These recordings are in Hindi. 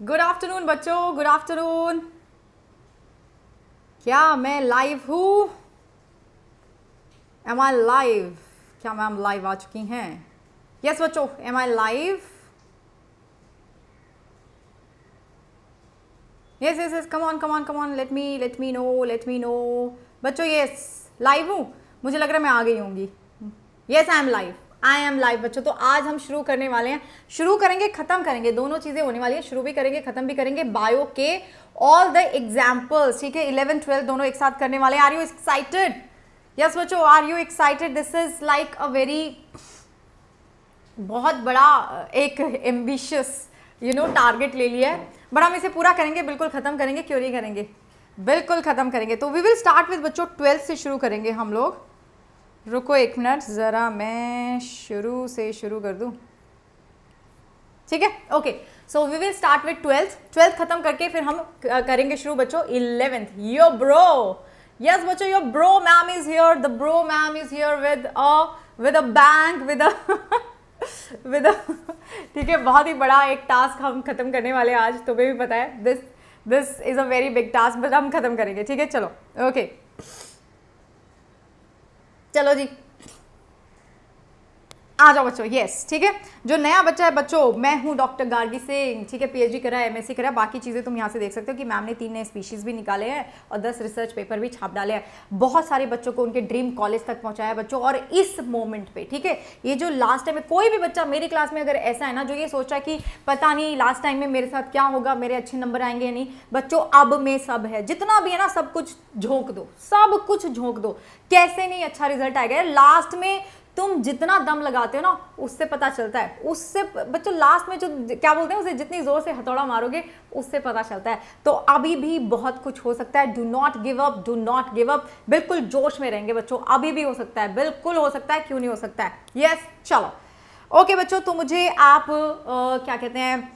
गुड आफ्टरनून बच्चों. गुड आफ्टरनून क्या मैं लाइव हूँ? एम आई लाइव क्या मैम लाइव आ चुकी हैं? यस बच्चों. Am I live yes yes yes come on come on come on let me let me know let me know बच्चों यस लाइव हूँ. मुझे लग रहा है मैं आ गई होंगी. Yes I am live I am live बच्चों। तो आज हम शुरू करने वाले हैं। शुरू करेंगे, खत्म करेंगे। दोनों चीज़ें होने वाली है। शुरू भी करेंगे, खत्म भी करेंगे। बायो के ऑल द एग्जाम्पल्स ठीक है? इलेवन ट्वेल्थ दोनों एक साथ करने वाले आर यू एक्साइटेड यस बच्चों are you excited this is like a very बहुत बड़ा, एक एम्बिशियस यू नो टारगेट ले लिया है। बट हम इसे पूरा करेंगे, बिल्कुल खत्म करेंगे, क्यों नहीं करेंगे? बिल्कुल खत्म करेंगे। तो वी विल स्टार्ट विद बच्चों ट्वेल्थ से शुरू करेंगे हम लोग। रुको एक मिनट, ज़रा मैं शुरू से शुरू कर दूँ। ठीक है? Okay so we will start with twelfth twelfth खत्म करके फिर हम करेंगे शुरू बच्चों इलेवेंथ यो ब्रो यस बच्चों your bro ma'am is here the bro ma'am is here with a with a bank with a with ठीक है? बहुत ही बड़ा एक टास्क हम खत्म करने वाले आज, तुम्हें भी पता है। This this is a very big task but हम खत्म करेंगे। ठीक है? चलो. Okay okay. चलो जी। आ जाओ बच्चों यस ठीक है? जो नया बच्चा है बच्चों, मैं हूँ डॉक्टर गार्गी सिंह, ठीक है? पीएचडी करा है एमएससी करा है बाकी चीज़ें तुम यहाँ से देख सकते हो कि मैम ने तीन नए स्पीशीज़ भी निकाले हैं और दस रिसर्च पेपर भी छाप डाले हैं। बहुत सारे बच्चों को उनके ड्रीम कॉलेज तक पहुँचाया बच्चों, और इस मोमेंट पर ठीक है? ये जो लास्ट टाइम कोई भी बच्चा मेरी क्लास में अगर ऐसा है ना, जो ये सोच कि पता नहीं लास्ट टाइम में मेरे साथ क्या होगा, मेरे अच्छे नंबर आएँगे या नहीं, बच्चों, अब में सब है। जितना भी है ना, सब कुछ झोंक दो, सब कुछ झोंक दो। कैसे नहीं अच्छा रिज़ल्ट आएगा लास्ट में तुम जितना दम लगाते हो ना उससे पता चलता है। उससे बच्चों लास्ट में जो क्या बोलते हैं उसे जितनी ज़ोर से हथौड़ा मारोगे उससे पता चलता है। तो अभी भी बहुत कुछ हो सकता है। Do not give up do not give up बिल्कुल जोश में रहेंगे बच्चों। अभी भी हो सकता है। बिल्कुल हो सकता है। क्यों नहीं हो सकता है? यस yes, चलो। ओके okay, बच्चों तो मुझे आप आ, क्या कहते हैं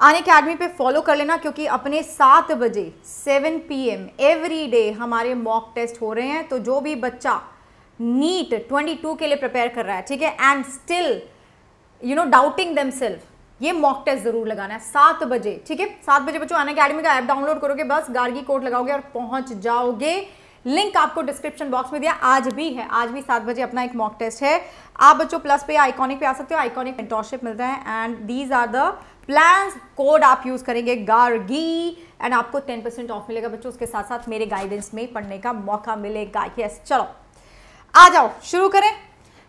आने अकेडमी पे फॉलो कर लेना क्योंकि अपने सात बजे seven P M every day हमारे मॉक टेस्ट हो रहे हैं। तो जो भी बच्चा नीट 22 के लिए प्रिपेयर कर रहा है, ठीक है? And still you know doubting them ये मॉक टेस्ट ज़रूर लगाना है। सात बजे, ठीक है? सात बजे बच्चों अकेडमी का ऐप डाउनलोड करोगे बस, गार्गी कोड लगाओगे और पहुँच जाओगे। लिंक आपको डिस्क्रिप्शन बॉक्स में दिया, आज भी है। आज भी सात बजे अपना एक मॉक टेस्ट है। आप बच्चों प्लस पे आइकॉनिक पे आ सकते हो। आइकॉनिक मेंटोरशिप मिलता है and these are the plans code आप यूज़ करेंगे गार्गी। एंड आपको टेन परसेंट ऑफ़ मिलेगा बच्चों, उसके साथ साथ मेरे गाइडेंस में पढ़ने का मौका मिलेगा। यस चलो। आ जाओ, शुरू करें।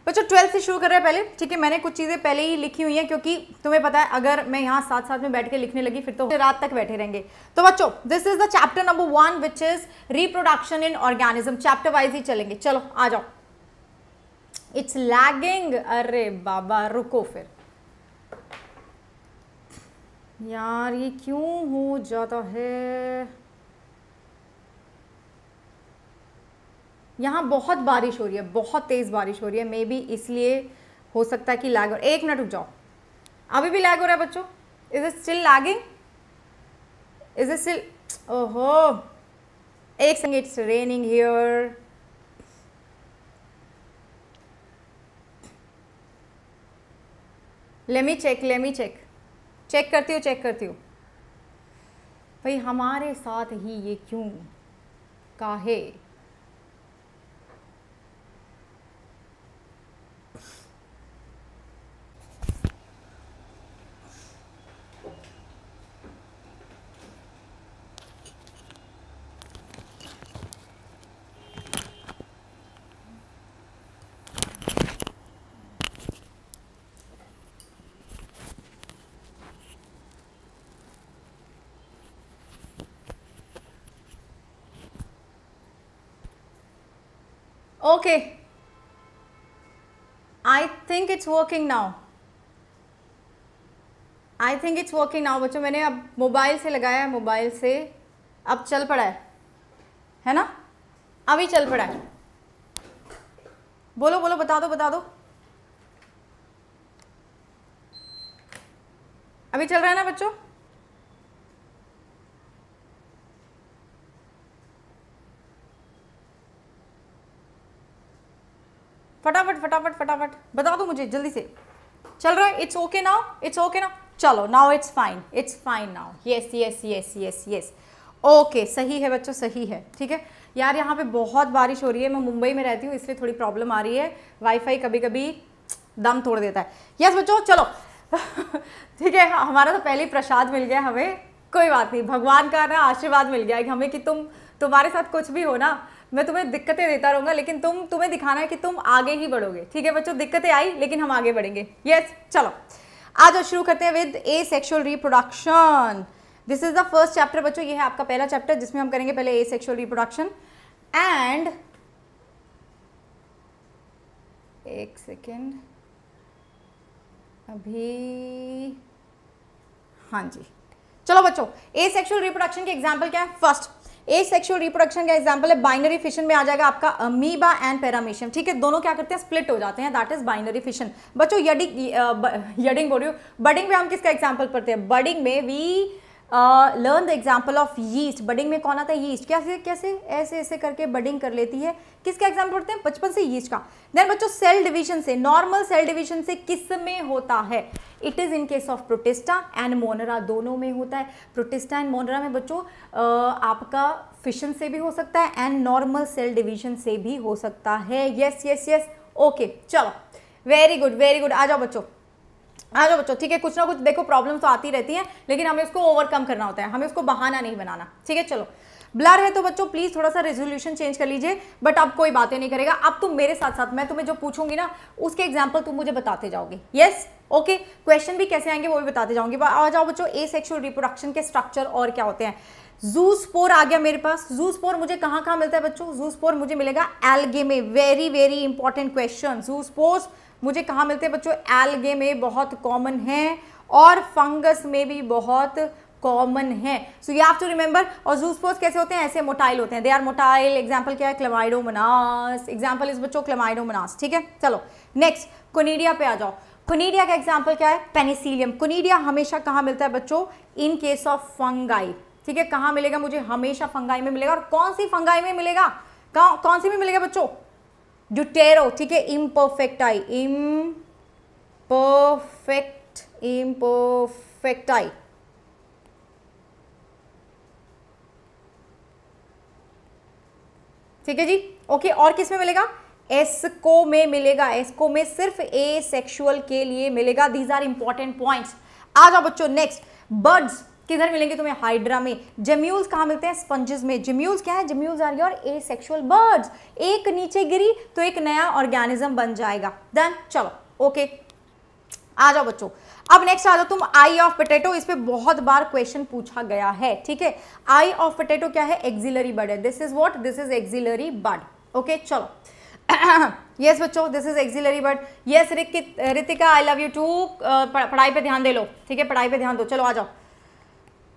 बच्चों ट्वेल्थ से शुरू कर रहे हैं पहले। ठीक है, मैंने कुछ चीज़ें पहले ही लिखी हुई हैं, क्योंकि तुम्हें पता है, अगर मैं यहाँ साथ साथ में बैठ के लिखने लगी, फिर तो रात तक बैठे रहेंगे। तो बच्चों this is the chapter number one which is reproduction in organism chapter wise ही चलेंगे। चलो, आ जाओ। इट्स लैगिंग अरे बाबा, रुको फिर। यार, ये क्यों हो जाता है? यहाँ बहुत बारिश हो रही है, बहुत तेज़ बारिश हो रही है मे बी इसलिए हो सकता है कि लैग हो। एक मिनट रुक जाओ। अभी भी लैग हो रहा है बच्चों? Is it still lagging is it still ओहो। एक second it's raining here lemme check lemme check check करती हूँ चेक करती हूँ। भाई, हमारे साथ ही ये क्यों? काहे? Okay. I think it's working now. I think it's working now बच्चों, मैंने अब मोबाइल से लगाया है मोबाइल से। अब चल पड़ा है। है ना? अभी चल पड़ा है। बोलो बोलो, बता दो बता दो। अभी चल रहा है ना बच्चों? फटाफट फटाफट फटाफट। बता दो मुझे, जल्दी से। चल रहा है? It's okay now it's okay ना चलो now it's fine it's fine now yes yes yes yes yes okay सही है बच्चों, सही है। ठीक है? यार, यहाँ पे बहुत बारिश हो रही है। मैं मुंबई में रहती हूँ, इसलिए थोड़ी प्रॉब्लम आ रही है। वाईफाई कभी कभी दम तोड़ देता है। यस बच्चों, चलो। ठीक है, हमारा तो पहले ही प्रसाद मिल गया हमें। कोई बात नहीं, भगवान का ना आशीर्वाद मिल गया कि हमें कि तुम, तुम्हारे साथ कुछ भी हो ना मैं तुम्हें दिक्कतें देता रहूँगा, लेकिन तुम, तुम्हें दिखाना है कि तुम आगे ही बढ़ोगे। ठीक है बच्चों? दिक्कतें आई, लेकिन हम आगे बढ़ेंगे। यस चलो। आज शुरू करते हैं with asexual reproduction this is the first chapter बच्चों। ये है आपका पहला चैप्टर जिसमें हम करेंगे पहले ए सेक्शुअल रिप्रोडक्शन एंड एक सेकेंड अभी। हाँ जी। चलो बच्चों ए सेक्शुअल रिप्रोडक्शन के एग्ज़ाम्पल क्या है? फ़र्स्ट ए सेक्शुअल रिप्रोडक्शन का एग्ज़ाम्पल है बाइनरी फिशन में आ जाएगा आपका अमीबा एंड पैरामीशियम ठीक है, दोनों क्या करते हैं स्प्लिट हो जाते हैं दैट इज़ बाइनरी फिशन बच्चों यडिंग यडिंग बोल रही हूँ। बडिंग में हम किसका एग्ज़ाम्पल पढ़ते हैं? बडिंग में we learn the example of yeast budding में कौन आता है? यीस्ट कैसे कैसे? ऐसे ऐसे करके बडिंग कर लेती है। किसका एग्ज़ाम्पल पढ़ते हैं? बचपन से यीस्ट का। देन बच्चों सेल डिवीज़न से नॉर्मल सेल डिवीज़न से किसमें होता है? It is in case of protista and monera दोनों में होता है। प्रोटेस्टा एंड मोनरा में बच्चों आपका फिशन से भी हो सकता है एंड नॉर्मल सेल डिवीज़न से भी हो सकता है। यस यस यस ओके चलो. वेरी गुड वेरी गुड आ जाओ बच्चों. आ जाओ बच्चों, ठीक है, कुछ ना कुछ देखो प्रॉब्लम तो आती रहती है, लेकिन हमें उसको ओवरकम करना होता है, हमें उसको बहाना नहीं बनाना, ठीक है, चलो। ब्लर है तो बच्चों प्लीज़ थोड़ा सा रेजोल्यूशन चेंज कर लीजिए बट अब कोई बातें नहीं करेगा। अब तुम मेरे साथ साथ, मैं तुम्हें जो पूछूँगी ना, उसके एग्ज़ाम्पल तुम मुझे बताते जाओगे। यस ओके क्वेश्चन भी कैसे आएँगे, वो भी बताते जाऊँगी। आ जाओ बच्चों ए सेक्शुअल रिप्रोडक्शन के स्ट्रक्चर और क्या होते हैं? जू स्पोर आ गया मेरे पास। जू स्पोर मुझे कहाँ कहाँ मिलता है बच्चों? जू स्पोर मुझे मिलेगा एल्गे में। Very very important question zoospores मुझे कहाँ मिलते हैं बच्चों? एल्गे में बहुत कॉमन है और फंगस में भी बहुत कॉमन है। So you have to remember और जूस्पोर्स कैसे होते हैं? ऐसे मोटाइल होते हैं। दे आर मोटाइल एग्ज़ाम्पल क्या है? क्लेमाइडोमनास एग्ज़ाम्पल इस बच्चों क्लेमाइडोमनास ठीक है? चलो नेक्स्ट कोनीडिया पे आ जाओ। कोनीडिया का एग्ज़ाम्पल क्या है? पेनिसिलियम कोनीडिया हमेशा कहाँ मिलता है बच्चों? इन केस ऑफ़ फंगाई ठीक है? कहाँ मिलेगा मुझे? हमेशा फंगाई में मिलेगा। और कौन सी फंगाई में मिलेगा? कौन सी में मिलेगा बच्चों? ड्यूटेरो ठीक है? इम्परफेक्ट आई इम इम्परफेक्ट इम्परफेक्ट आई ठीक है जी? ओके और किसमें मिलेगा? एसको में मिलेगा। एसको में सिर्फ़ ए सेक्सुअल के लिए मिलेगा। दीज आर इंपॉर्टेंट पॉइंट्स आ जाओ बच्चों नेक्स्ट बर्ड्स किधर मिलेंगे तुम्हें? हाइड्रा में। जेम्यूल्स कहाँ मिलते हैं? स्पंजेस में। जेम्यूल्स क्या है? Gemmules are your asexual buds एक नीचे गिरी तो एक नया ऑर्गेनिज्म बन जाएगा। देन चलो ओके आ जाओ बच्चों। अब नेक्स्ट आ जाओ तुम आई ऑफ़ पोटैटो इस पे बहुत बार क्वेश्चन पूछा गया है, ठीक है? आई ऑफ़ पोटैटो क्या है? एक्सिलरी बर्ड है। This is what this is axillary bud okay चलो। यस बच्चों this is axillary bud yes Ritika I love you too पढ़ाई पे ध्यान दे लो, ठीक है? पढ़ाई पे ध्यान दो। चलो, आ जाओ।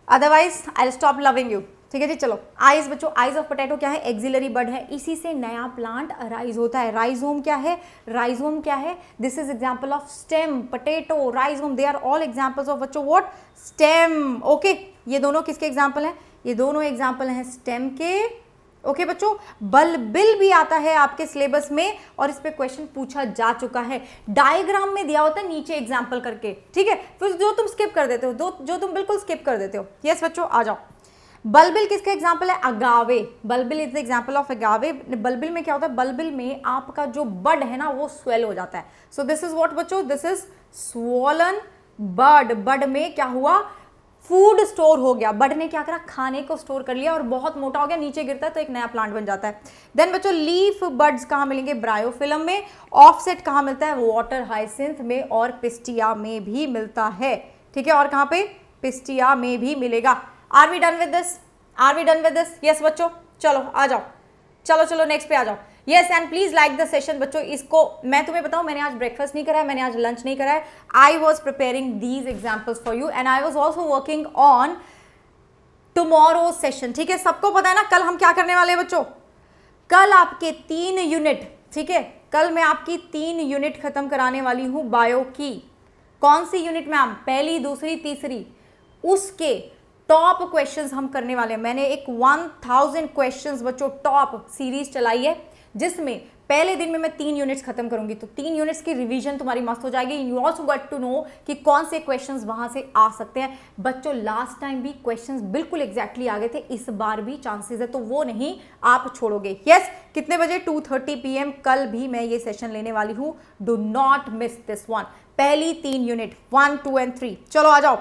Otherwise I stop loving you ठीक है जी, चलो। आइज़ बच्चों आइज़ ऑफ़ पोटैटो क्या है? एक्सिलरी बर्ड है। इसी से नया प्लांट राइज होता है। राइजोम क्या है? राइजोम क्या है? This is example of stem potato rhizome they are all examples of बच्चो वॉट स्टेम ओके ये दोनों किसके एग्ज़ाम्पल हैं? ये दोनों एग्ज़ाम्पल हैं स्टेम के ओके okay, बच्चों बल बिल भी आता है आपके सिलेबस में और इस पे क्वेश्चन पूछा जा चुका है। डायग्राम में दिया होता है नीचे एग्ज़ाम्पल करके। ठीक है? फिर जो तुम स्किप कर देते हो दो जो तुम बिल्कुल स्किप कर देते हो। यस बच्चों आ जाओ। बलबिल किसका एग्ज़ाम्पल है? Agave bulbil is the example of agave bulbil में क्या होता है? बलबिल में आपका जो बड है ना वो स्वेल हो जाता है। सो दिस इज़ वॉट बच्चों? This is swollen bud bud में क्या हुआ? फ़ूड स्टोर हो गया। बर्ड ने क्या करा? खाने को स्टोर कर लिया और बहुत मोटा हो गया, नीचे गिरता है तो एक नया प्लांट बन जाता है। देन बच्चों, लीफ बर्ड्स कहाँ मिलेंगे? ब्रायोफिलम में। ऑफसेट कहाँ मिलता है? वाटर हाइसिंथ में और पिस्टिया में भी मिलता है। ठीक है, और कहाँ पे? पिस्टिया में भी मिलेगा। Are we done with this are we done with this yes बच्चों, चलो, आ जाओ। चलो चलो नेक्स्ट पे आ जाओ। Yes and please like the session बच्चों, इसको मैं तुम्हें बताऊँ, मैंने आज ब्रेकफास्ट नहीं करा है, मैंने आज लंच नहीं करा है। I was preparing these examples for you and I was also working on tomorrow session ठीक है? सबको पता है ना, कल हम क्या करने वाले हैं बच्चों? कल आपके तीन यूनिट ठीक है? कल मैं आपकी तीन यूनिट खत्म कराने वाली हूँ बायो की। कौन सी यूनिट मैम पहली, दूसरी, तीसरी। उसके टॉप क्वेश्चंस हम करने वाले हैं। मैंने एक 1000 क्वेश्चंस बच्चों टॉप सीरीज़ चलाई है। जिसमें पहले दिन में मैं तीन यूनिट्स खत्म करूँगी तो तीन यूनिट्स की रिवीजन तुम्हारी मस्त हो जाएगी। You also got to know कि कौन से क्वेश्चंस वहाँ से आ सकते हैं। बच्चों लास्ट टाइम भी क्वेश्चंस बिल्कुल एग्जैक्टली आ गए थे इस बार भी चांसेस है तो वो नहीं आप छोड़ोगे। यस yes, कितने बजे? 2:30 पीएम कल भी मैं ये सेशन लेने वाली हूँ। Do not miss this one पहली तीन unit one two and three चलो आ जाओ।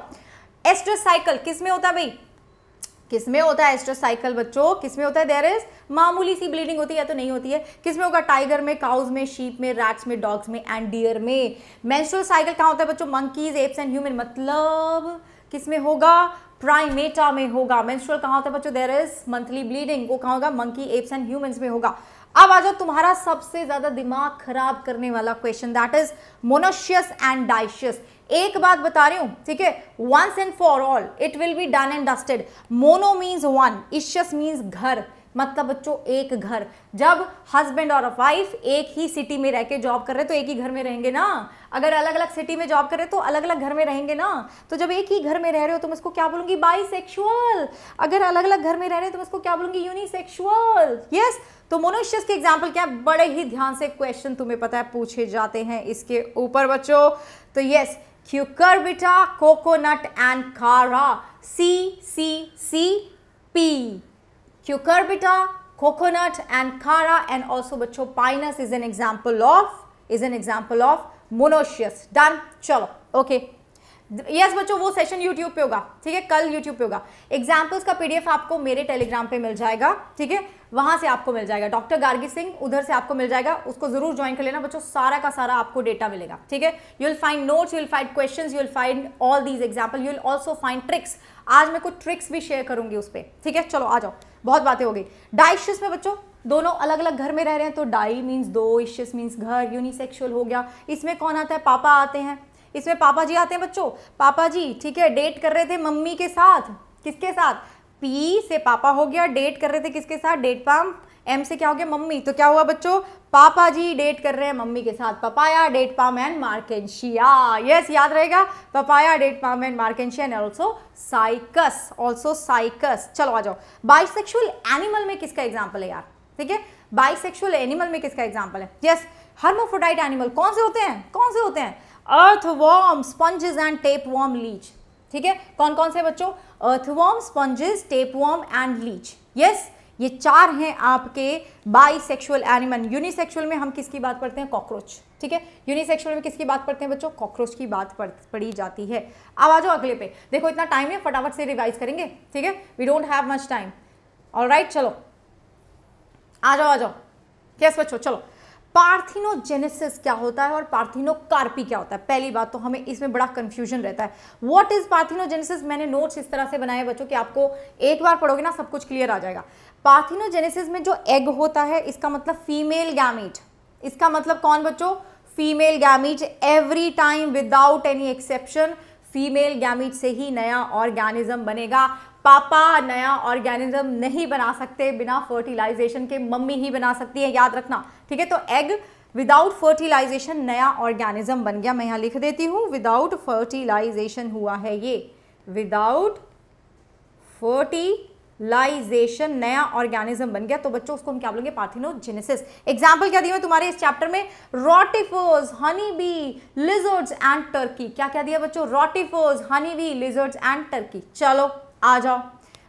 एस्ट्रस साइकिल किसमें होता है भाई? किसमें होता है एस्ट्रोसाइकल बच्चों? किसमें होता है? देर इज़ मामूली सी ब्लीडिंग होती है या तो नहीं होती है। किसमें होगा? टाइगर में काउज में शीप में रैट्स में डॉग्स में एंड डियर में। मेंस्ट्रुअल साइकिल कहाँ होता है बच्चों? मंकीज एप्स एंड ह्यूमन मतलब किसमें होगा? प्राइमेटा में होगा। मेंस्ट्रुअल कहाँ होता है बच्चों? देर इज़ मंथली ब्लीडिंग वो कहाँ होगा? मंकी एप्स एंड ह्यूमंस में होगा। अब आ जाओ तुम्हारा सबसे ज़्यादा दिमाग खराब करने वाला question that is monoecious and dioecious एक बात बता रही हूँ, ठीक है? Once and for all it will be done and dusted mono means one ecious means घर. मतलब बच्चों, एक घर. जब हस्बैंड और वाइफ एक ही सिटी में रह के जॉब कर रहे तो एक ही घर में रहेंगे ना? अगर अलग अलग सिटी में जॉब कर रहे तो अलग अलग घर में रहेंगे ना? तो जब एक ही घर में रह रहे हो तो मैं इसको क्या बोलूँगी? बाई सेक्शुअल अगर अलग अलग घर में रह रहे हो तो मैं इसको क्या बोलूँगी? यूनिसेक्सुअल यस तो मोनोशियस के एग्ज़ाम्पल क्या? बड़े ही ध्यान से क्वेश्चन तुम्हें पता है, पूछे जाते हैं इसके ऊपर बच्चों. तो yes cucurbita, coconut and cara. C, C, C, P. Cucurbita, coconut and cara and also bachcho pinus is an example of, is an example of monoecious. Done? Chalo. Okay. Yes yes, बच्चों वो सेशन यूट्यूब पे होगा ठीक है? कल यूट्यूब पे होगा। एग्जाम्पल्स का पीडीएफ आपको मेरे टेलीग्राम पे मिल जाएगा ठीक है? वहाँ से आपको मिल जाएगा। डॉक्टर गार्गी सिंह उधर से आपको मिल जाएगा। उसको ज़रूर ज्वाइन कर लेना बच्चों सारा का सारा आपको डेटा मिलेगा ठीक है? You will find notes you will find question you will find all these example you will also find tricks आज मैं कुछ ट्रिक्स भी शेयर करूँगी उस पर ठीक है? चलो आ जाओ। बहुत बातें हो गई। डाइशियस में बच्चों दोनों अलग अलग घर में रह रहे हैं तो डाई मीन्स दो इशियस मीन्स घर यूनिसेक्सुअल हो गया। इसमें कौन आता है? पापा आते हैं। इसमें पापा जी आते हैं बच्चों। पापा जी, ठीक है डेट कर रहे थे मम्मी के साथ। किसके साथ? पी से पापा हो गया डेट कर रहे थे किसके साथ? डेट पाम एम से क्या हो गया? मम्मी। तो क्या हुआ बच्चों? पापा जी डेट कर रहे हैं मम्मी के साथ। पपाया डेट पाम एंड मार्केशिया यस याद रहेगा? Papaya date palm and मार्केशिया and also cycas also cycas चलो आ जाओ। बाइसेक्सुअल एनिमल में किसका एग्ज़ाम्पल है यार? ठीक है? बाइसेक्सुअल एनिमल में किसका एग्ज़ाम्पल है? यस हर्मोफोडाइट एनिमल कौन से होते हैं? कौन से होते हैं? Earthworm sponges and tapeworm leech ठीक है? कौन कौन से बच्चों? Earthworm sponges tapeworm and leech yes ये चार हैं आपके बाईसेक्सुअल एनिमल यूनिसेक्सुअल में हम किसकी बात करते हैं? कॉकरोच ठीक है? यूनिसेक्सुअल में किसकी बात करते हैं बच्चों? कॉकरोच की बात पढ़ी जाती है। अब आ जाओ अगले पे। देखो इतना टाइम है, फटाफट से रिवाइज करेंगे। ठीक है? We don't have much time all right चलो। आ जाओ आ जाओ। यस बच्चों, चलो। पार्थिनोजेनेसिस क्या होता है और पार्थिनोकार्पी क्या होता है? पहली बात तो हमें इसमें बड़ा कंफ्यूजन रहता है। What is parthenogenesis? मैंने नोट्स इस तरह से बनाए बच्चों कि आपको एक बार पढ़ोगे ना सब कुछ क्लियर आ जाएगा। पार्थिनोजेनेसिस में जो एग होता है, इसका मतलब फीमेल गैमीट इसका मतलब कौन बच्चों? Female gamete every time without any exception female gamete से ही नया ऑर्गेनिज्म बनेगा। पापा नया ऑर्गेनिज्म नहीं बना सकते, बिना फर्टिलाइजेशन के मम्मी ही बना सकती है, याद रखना। ठीक है तो एग विदाउट फर्टिलाइजेशन नया ऑर्गेनिज्म बन गया। मैं यहाँ लिख देती हूँ विदाउट फर्टिलाइजेशन हुआ है ये। विदाउट फर्टिलाइजेशन नया ऑर्गेनिज्म बन गया। तो बच्चों, उसको हम क्या बोलेंगे? पार्थिनोजेनेसिस एग्ज़ाम्पल क्या दिया तुम्हारे इस चैप्टर में? Rotifers honey bee lizards and turkey क्या क्या दिया बच्चों? Rotifers honey bee lizards and turkey चलो। आ जाओ।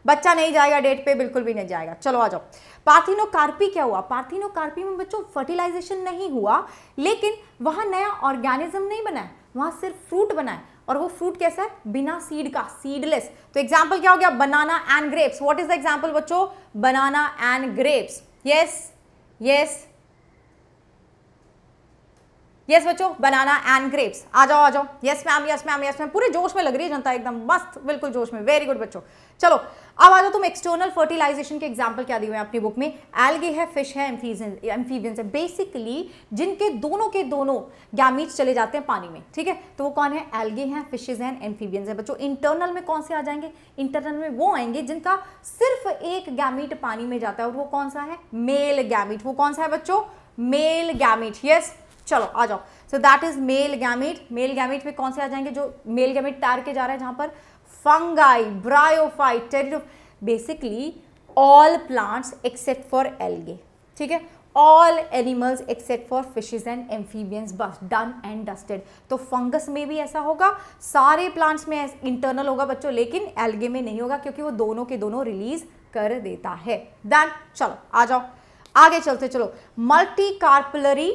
बच्चा नहीं जाएगा डेट पे बिल्कुल भी नहीं जाएगा। चलो आ जाओ। पार्थिनोकार्पी क्या हुआ? पार्थिनोकार्पी में बच्चों फर्टिलाइजेशन नहीं हुआ, लेकिन वहाँ नया ऑर्गेनिज्म नहीं बना है। वहाँ सिर्फ़ फ्रूट बना है। और वो फ्रूट कैसा है? बिना सीड का सीडलेस तो एग्ज़ाम्पल क्या हो गया? Banana and grapes what is the example बच्चों? Banana and grapes yes yes yes बच्चों बनाना एंड ग्रेप्स आ जाओ आ जाओ. Yes ma'am yes ma'am yes ma'am पूरे जोश में लग रही है जनता एकदम मस्त, बिल्कुल जोश में. वेरी गुड बच्चों. चलो, अब आ जाओ, तुम एक्सटर्नल फर्टिलाइजेशन के एग्ज़ाम्पल क्या दिए हुए हैं अपनी बुक में? एल्गे है फ़िश है एम्फीबियंस है बेसिकली जिनके दोनों के दोनों गैमीट्स चले जाते हैं पानी में, ठीक है? तो वो कौन है? एल्गे हैं फिशेज हैं एम्फीबियंस है. बच्चों इंटरनल में कौन से आ जाएँगे? इंटरनल में वो आएँगे जिनका सिर्फ़ एक गैमीट पानी में जाता है और वो कौन सा है? मेल गैमीट वो कौन सा है बच्चों? मेल गैमीट यस चलो, आ जाओ। So that is male gamete male gamete में कौन से आ जाएँगे जो मेल गैमिट तैर के जा रहा है, जहाँ पर fungi bryophyte pterido basically all plants except for algae ठीक है? All animals except for fishes and amphibians बस डन एंड डस्टेड तो फंगस में भी ऐसा होगा, सारे प्लांट्स में इंटरनल होगा बच्चों, लेकिन एल्गे में नहीं होगा, क्योंकि वो दोनों के दोनों रिलीज़ कर देता है। डन चलो, आ जाओ। आगे चलते चलो। Multi carpellary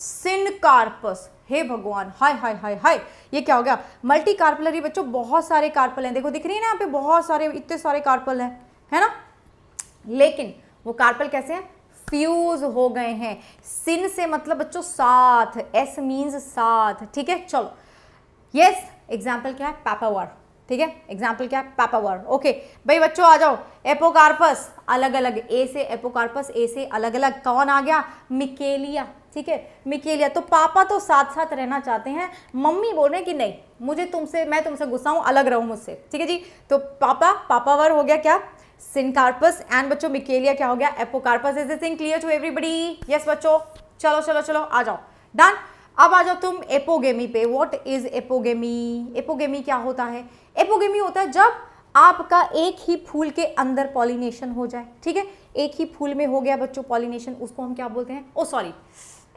syncarpous. हे भगवान, हाय हाय हाय हाय। ये क्या हो गया? मल्टी कार्पलरी बच्चों, बहुत सारे कार्पल हैं। देखो, दिख रही है ना यहाँ पे बहुत सारे, इतने सारे कार्पल हैं, है ना? लेकिन वो कार्पल कैसे हैं? फ्यूज हो गए हैं। सिन से मतलब बच्चों, साथ। एस मीन्स साथ। ठीक है, चलो। यस, एग्ज़ाम्पल क्या है? पैपावर। ठीक है, एग्ज़ाम्पल क्या है? पैपावर। ओके, भाई बच्चों, आ जाओ। एपोकार्पस अलग अलग ए से एपोकार्पस, ए से अलग अलग कौन आ गया? मिकेलिया। ठीक है? मिकेलिया तो पापा तो साथ साथ रहना चाहते हैं। मम्मी बोल रहे हैं कि नहीं, मुझे तुमसे, मैं तुमसे गुस्सा हूँ, अलग रहूँ मुझसे। ठीक है जी? तो पापा पापावर हो गया क्या? सिनकार्पस एंड बच्चों, मिकेलिया क्या हो गया? Apocarpous. Is thing clear to everybody yes बच्चों? चलो चलो चलो, आ जाओ। डन अब आ जाओ तुम एपोगेमी पे। What is apogamy? एपोगेमी क्या होता है? एपोगेमी होता है जब आपका एक ही फूल के अंदर पॉलिनेशन हो जाए। ठीक है? एक ही फूल में हो गया बच्चों पॉलिनेशन उसको हम क्या बोलते हैं? ओ सॉरी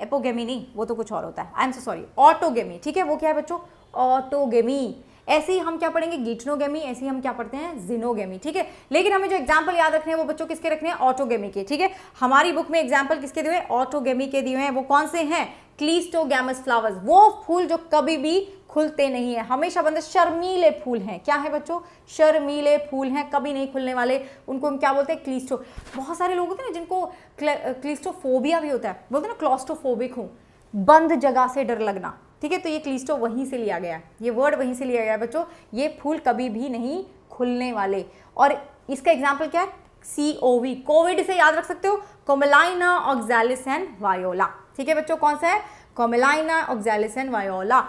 एपोगेमी नहीं, वो तो कुछ और होता है। I am so sorry autogamy ठीक है? वो क्या है बच्चों? ऑटोगेमी ऐसे ही हम क्या पढ़ेंगे? गीटनोगेमी, ऐसे ही हम क्या पढ़ते हैं? जिनोगेमी, ठीक है? लेकिन हमें जो एग्ज़ाम्पल याद रखने हैं, वो बच्चों किसके रखने हैं? ऑटोगेमी के, ठीक है? हमारी बुक में एग्ज़ाम्पल किसके दिए हैं? ऑटोगेमी के दिए हैं। वो कौन से हैं? क्लीस्टोगैमस फ्लावर्स वो फूल जो कभी भी खुलते नहीं है। हमेशा बंदे शर्मीले फूल हैं। क्या है बच्चों? शर्मीले फूल हैं। कभी नहीं खुलने वाले। उनको हम क्या बोलते हैं? क्लीस्टो बहुत सारे लोग होते हैं ना जिनको क्लीस्टोफोबिया भी होता है। बोलते हैं ना क्लॉस्टोफोबिक हूँ। बंद जगह से डर लगना। ठीक है तो ये क्लिस्टो वहीं से लिया गया, ये वर्ड वहीं से लिया गया बच्चों, ये फूल कभी भी नहीं खुलने वाले। और इसका एग्ज़ाम्पल क्या है? सी ओ वी कोविड से याद रख सकते हो कोमलाइना ऑक्जैलिस एंड वायोला ठीक है बच्चों, कौन सा है? कोमलाइना ऑक्जैलिस एंड वायोला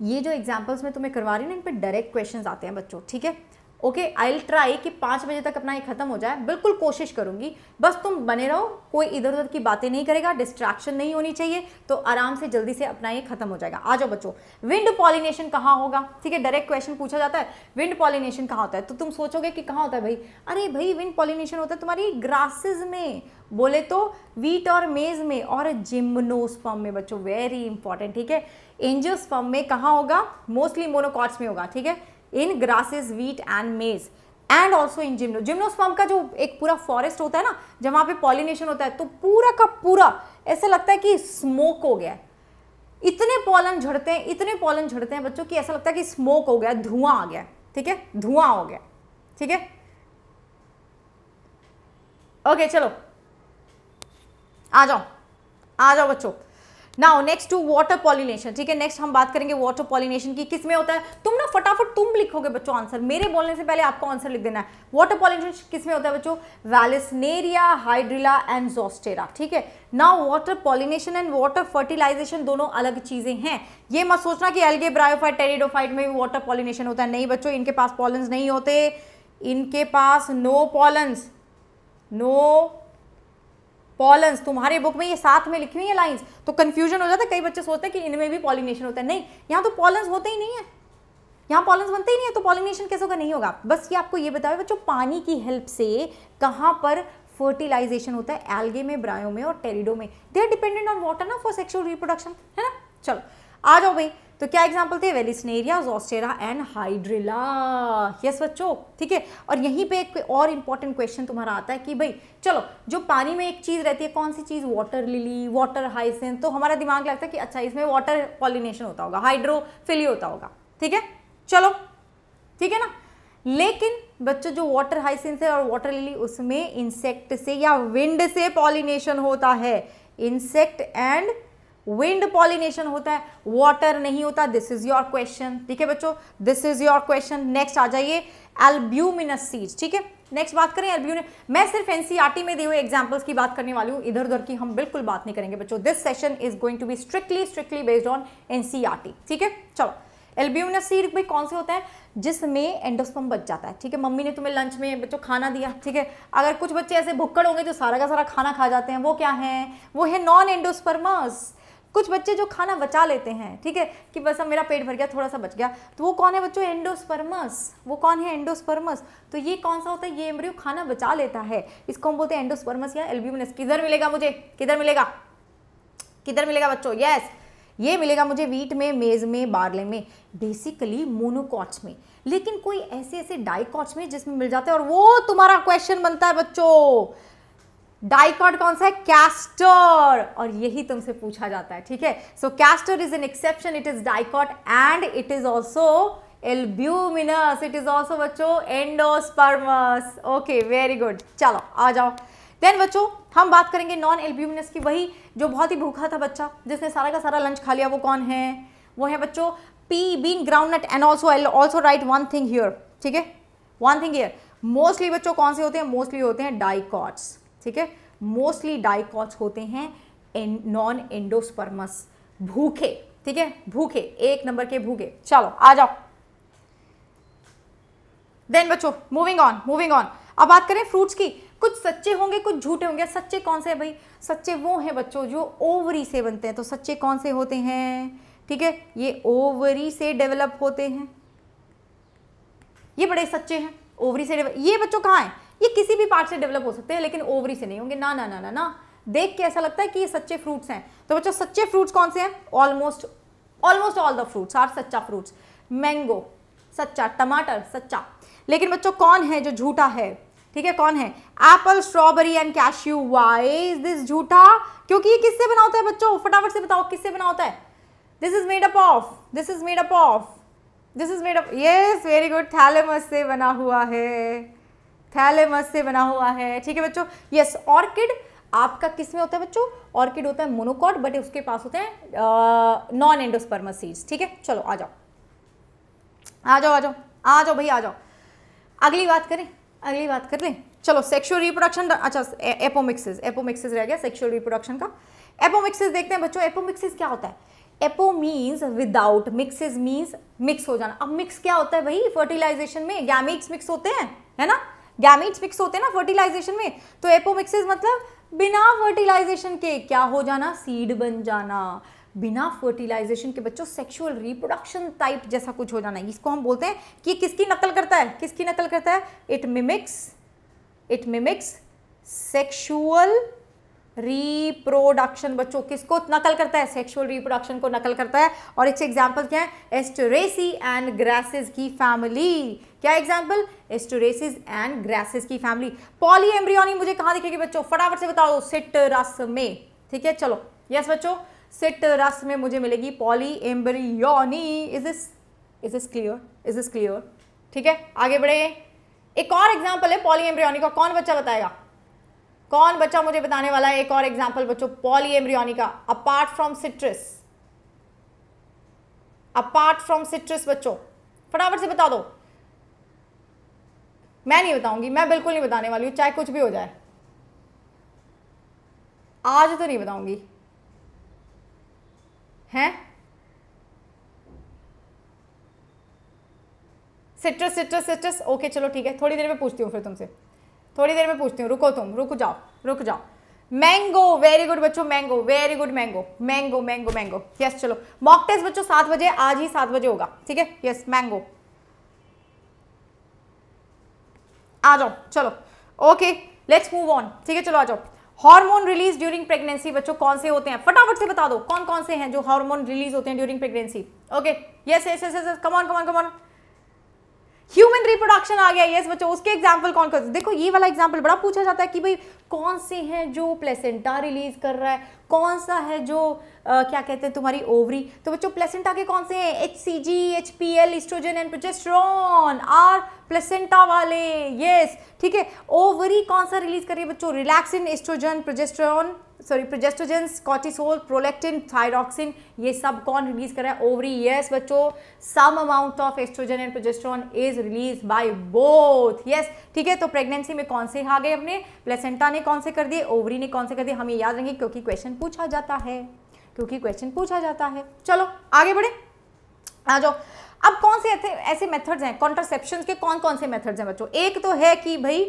ये जो एग्जाम्पल्स मैं तुम्हें करवा रही हूँ ना इन पर डायरेक्ट क्वेश्चन आते हैं बच्चों, ठीक है? ओके आई विल ट्राई कि पाँच बजे तक अपना ये खत्म हो जाए। बिल्कुल कोशिश करूँगी। बस तुम बने रहो, कोई इधर उधर की बातें नहीं करेगा डिस्ट्रैक्शन नहीं होनी चाहिए तो आराम से जल्दी से अपना ये खत्म हो जाएगा। आ जाओ बच्चों विंड पॉलिनेशन कहाँ होगा? ठीक है डायरेक्ट क्वेश्चन पूछा जाता है विंड पॉलिनेशन कहाँ होता है? तो तुम सोचोगे कि कहाँ होता है भाई? अरे भाई विंड पॉलिनेशन होता है तुम्हारी ग्रासेज में। बोले तो वीट और मेज में और जिम्नोस्पम में बच्चों वेरी इंपॉर्टेंट ठीक है? एंजियोस्पम में कहाँ होगा? मोस्टली मोनोकॉट्स में होगा, ठीक है? In grasses wheat and maize and also in gymno gymnosperm का जो एक पूरा फॉरेस्ट होता है ना, जब वहाँ पे पॉलिनेशन होता है तो पूरा का पूरा ऐसा लगता है कि स्मोक हो गया इतने पॉलन झड़ते हैं, इतने पॉलन झड़ते हैं बच्चों की ऐसा लगता है कि स्मोक हो गया धुआँ आ गया ठीक है? धुआँ हो गया ठीक है? ओके चलो। आ जाओ आ जाओ बच्चों। Now next to water pollination ठीक है? नेक्स्ट हम बात करेंगे वाटर पॉलिनेशन की किसमें होता है? तुम ना फटाफट तुम लिखोगे बच्चों आंसर मेरे बोलने से पहले आपको आंसर लिख देना है। वाटर पॉलिनेशन किसमें होता है बच्चों? वैलिसनेरिया हाइड्रिला एंड जोस्टेरा ठीक है? Now water pollination and water fertilization दोनों अलग चीज़ें हैं। ये मत सोचना कि एल्गे ब्रायोफाइट टेरिडोफाइट में भी वाटर पॉलिनेशन होता है। नहीं बच्चों, इनके पास पॉलन्स नहीं होते। इनके पास नो पॉलन्स नो पॉलन्स, तुम्हारे बुक में ये साथ में लिखी हुई है लाइंस तो कंफ्यूजन हो जाता है। कई बच्चे सोचते हैं कि इनमें भी पॉलिनेशन होता है। नहीं, यहाँ तो पॉलन्स होते ही नहीं है। यहाँ पॉलन्स बनते ही नहीं है तो पॉलिनेशन कैसे होगा? नहीं होगा। बस ये आपको ये बताओ, बच्चों, पानी की हेल्प से कहाँ पर फर्टिलाइजेशन होता है? एल्गे में ब्रायो में और टेरिडो में। They are dependent on water ना फॉर सेक्सुअल रिप्रोडक्शन है ना? चलो, आ जाओ भाई। तो क्या एग्ज़ाम्पल थे? Vallisneria zostera and hydrilla yes बच्चों, ठीक है? और यहीं पे एक और इंपॉर्टेंट क्वेश्चन तुम्हारा आता है कि भाई, चलो, जो पानी में एक चीज़ रहती है, कौन सी चीज़? वाटर लिली वाटर हाइसेंस तो हमारा दिमाग लगता है कि अच्छा इसमें वाटर पॉलिनेशन होता होगा हाइड्रोफिली होता होगा, ठीक है? चलो, ठीक है ना? लेकिन बच्चों, जो वाटर हाइसेंस है और वाटर लिली उसमें इंसेक्ट से या विंड से पॉलिनेशन होता है। इंसेक्ट एंड विंड पॉलिनेशन होता है वाटर नहीं होता दिस इज़ योर क्वेश्चन ठीक है बच्चों? This is your question next आ जाइए एल्ब्यूमिनस सीड्स ठीक है? नेक्स्ट बात करें एल्ब्यूमिन मैं सिर्फ़ एनसीईआरटी में दिए हुए एग्जांपल्स की बात करने वाली हूँ। इधर उधर की हम बिल्कुल बात नहीं करेंगे बच्चों। This session is going to be strictly strictly based on NCERT ठीक है? चलो एल्ब्यूमिनस सीड भाई कौन से होता है? जिसमें एंडोस्पम बच जाता है। ठीक है, मम्मी ने तुम्हें लंच में बच्चों खाना दिया। ठीक है, अगर कुछ बच्चे ऐसे भुक्कड़ होंगे जो सारा का सारा खाना खा जाते हैं, वो क्या है? वो है नॉन एंडोस्पर्मस कुछ बच्चे जो खाना बचा लेते हैं, ठीक है? कि बस अब मेरा पेट भर गया, थोड़ा सा बच गया। तो वो कौन है बच्चों? एंडोस्पर्मस वो कौन है एंडोस्पर्मस तो ये कौन सा होता है? ये एम्ब्रियो खाना बचा लेता है। इसको हम बोलते हैं एंडोस्पर्मस या एल्ब्यूमिनस किधर मिलेगा मुझे? किधर मिलेगा? किधर मिलेगा बच्चों? यस ये मिलेगा मुझे वीट में, मेज में, बार्ले में बेसिकली मोनोकॉट्स में। लेकिन कोई ऐसे ऐसे डाइकॉट्स में जिसमें मिल जाते हैं और वो तुम्हारा क्वेश्चन बनता है बच्चों। डाइकॉट कौन सा है? कैस्टर। और यही तुमसे पूछा जाता है, ठीक है? So castor is an exception it is dicot and it is also albuminous it is also बच्चों एंडोस्पर्मस ओके वेरी गुड चलो, आ जाओ। देन बच्चों, हम बात करेंगे नॉन एल्ब्यूमिनस की। वही जो बहुत ही भूखा था बच्चा, जिसने सारा का सारा लंच खा लिया, वो कौन है? वो है, बच्चों pea bean groundnut and also I also write one thing here ठीक है? वन थिंग हियर मोस्टली बच्चों कौन से होते हैं? मोस्टली होते हैं डाइकॉट्स ठीक है? मोस्टली डाइकॉट्स होते हैं नॉन एंडोस्पर्मस भूखे, ठीक है? भूखे, एक नंबर के भूखे। चलो, आ जाओ। देन बच्चों मूविंग ऑन मूविंग ऑन अब बात करें फ्रूट्स की। कुछ सच्चे होंगे, कुछ झूठे होंगे। सच्चे कौन से भाई? सच्चे वो हैं बच्चों जो ओवरी से बनते हैं। तो सच्चे कौन से होते हैं? ठीक है? ये ओवरी से डेवलप होते हैं। ये बड़े सच्चे हैं। ओवरी से डेवलप ये बच्चों कहाँ हैं? ये किसी भी पार्ट से डेवलप हो सकते हैं, लेकिन ओवरी से नहीं होंगे। ना ना ना ना ना। देख के ऐसा लगता है कि ये सच्चे फ्रूट्स हैं। तो बच्चों, सच्चे फ्रूट्स कौन से हैं? Almost almost all the fruits are सच्चा फ्रूट्स मैंगो सच्चा। टमाटर सच्चा। लेकिन बच्चों, कौन है जो झूठा है? ठीक है, कौन है? Apple strawberry and cashew why is this झूठा? क्योंकि ये किससे बना होता है बच्चों? फटाफट से बताओ, किससे बना होता है? This is made up of this is made up of this is made up yes very good thalamus से बना हुआ है। थैलेमस से बना हुआ है। ठीक है बच्चों? यस ऑर्किड आपका किसमें होता है बच्चों? ऑर्किड होता है मोनोकॉट बट उसके पास होते हैं नॉन एंडोस्पर्मस सीड्स ठीक है? चलो, आ जाओ। आ जाओ आ जाओ। आ जाओ भाई, आ जाओ। अगली बात करें। अगली बात कर लें। चलो सेक्सुअल रिप्रोडक्शन अच्छा एपोमिक्सिस एपोमिक्सिस रह गया सेक्सुअल रिप्रोडक्शन का। एपोमिक्सिस देखते हैं बच्चों। एपोमिक्सिस क्या होता है? Apo means without mixis means mix हो जाना। अब मिक्स क्या होता है भाई? फर्टिलाइजेशन में गैमिट्स मिक्स होते हैं, है ना? गैमिट्स मिक्स होते हैं ना फर्टिलाइजेशन में तो एपोमिक्सिस मतलब बिना फर्टिलाइजेशन के क्या हो जाना? सीड बन जाना। बिना फर्टिलाइजेशन के बच्चों सेक्सुअल रिप्रोडक्शन टाइप जैसा कुछ हो जाना। इसको हम बोलते हैं कि किसकी नकल करता है? किसकी नकल करता है? It mimics it mimics sexual reproduction बच्चों, किसको नकल करता है? सेक्सुअल रिप्रोडक्शन को नकल करता है। और इससे एग्जांपल क्या है? एस्टोरेसी एंड ग्रासेस की फैमिली क्या एग्जांपल एस्टोरेसिस एंड ग्रासेस की फैमिली पॉली एम्ब्रियोनी मुझे कहाँ दिखेगी बच्चों? फटाफट से बताओ सिट रस में। ठीक है? चलो। यस बच्चों? सिट रस में मुझे मिलेगी polyembryony is this is this clear is this clear ठीक है? आगे बढ़े एक और एग्ज़ाम्पल है पॉली एम्ब्रियोनी का कौन बच्चा बताएगा? कौन बच्चा मुझे बताने वाला है? एक और एग्ज़ाम्पल बच्चों पॉली एम्ब्रियोनी का। Apart from citrus apart from citrus बच्चों, फटाफट से बता दो। मैं नहीं बताऊँगी, मैं बिल्कुल नहीं बताने वाली हूँ, चाहे कुछ भी हो जाए। आज तो नहीं बताऊँगी। हैं? सिट्रस सिट्रस सिट्रस ओके चलो ठीक है, थोड़ी देर में पूछती हूँ फिर तुमसे। थोड़ी देर में पूछती हूँ। रुको तुम, रुक जाओ रुक जाओ। मैंगो वेरी गुड बच्चों mango very good mango mango mango mango yes चलो। मॉक टेस्ट बच्चों, सात बजे, आज ही सात बजे होगा, ठीक है? यस मैंगो आ जाओ, चलो। ओके लेट्स मूव ऑन ठीक है? चलो, आ जाओ। हार्मोन रिलीज़ ड्यूरिंग प्रेगनेंसी बच्चों, कौन से होते हैं? फटाफट से बता दो कौन कौन से हैं जो हार्मोन रिलीज़ होते हैं during pregnancy okay yes yes yes yes come on come on come on human reproduction आ गया यस बच्चों उसके एग्ज़ाम्पल कौन कौन देखो ये वाला एग्ज़ाम्पल बड़ा पूछा जाता है कि भाई कौन से हैं जो प्लेसेंटा रिलीज़ कर रहा है? कौन सा है जो आ, क्या कहते हैं तुम्हारी ओवरी तो बच्चों प्लेसेंटा के कौन से हैं? H C G H P L estrogen and progesterone are placenta वाले यस ठीक है? ओवरी कौन सा रिलीज़ करिए बच्चों? Relaxin estrogen progesterone sorry progestogens cortisol prolactin thyroxine ये सब कौन रिलीज़ कर रहा है? ओवरी यस बच्चों some amount of estrogen and progesterone is release by both yes ठीक है तो प्रेगनेंसी में कौन से आ गए अपने प्लेसेंटा ने कौन से कर दिए? ओवरी ने कौन से कर दिए? हमें याद रहेंगे क्योंकि क्वेश्चन पूछा जाता है। क्योंकि क्वेश्चन पूछा जाता है। चलो, आगे बढ़े। आ जाओ। अब कौन से ऐसे मेथड्स हैं? कॉन्ट्रासेप्शन के कौन कौन से मेथड्स हैं बच्चों? एक तो है कि भाई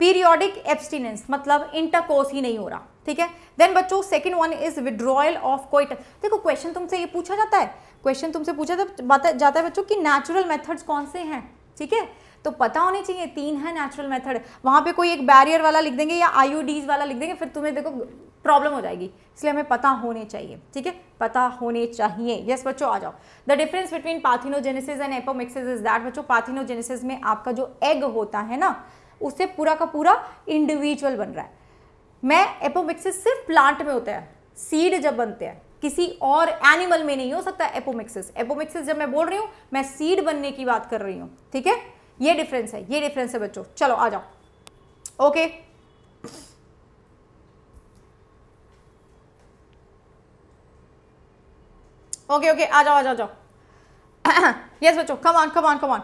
पीरियोडिक एब्सटिनेंस मतलब इंटरकोर्स ही नहीं हो रहा। ठीक है? देन बच्चों second one is withdrawal of coitus देखो क्वेश्चन तुमसे ये पूछा जाता है। क्वेश्चन तुमसे पूछा जाता है बच्चों कि नेचुरल मेथड्स कौन से हैं? ठीक है? तो पता होने चाहिए, तीन है नेचुरल मेथड वहाँ पे कोई एक बैरियर वाला लिख देंगे या आईयूडीज वाला लिख देंगे, फिर तुम्हें देखो प्रॉब्लम हो जाएगी। इसलिए हमें पता होने चाहिए, ठीक है? पता होने चाहिए। यस बच्चों, आ जाओ। The difference between parthenogenesis and apomixis is that बच्चों पाथिनोजेनेसिस में आपका जो एग होता है ना उससे पूरा का पूरा इंडिविजुअल बन रहा है। मैं एपोमिक्सिस सिर्फ़ प्लांट में होता है सीड जब बनते हैं, किसी और एनिमल में नहीं हो सकता एपोमिक्सिस। एपोमिक्सिस जब मैं बोल रही हूँ, मैं सीड बनने की बात कर रही हूँ, ठीक है? ये डिफरेंस है, ये डिफरेंस है बच्चों। चलो, आ जाओ। ओके ओके ओके आ जाओ आ जाओ जाओ। यस बच्चों come on come on come on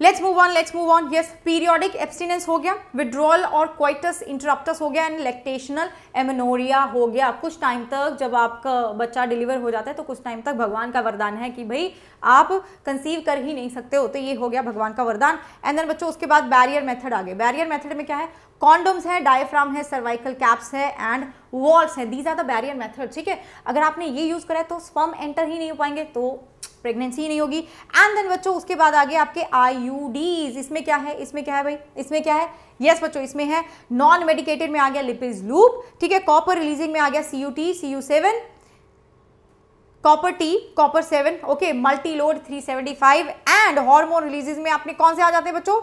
let's move on let's move on yes periodic abstinence हो गया विड्रॉल और क्वाइटस इंटरप्टस हो गया एंड लेक्टेशनल एमनोरिया हो गया। कुछ टाइम तक जब आपका बच्चा डिलीवर हो जाता है तो कुछ टाइम तक भगवान का वरदान है कि भाई, आप कंसीव कर ही नहीं सकते हो तो ये हो गया भगवान का वरदान। एंड देन बच्चों, उसके बाद बैरियर मेथड आ गए। बैरियर मेथड में क्या है? कॉन्डोम्स है डायफ्राम है सर्वाइकल कैप्स है एंड वॉल्स है. These are the barrier method ठीक है? अगर आपने ये यूज़ करा है तो स्पर्म एंटर ही नहीं हो पाएँगे तो प्रेगनेंसी ही नहीं होगी. एंड देन बच्चों उसके बाद आगे आपके आई इसमें क्या है? इसमें क्या है भाई? इसमें क्या है? यस yes, बच्चों इसमें है. नॉन मेडिकेटेड में आ गया लिपिज लूप ठीक है? कॉपर रिलीजिंग में आ गया C U T C U seven copper T copper seven okay multi load three seventy five and hormone releases में आपने कौन से आ जाते हैं बच्चों?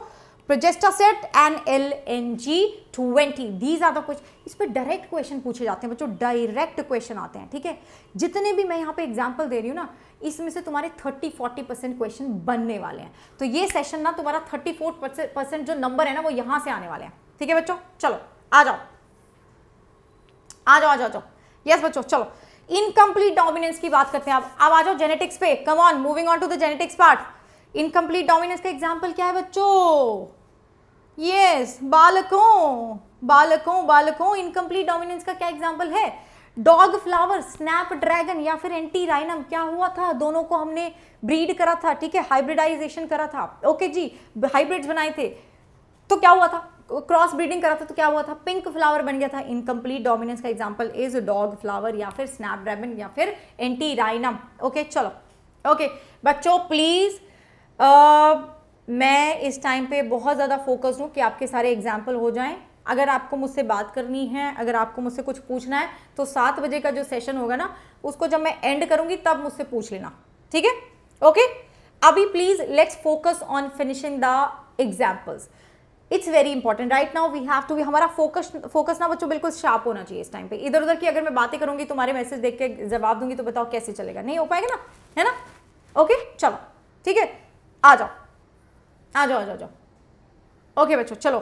Progestasert and L N G twenty these are the question इस पर डायरेक्ट क्वेश्चन पूछे जाते हैं, बच्चों डायरेक्ट क्वेश्चन आते हैं, ठीक है? जितने भी मैं यहाँ पे एग्ज़ाम्पल दे रही हूँ ना, इसमें से तुम्हारे 30 40 परसेंट क्वेश्चन बनने वाले हैं। तो ये सेशन ना तुम्हारा 34 परसेंट जो नंबर है ना, वो यहाँ से आने वाले हैं। ठीक है बच्चों? चलो, आ जाओ। आ जाओ आ जाओ जाओ। यस बच्चों, चलो। इनकम्प्लीट डोमिनेंस की बात करते हैं अब अब आ जाओ जेनेटिक्स पे। Come on moving on to the genetics part incomplete dominance का एग्ज़ाम्पल क्या है बच्चों? यस बालकों बालकों बालकों इनकम्प्लीट डोमिनेंस का क्या एग्ज़ाम्पल है? डॉग फ्लावर स्नैप ड्रैगन या फिर एंटी राइनम क्या हुआ था? दोनों को हमने ब्रीड करा था, ठीक है? हाइब्रिडाइजेशन करा था। ओके जी हाइब्रिड्स बनाए थे। तो क्या हुआ था? क्रॉस ब्रीडिंग करा था तो क्या हुआ था? पिंक फ्लावर बन गया था। इनकम्प्लीट डोमिनेंस का एग्ज़ाम्पल इज़ डॉग फ्लावर या फिर स्नैप ड्रैगन या फिर एंटी राइनम ओके चलो। ओके बच्चों प्लीज़ मैं इस टाइम पे बहुत ज़्यादा फोकस हूँ कि आपके सारे एग्ज़ाम्पल हो जाएँ। अगर आपको मुझसे बात करनी है, अगर आपको मुझसे कुछ पूछना है तो सात बजे का जो सेशन होगा ना, उसको जब मैं एंड करूँगी, तब मुझसे पूछ लेना। ठीक है? ओके अभी please let's focus on finishing the examples it's very important right now we have to be हमारा फोकस फोकस ना बच्चों बिल्कुल शार्प होना चाहिए इस टाइम पे। इधर उधर की अगर मैं बातें करूँगी, तुम्हारे मैसेज देख के जवाब दूँगी तो बताओ कैसे चलेगा? नहीं हो पाएगा ना? है ना? Okay okay? चलो। ठीक है? आ जाओ। आ जाओ आ जाओ ओके बच्चों, चलो।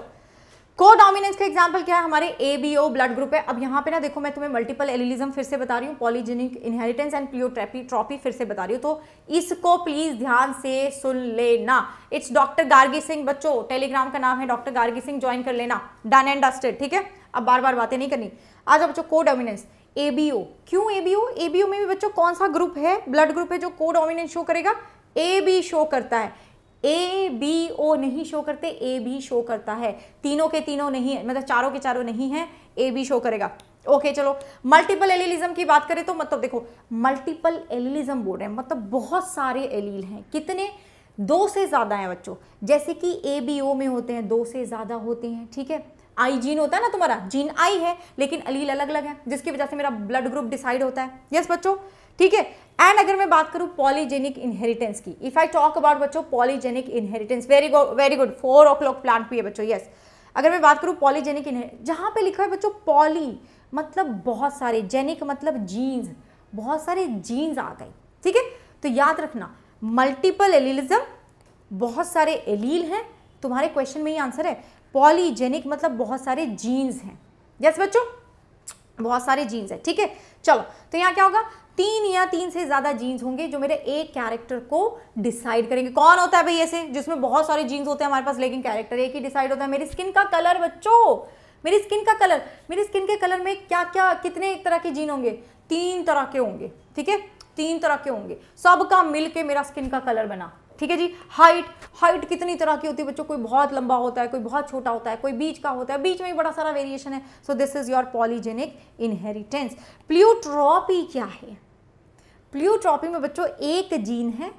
को डोमिनेंस का एग्जांपल क्या है? हमारे A B O blood group है। अब यहाँ पे ना देखो, मैं तुम्हें मल्टीपल एलिलिज्म फिर से बता रही हूँ पॉलीजेनिक इनहेरिटेंस एंड प्लियोट्रेपी ट्रॉपी फिर से बता रही हूँ। तो इसको प्लीज़ ध्यान से सुन लेना। इट्स डॉक्टर गार्गी सिंह बच्चों टेलीग्राम का नाम है डॉक्टर गार्गी सिंह ज्वाइन कर लेना। डन एंड डस्टेड ठीक है? अब बार बार बातें नहीं करनी। आ जाओ बच्चों को डोमिनेंस एबीओ क्यों एबीओ एबीओ में भी बच्चों कौन सा ग्रुप है? ब्लड ग्रुप है जो को डोमिनेंस शो करेगा। ए बी शो करता है। ए बी ओ नहीं शो करते ए बी शो करता है। तीनों के तीनों नहीं है मतलब चारों के चारों नहीं है ए बी शो करेगा। ओके चलो। मल्टीपल एलिलिज्म की बात करें तो मतलब देखो मल्टीपल एलिलिज्म बोल रहे हैं मतलब बहुत सारे एलील हैं। कितने? दो से ज़्यादा हैं बच्चों। जैसे कि ए बी ओ में होते हैं, दो से ज़्यादा होते हैं, ठीक है? आई जीन होता है ना तुम्हारा जीन आई है, लेकिन अलील अलग अलग है, जिसकी वजह से मेरा ब्लड ग्रुप डिसाइड होता है। यस बच्चों? ठीक है? एंड अगर मैं बात करूँ पॉलीजेनिक इनहेरिटेंस की इफ़ आई टॉक अबाउट बच्चों polygenic inheritance very good very good four o'clock plant भी है बच्चों यस अगर मैं बात करूँ पॉलीजेनिक जहाँ पे लिखा है बच्चों पॉली मतलब बहुत सारे जेनिक मतलब जीन्स बहुत सारे जीन्स आ गए, ठीक है? तो याद रखना मल्टीपल एलिलिज्म बहुत सारे एलील हैं, तुम्हारे क्वेश्चन में ही आंसर है पॉलीजेनिक मतलब बहुत सारे जीन्स हैं यस बच्चों? बहुत सारे जीन्स हैं, ठीक है? चलो तो यहाँ क्या होगा? तीन या तीन से ज़्यादा जीन्स होंगे जो मेरे एक कैरेक्टर को डिसाइड करेंगे। कौन होता है भाई ऐसे, जिसमें बहुत सारे जीन्स होते हैं हमारे पास, लेकिन कैरेक्टर एक ही डिसाइड होता है? मेरी स्किन का कलर बच्चों! मेरी स्किन का कलर मेरी स्किन के कलर में क्या क्या कितने एक तरह के जीन होंगे? तीन तरह के होंगे, ठीक है? तीन तरह के होंगे। सबका मिलके मेरा स्किन का कलर बना। ठीक है जी? हाइट हाइट कितनी तरह की होती है बच्चों? कोई बहुत लंबा होता है, कोई बहुत छोटा होता है, कोई बीच का होता है। बीच में भी बड़ा सारा वेरिएशन है। So this is your polygenic inheritance pleiotropy क्या है? प्ल्यूट्रॉपी में बच्चों एक जीन है।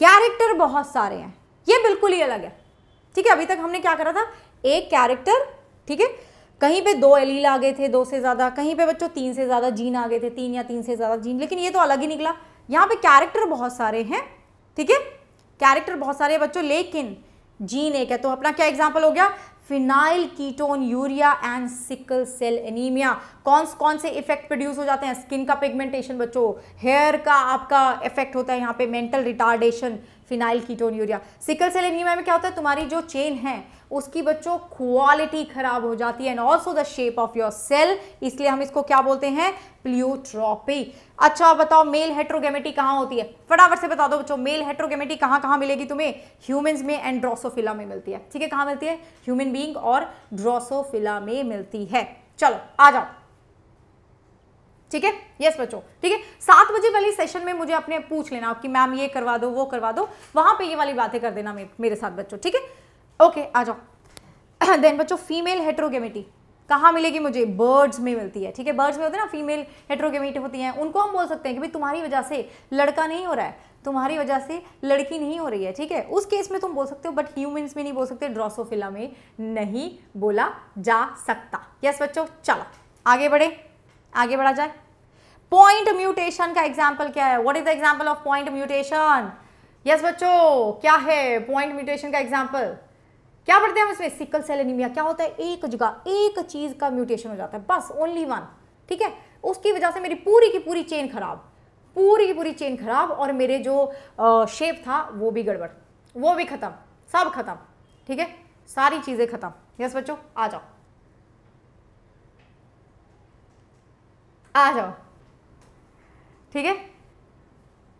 कैरेक्टर बहुत सारे हैं। ये बिल्कुल ही अलग है। ठीक है? अभी तक हमने क्या करा था? एक कैरेक्टर ठीक है? कहीं पे दो एलील आ गए थे, दो से ज़्यादा। कहीं पे बच्चों तीन से ज़्यादा जीन आ गए थे, तीन या तीन से ज़्यादा जीन लेकिन ये तो अलग ही निकला। यहाँ पे कैरेक्टर बहुत सारे हैं। ठीक है? कैरेक्टर बहुत सारे बच्चों, लेकिन जीन एक है तो अपना क्या एग्ज़ाम्पल हो गया? Phenylketonuria and sickle cell anaemia कौन कौन से इफ़ेक्ट प्रोड्यूस हो जाते हैं? स्किन का पिगमेंटेशन बच्चों हेयर का आपका इफ़ेक्ट होता है यहाँ पे mental retardation phenylketonuria sickle cell anaemia में क्या होता है? तुम्हारी जो चेन है, उसकी बच्चों क्वालिटी खराब हो जाती है and also the shape of your cell इसलिए हम इसको क्या बोलते हैं? प्ल्यूट्रॉपी अच्छा बताओ मेल हेट्रोगेमेटी कहाँ होती है? फटाफट से बता दो बच्चों मेल हेट्रोगेमेटी कहाँ कहाँ मिलेगी तुम्हें? ह्यूमंस में एंड ड्रोसोफिला में मिलती है। ठीक है, कहाँ मिलती है? ह्यूमन बींग और ड्रोसोफिला में मिलती है। चलो, आ जाओ। ठीक है? यस बच्चों। ठीक है? सात बजे वाली सेशन में मुझे अपने पूछ लेना कि मैम ये करवा दो, वो करवा दो। वहाँ पे ये वाली बातें कर देना मेरे साथ बच्चों, ठीक है? ओके आ जाओ। देन बच्चों फीमेल हेट्रोगेमिटी कहाँ मिलेगी मुझे? बर्ड्स में मिलती है, ठीक है? बर्ड्स में होते हैं ना फीमेल हेट्रोगेमिटी होती हैं। उनको हम बोल सकते हैं कि भाई, तुम्हारी वजह से लड़का नहीं हो रहा है। तुम्हारी वजह से लड़की नहीं हो रही है, ठीक है? उस केस में तुम बोल सकते हो बट ह्यूमंस में नहीं बोल सकते ड्रोसोफिला में नहीं बोला जा सकता। यस बच्चों? चलो, आगे बढ़े। आगे बढ़ा जाए। पॉइंट म्यूटेशन का एग्ज़ाम्पल क्या है? What is the example of point mutation yes बच्चों, क्या है पॉइंट म्यूटेशन का एग्ज़ाम्पल क्या पढ़ते हैं हम इसमें? सिकल सेल एनीमिया क्या होता है? एक जगह, एक चीज़ का म्यूटेशन हो जाता है। बस ओनली वन ठीक है? उसकी वजह से मेरी पूरी की पूरी चेन खराब। पूरी की पूरी चेन खराब और मेरे जो शेप था, वो भी गड़बड़। वो भी खत्म। सब खत्म। ठीक है? सारी चीज़ें खत्म। यस बच्चों, आ जाओ। आ जाओ। ठीक है?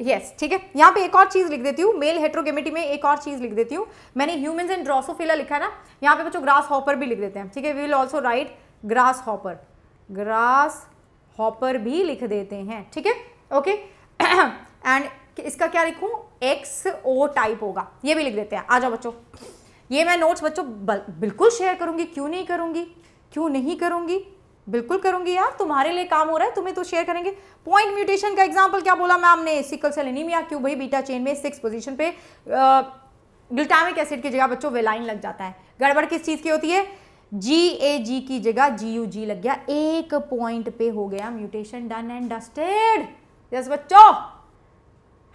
यस ठीक है? यहाँ पे एक और चीज़ लिख देती हूँ। मेल हेट्रोगेमिटी में एक और चीज़ लिख देती हूँ। मैंने ह्यूमंस एंड ड्रोसोफिला लिखा ना? यहाँ पे बच्चों ग्रास हॉपर भी लिख देते हैं। ठीक है? We will also write grasshopper grasshopper भी लिख देते हैं। ठीक है? ओके एंड इसका क्या लिखूं? एक्स ओ टाइप होगा। ये भी लिख देते हैं। आ जाओ बच्चों। ये मैं नोट्स बच्चों बिल्कुल शेयर करूँगी। क्यों नहीं करूँगी? क्यों नहीं करूँगी? बिल्कुल करूँगी यार, तुम्हारे लिए काम हो रहा है, तुम्हें तो शेयर करेंगे। पॉइंट म्यूटेशन का एग्जांपल क्या बोला मैम ने सिकल सेल एनीमिया क्यों भाई बीटा चेन में सिक्स पोजीशन पे ग्लूटामिक एसिड की जगह बच्चों वेलाइन लग जाता है। गड़बड़ किस चीज़ की होती है? जी ए जी की जगह जी यू जी लग गया। एक पॉइंट पे हो गया mutation done and dusted yes बच्चों।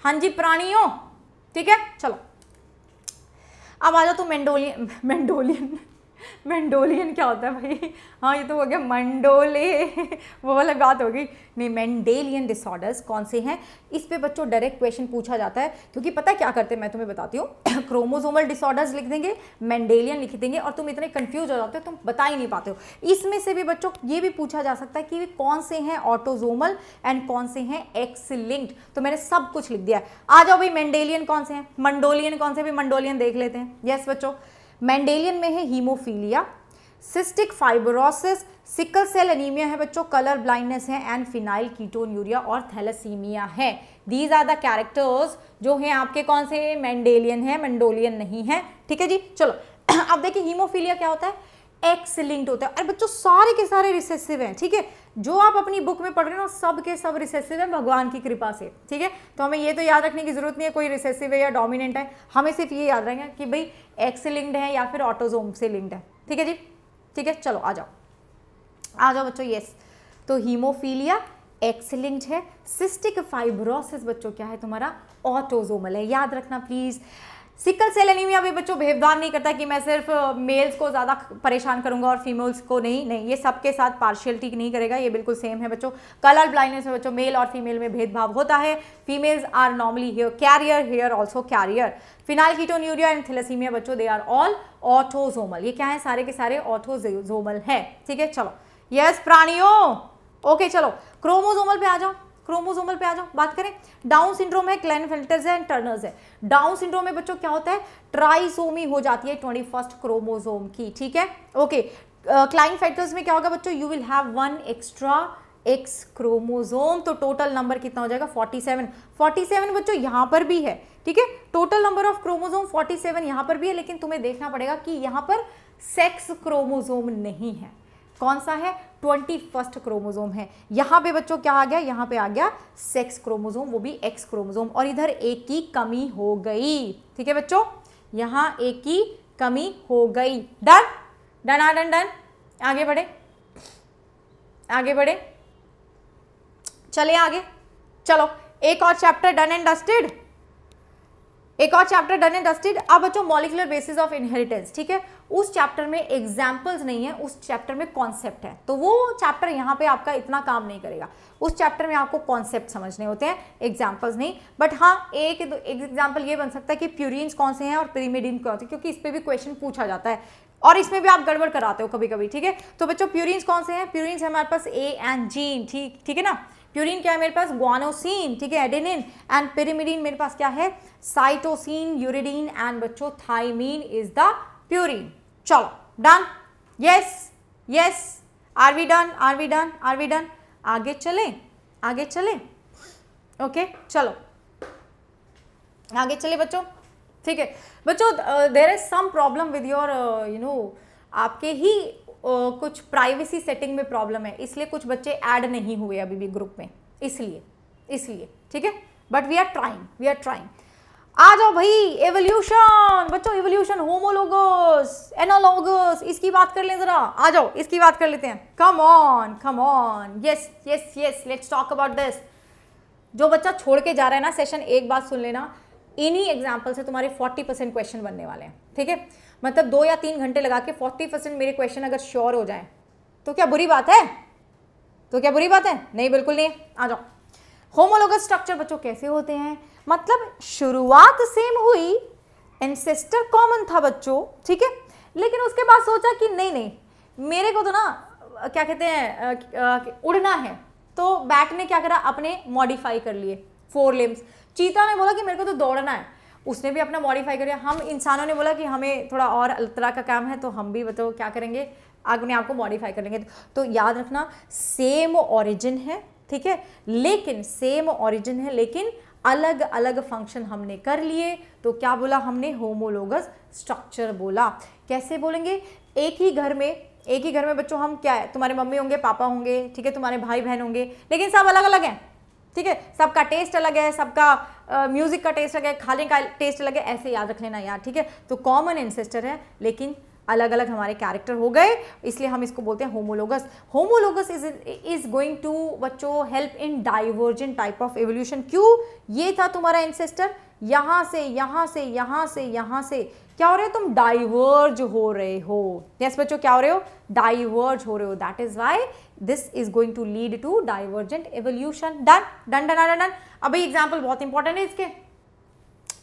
हाँ जी, प्राणियों। ठीक है? चलो। अब आ जाओ तो मेंडोलियन मेंडोलियन मेंडोलियन क्या होता है भाई? हाँ ये तो हो गया मंडोले। वो वाला बात हो गई। नहीं, मेंडेलियन डिसऑर्डर्स कौन से हैं? इस पे बच्चों डायरेक्ट क्वेश्चन पूछा जाता है, क्योंकि पता क्या करते हैं? मैं तुम्हें बताती हूँ। क्रोमोजोमल डिसऑर्डर्स लिख देंगे, मेंडेलियन लिख देंगे, और तुम इतने कंफ्यूज हो जाते हो, तुम बता ही नहीं पाते हो। इसमें से भी बच्चों, ये भी पूछा जा सकता है कि कौन से हैं ऑटोजोमल एंड कौन से हैं एक्स लिंक्ड तो मैंने सब कुछ लिख दिया है। आ जाओ भाई, मेंडेलियन कौन से हैं? मंडोलियन कौन से भी मंडोलियन देख लेते हैं। यस बच्चों। मैंडेलियन में है haemophilia cystic fibrosis sickle cell anaemia है बच्चों कलर ब्लाइंडनेस है एंड फिनाइल कीटोन यूरिया और थैलेसीमिया है। दीज आर द कैरेक्टर्स जो हैं आपके कौन से मैंडेलियन है, मैंडोलियन नहीं है। ठीक है जी, चलो। अब देखिए, हीमोफीलिया क्या होता है? एक्स लिंक्ड होता है। अरे बच्चों, सारे के सारे रिसेसिव हैं, ठीक है? जो आप अपनी बुक में पढ़ रहे हो सब के सब रिसेसिव है, भगवान की कृपा से, ठीक है? तो हमें ये तो याद रखने की ज़रूरत नहीं है, कोई रिसेसिव है या डोमिनेंट है। हमें सिर्फ़ ये याद रहेगा कि भाई एक्स लिंक्ड है या फिर ऑटोजोम से लिंक्ड है, ठीक है जी? ठीक है, चलो, आ जाओ। आ जाओ बच्चों यस तो हीमोफीलिया एक्स लिंक्ड है। सिस्टिक फाइब्रोसिस बच्चों, क्या है तुम्हारा? ऑटोजोमल है। याद रखना प्लीज़ सिकल सेल एनीमिया भी बच्चों भेदभाव नहीं करता कि मैं सिर्फ़ मेल्स को ज़्यादा परेशान करूँगा और फीमेल्स को नहीं नहीं, ये सबके साथ पार्शियलिटी नहीं करेगा, ये बिल्कुल सेम है बच्चों। कलर ब्लाइंडनेस में बच्चों मेल और फीमेल में भेदभाव होता है। Females are normally here carrier here also carrier phenylketonuria and thalassaemia बच्चों दे आर ऑल ऑटोजोमल ये क्या है? सारे के सारे ऑटोजोमल है। ठीक है? चलो। यस प्राणियों! ओके चलो। क्रोमोजोमल पे आ जाओ। क्रोमोसोमल पे आ जाओ, बात करें, डाउन सिंड्रोम है, क्लैन फिल्टर्स है एंड टर्नर्स है। डाउन सिंड्रोम में बच्चों क्या होता है? ट्राइसोमी हो जाती है ट्वेंटी फ़र्स्ट क्रोमोसोम की, ठीक है? ओके क्लाइन फैक्टर्स में क्या होगा बच्चों? You will have one extra X chromosome तो टोटल नंबर कितना हो जाएगा? 47 47 बच्चों यहाँ पर भी है, ठीक है? टोटल नंबर ऑफ़ क्रोमोजोम 47 यहाँ पर भी है, लेकिन तुम्हें देखना पड़ेगा कि यहाँ पर सेक्स क्रोमोजोम नहीं है। कौन सा है? ट्वेंटी फ़र्स्ट क्रोमोजोम है। यहाँ पे बच्चों क्या आ गया? यहाँ पे आ गया सेक्स क्रोमोजोम वो भी एक्स क्रोमोजोम और इधर एक की कमी हो गई। ठीक है बच्चों? यहाँ एक की कमी हो गई। डन डन आ डन डन आगे बढ़े। आगे बढ़े। चले आगे। चलो, एक और चैप्टर डन एंड डस्टेड एक और चैप्टर डन एंड डस्टेड अब बच्चों मॉलिकुलर बेसिस ऑफ़ इनहेरिटेंस ठीक है? उस चैप्टर में एग्जाम्पल्स नहीं है, उस चैप्टर में कॉन्सेप्ट है। तो वो चैप्टर यहाँ पे आपका इतना काम नहीं करेगा। उस चैप्टर में आपको कॉन्सेप्ट समझने होते हैं एग्जाम्पल्स नहीं। बट हाँ एक एग्ज़ाम्पल ये बन सकता है कि प्यूरिन्स कौन से हैं और पिरीमिडिन कौन से क्योंकि इस पर भी क्वेश्चन पूछा जाता है। और इसमें भी आप गड़बड़ कराते हो कभी कभी ठीक है? तो बच्चों प्यूरिन्स कौन से हैं? प्यूरिन्स हमारे पास ए एंड जीन ठीक ठीक है ना? प्यूरिन क्या है मेरे पास? ग्वानोसिन ठीक है? एडेनिन एंड पिरिमिडिन मेरे पास क्या है? साइटोसिन यूरिडीन एंड बच्चों थाइमीन इज़ द प्यूरिन चलो done yes yes are we done are we done are we done आगे चले। आगे चले। ओके चलो। आगे चले बच्चों। ठीक है। बच्चों there is some problem with your you know आपके ही uh, कुछ प्राइवेसी सेटिंग में प्रॉब्लम है। इसलिए कुछ बच्चे ऐड नहीं हुए अभी भी ग्रुप में। इसलिए। इसलिए। ठीक है? But we are trying we are trying आ जाओ भाई एवोल्यूशन बच्चों एवोल्यूशन होमोलोगस एनोलोगस इसकी बात कर लें जरा। आ जाओ, इसकी बात कर लेते हैं। Come on come on yes yes yes let's talk about this जो बच्चा छोड़ के जा रहा है ना सेशन एक बात सुन लेना। इन्हीं एग्ज़ाम्पल से तुम्हारे 40 परसेंट क्वेश्चन बनने वाले हैं, ठीक है? मतलब दो या तीन घंटे लगा के 40 परसेंट मेरे क्वेश्चन अगर श्योर हो जाए तो क्या बुरी बात है? तो क्या बुरी बात है? नहीं, बिल्कुल नहीं आ जाओ। होमोलोगस स्ट्रक्चर बच्चों कैसे होते हैं? मतलब शुरुआत सेम हुई एंसेस्टर कॉमन था बच्चों, ठीक है? लेकिन उसके बाद सोचा कि नहीं नहीं, मेरे को तो ना, क्या कहते हैं उड़ना है। तो बैट ने क्या करा? अपने मॉडिफाई कर लिए फोर लिम्स चीता ने बोला कि मेरे को तो दौड़ना है। उसने भी अपना मॉडिफाई कर लिया। हम इंसानों ने बोला कि हमें थोड़ा और तरह का काम है तो हम भी बताओ क्या करेंगे? अपने आप को मॉडिफाई कर लेंगे। तो याद रखना सेम ओरिजिन है ठीक है? लेकिन सेम ओरिजिन है, लेकिन अलग अलग फ़ंक्शन हमने कर लिए। तो क्या बोला हमने? होमोलोगस स्ट्रक्चर बोला। कैसे बोलेंगे? एक ही घर में, एक ही घर में बच्चों, हम क्या है? तुम्हारे मम्मी होंगे, पापा होंगे, ठीक है? तुम्हारे भाई बहन होंगे, लेकिन सब अलग अलग हैं, ठीक है? सबका टेस्ट अलग है, सबका म्यूज़िक का टेस्ट अलग है, खाने का टेस्ट अलग है, ऐसे याद रख लेना यार, ठीक है? तो कॉमन एंसेस्टर है, लेकिन अलग अलग हमारे कैरेक्टर हो गए इसलिए हम इसको बोलते हैं homologous homologous is is going to बच्चों help in divergent type of evolution क्यों? ये था तुम्हारा एंसेस्टर यहाँ से यहाँ से यहाँ से यहाँ से. क्या हो रहे हो? तुम डाइवर्ज हो रहे हो. यस yes, बच्चों क्या हो रहे हो? डाइवर्ज हो रहे हो. That is why this is going to lead to divergent evolution done done done done done अभी एग्ज़ाम्पल बहुत इंपॉर्टेंट है इसके.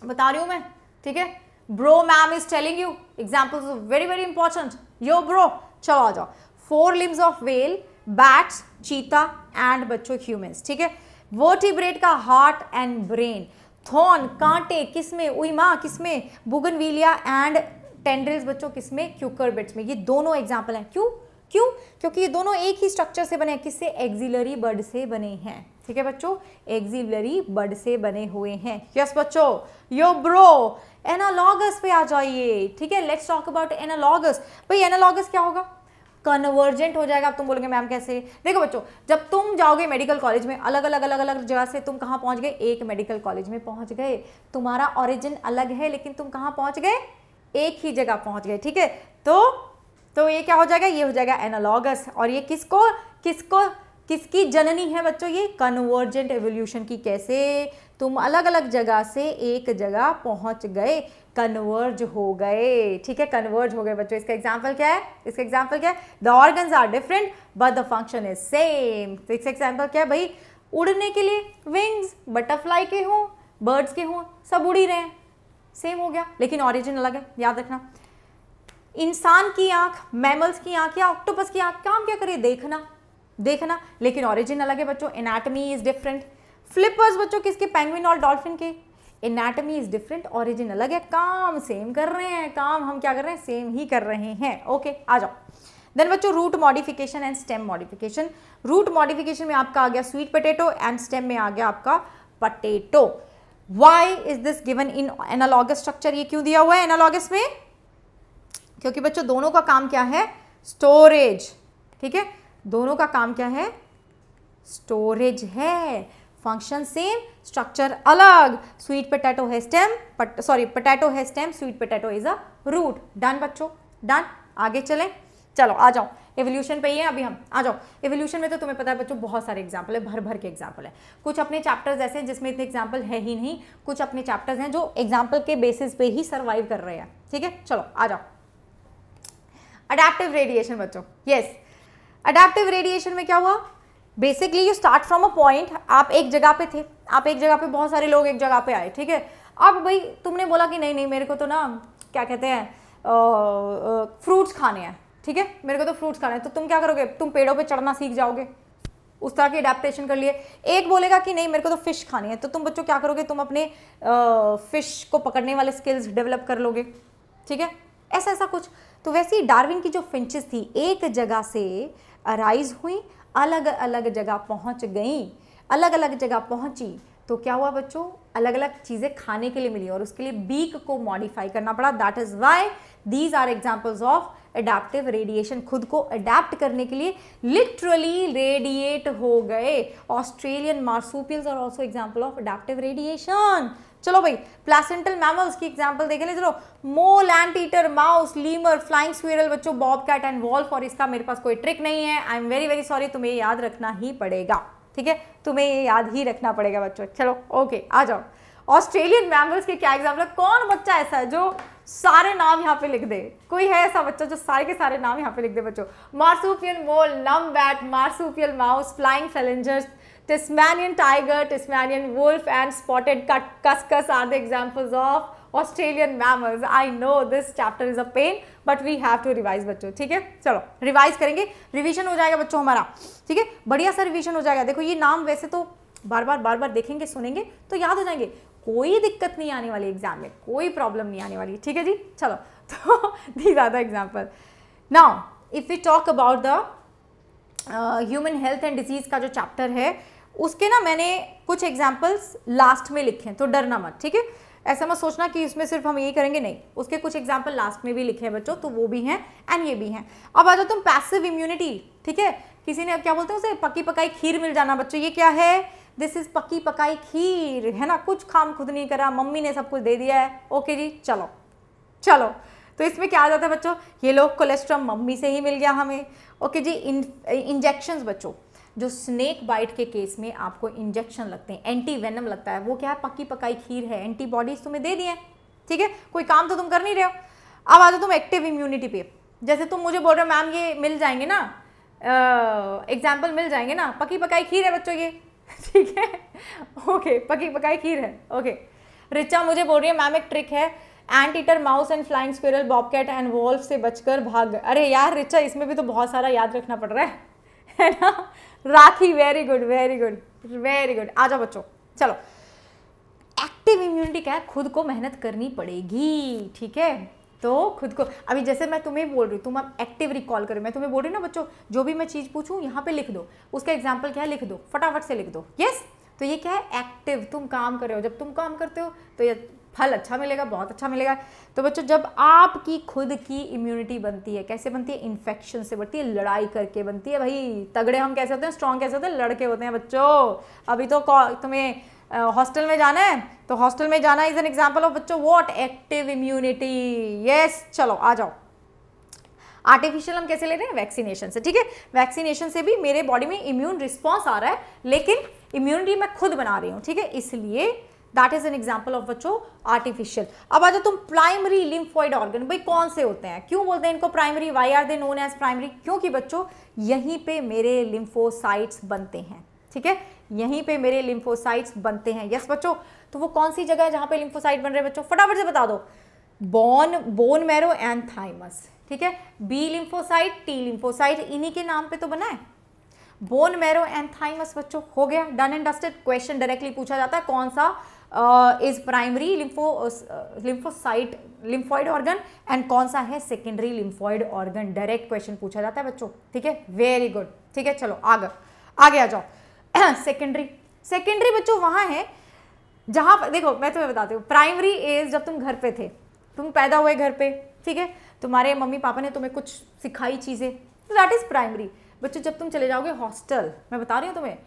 बता रही हूँ मैं. ठीक है? Bro ma'am is telling you examples very very important yo bro चलो आ जाओ forelimbs of whale bats cheetah and बच्चों ह्यूमंस ठीक है वर्टिब्रेट का हार्ट एंड ब्रेन थॉन कांटे किसमें उई माँ किसमें बुगनविलिया एंड टेंड्रिल्स बच्चों किसमें क्यूकरबिट्स में ये दोनों एग्ज़ाम्पल हैं क्यों क्यों क्योंकि ये दोनों एक ही स्ट्रक्चर से बने हैं किससे एक्सिलरी बर्ड से बने हैं ठीक है बच्चों एक्सिलरी बर्ड से बने हुए हैं यस बच्चों यो ब्रो एनालॉगस पे आ जाइए, ठीक है? लेट्स टॉक अबाउट एनालॉगस भाई एनालॉगस क्या होगा? कन्वर्जेंट हो जाएगा। अब तुम बोलोगे, मैम, कैसे? देखो बच्चों, जब तुम जाओगे मेडिकल कॉलेज में, अलग अलग अलग अलग जगह से तुम कहाँ पहुँच गए? एक मेडिकल कॉलेज में पहुँच गए। तुम्हारा ओरिजिन अलग है, लेकिन तुम कहाँ पहुँच गए? एक ही जगह पहुँच गए, ठीक है? तो तो ये क्या हो जाएगा? ये हो जाएगा एनालॉगस और ये किसको किसको, किसकी जननी है बच्चों ये? कन्वर्जेंट एवोल्यूशन की कैसे? तुम अलग अलग जगह से एक जगह पहुँच गए कन्वर्ज हो गए। ठीक है कन्वर्ज हो गए बच्चों। इसका एग्ज़ाम्पल क्या है? इसका एग्ज़ाम्पल क्या है? The organs are different but the function is same तो इसका एग्ज़ाम्पल क्या है भाई? उड़ने के लिए विंग्स बटरफ्लाई के हों बर्ड्स के हों, सब उड़ ही रहे हैं। सेम हो गया, लेकिन ऑरिजिन अलग है, याद रखना। इंसान की आँख मैमल्स की आँख या ऑक्टोपस की आँख, काम क्या करे? देखना। देखना, लेकिन ऑरिजिन अलग है बच्चों। एनाटमी इज़ डिफरेंट फ्लिपर्स बच्चों, किसके? पेंगुइन और डॉल्फिन के। एनाटमी इज़ डिफरेंट ऑरिजिन अलग है। काम सेम कर रहे हैं। काम हम क्या कर रहे हैं? सेम ही कर रहे हैं। ओके आ जाओ। देन बच्चों root modification and stem modification root modification में आपका आ गया स्वीट पटेटो एंड स्टेम में आ गया आपका potato why is this given in analogous structure ये क्यों दिया हुआ है एनालॉगस में? क्योंकि बच्चों, दोनों का काम क्या है? स्टोरेज ठीक है? दोनों का काम क्या है? स्टोरेज है। फ़ंक्शन सेम स्ट्रक्चर अलग। स्वीट पोटैटो है स्टेम सॉरी पोटैटो है stem sweet potato is a root done बच्चों डन आगे चलें। चलो, आ जाओ। एवोल्यूशन पे ही है, अभी हम। आ जाओ। एवोल्यूशन में तो तुम्हें पता है, बच्चों, बहुत सारे एग्ज़ाम्पल है भर भर के एग्ज़ाम्पल है। कुछ अपने चैप्टर्स ऐसे हैं जिसमें इतने एग्ज़ाम्पल है ही नहीं। कुछ अपने चैप्टर्स हैं जो एग्ज़ाम्पल के बेसिस पे ही सर्वाइव कर रहे हैं। ठीक है? चलो, आ जाओ। अडेप्टिव रेडिएशन बच्चों। यस अडेप्टिव रेडिएशन में क्या हुआ? Basically you start from a point आप एक जगह पे थे, आप एक जगह पे बहुत सारे लोग एक जगह पे आए, ठीक है? अब भाई, तुमने बोला कि नहीं नहीं, मेरे को तो ना, क्या कहते हैं फ्रूट्स खाने हैं, ठीक है? मेरे को तो फ्रूट्स खाने हैं तो तुम क्या करोगे? तुम पेड़ों पे चढ़ना सीख जाओगे। उस तरह की अडेप्टेशन कर लिए। एक बोलेगा कि नहीं, मेरे को तो फ़िश खानी है तो तुम बच्चों क्या करोगे? तुम अपने फ़िश को पकड़ने वाले स्किल्स डेवलप कर लोगे, ठीक है? ऐसा ऐसा कुछ। तो वैसे ही डार्विन की जो फिंचेस थी, एक जगह से अराइज हुई अलग अलग जगह पहुँच गई, अलग अलग जगह पहुँची तो क्या हुआ बच्चों? अलग अलग चीज़ें खाने के लिए मिली और उसके लिए बीक को मॉडिफाई करना पड़ा। That is why these are examples of adaptive radiation खुद को अडेप्ट करने के लिए लिटरली रेडिएट हो गए। Australian marsupials are also example of adaptive radiation चलो भाई प्लासेंटल मैमल्स की एग्जांपल देख ले, चलो। Mole anteater mouse lemur flying squirrel बच्चों बॉब कैट एंड वॉल्फ और इसका मेरे पास कोई ट्रिक नहीं है। I am very very sorry तुम्हें याद रखना ही पड़ेगा। ठीक है? तुम्हें ये याद ही रखना पड़ेगा, बच्चों। चलो ओके आ जाओ। ऑस्ट्रेलियन मैमल्स के क्या एग्ज़ाम्पल कौन बच्चा ऐसा है जो सारे नाम यहाँ पे लिख दे? कोई है ऐसा बच्चा जो सारे के सारे नाम यहाँ पे लिख दे बच्चों? Marsupial mole numbat marsupial mouse flying phalangers Tasmanian tiger, Tasmanian wolf and spotted cuscus are the examples of Australian mammals. I know this chapter is a pain but we have to revise बच्चों ठीक है? चलो रिवाइज करेंगे। रिविजन हो जाएगा बच्चों हमारा ठीक है? बढ़िया सा रिवीजन हो जाएगा। देखो ये नाम वैसे तो बार बार बार बार देखेंगे सुनेंगे तो याद हो जाएँगे। कोई दिक्कत नहीं आने वाली एग्ज़ाम में, कोई प्रॉब्लम नहीं आने वाली, ठीक है जी? चलो तो दी ज़्यादा example now if you talk about the human health and disease का जो चैप्टर है, उसके ना मैंने कुछ एग्जाम्पल्स लास्ट में लिखे हैं तो डरना मत, ठीक है? ऐसा मत सोचना कि इसमें सिर्फ़ हम यही करेंगे, नहीं. उसके कुछ एग्ज़ाम्पल लास्ट में भी लिखे हैं बच्चों तो वो भी हैं एंड ये भी हैं. अब आ जाओ तुम पैसिव इम्यूनिटी ठीक है? किसी ने क्या बोलते हैं उसे? पक्की पकाई खीर मिल जाना बच्चों, ये क्या है? दिस इज़ पक्की पकाई खीर है ना कुछ काम खुद नहीं करा मम्मी ने सब कुछ दे दिया है ओके जी चलो चलो तो इसमें क्या आ जाता है बच्चों? ये लोग कोलेस्ट्रॉल मम्मी से ही मिल गया हमें। ओके जी इंजेक्शन बच्चों, जो स्नेक बाइट के केस में आपको इंजेक्शन लगते हैं एंटी वेनम लगता है, वो क्या है? पक्की पकाई खीर है एंटीबॉडीज तुम्हें दे दिए ठीक है? कोई काम तो तुम कर नहीं रहे हो। अब आ जाओ तुम एक्टिव इम्यूनिटी पे। जैसे तुम मुझे बोल रहे हो, मैम ये मिल जाएँगे ना एग्ज़ाम्पल मिल जाएँगे ना पकी पकाई खीर है बच्चों ये। ठीक है? ओके पकी पकाई खीर है. ओके रिचा, मुझे बोल रही है, मैम, एक ट्रिक है. Anteater mouse and flying squirrel bobcat and wolf से बचकर भाग. गए अरे यार, रिचा, इसमें भी तो बहुत सारा याद रखना पड़ रहा है. है ना? Rakhi very good very good very good आ जाओ बच्चों. चलो. एक्टिव इम्यूनिटी क्या है? खुद को मेहनत करनी पड़ेगी. ठीक है? तो खुद को, अभी जैसे मैं तुम्हें बोल रही हूँ, तुम अब एक्टिव रिकॉल करो मैं तुम्हें बोल रही हूँ ना बच्चों, जो भी मैं चीज़ पूछूँ, यहाँ पे लिख दो। उसका एग्ज़ाम्पल क्या है? लिख दो। फटाफट से लिख दो। यस तो ये क्या है? एक्टिव तुम काम कर रहे हो। जब तुम काम करते हो तो ये फल अच्छा मिलेगा, बहुत अच्छा मिलेगा। तो बच्चों, जब आपकी खुद की इम्यूनिटी बनती है, कैसे बनती है? इन्फेक्शन से बढ़ती है, लड़ाई करके बनती है। भाई, तगड़े हम कैसे होते हैं? स्ट्रॉन्ग कैसे होते हैं? लड़के होते हैं बच्चों। अभी तो तुम्हें हॉस्टल में जाना है तो हॉस्टल में जाना इज़ एन एग्ज़ाम्पल ऑफ़ बच्चों वॉट एक्टिव इम्यूनिटी यस चलो, आ जाओ। आर्टिफिशियल हम कैसे ले रहे हैं? वैक्सीनेशन से, ठीक है? वैक्सीनेशन से भी मेरे बॉडी में इम्यून रिस्पॉन्स आ रहा है, लेकिन इम्यूनिटी मैं खुद बना रही हूँ, ठीक है? इसलिए that is an example of बच्चों आर्टिफिशियल अब आ जाओ, तुम प्राइमरी लिम्फॉइड ऑर्गन भाई, कौन से होते हैं? क्यों बोलते हैं इनको primary why are they known as primary क्योंकि बच्चों, यहीं पे मेरे लिम्फोसाइट्स बनते हैं, ठीक है? यहीं पे मेरे लिम्फोसाइट्स बनते हैं। यस बच्चों तो वो कौन सी जगह है जहाँ पे लिम्फोसाइट बन रहे हैं बच्चों? फटाफट से बता दो। Bone bone marrow and thymus ठीक है? बी लिम्फोसाइट टी लिम्फोसाइट इन्हीं के नाम पे तो बना है। बोन मैरो एंड थाइमस बच्चों, हो गया done and dusted question directly पूछा जाता है, कौन सा is primary lympho lymphocyte lymphoid organ and कौन सा है secondary lymphoid organ direct question पूछा जाता है बच्चों, ठीक है? वेरी गुड ठीक है? चलो, आगे आगे आ जाओ। सेकेंडरी सेकेंडरी बच्चों वहाँ है, जहाँ पर देखो, मैं तुम्हें बताती हूँ प्राइमरी एज जब तुम घर पे थे, तुम पैदा हुए घर पे, ठीक है? तुम्हारे मम्मी पापा ने तुम्हें कुछ सिखाई चीज़ें तो दैट इज़ प्राइमरी बच्चों, जब तुम चले जाओगे हॉस्टल मैं बता रही हूँ तुम्हें,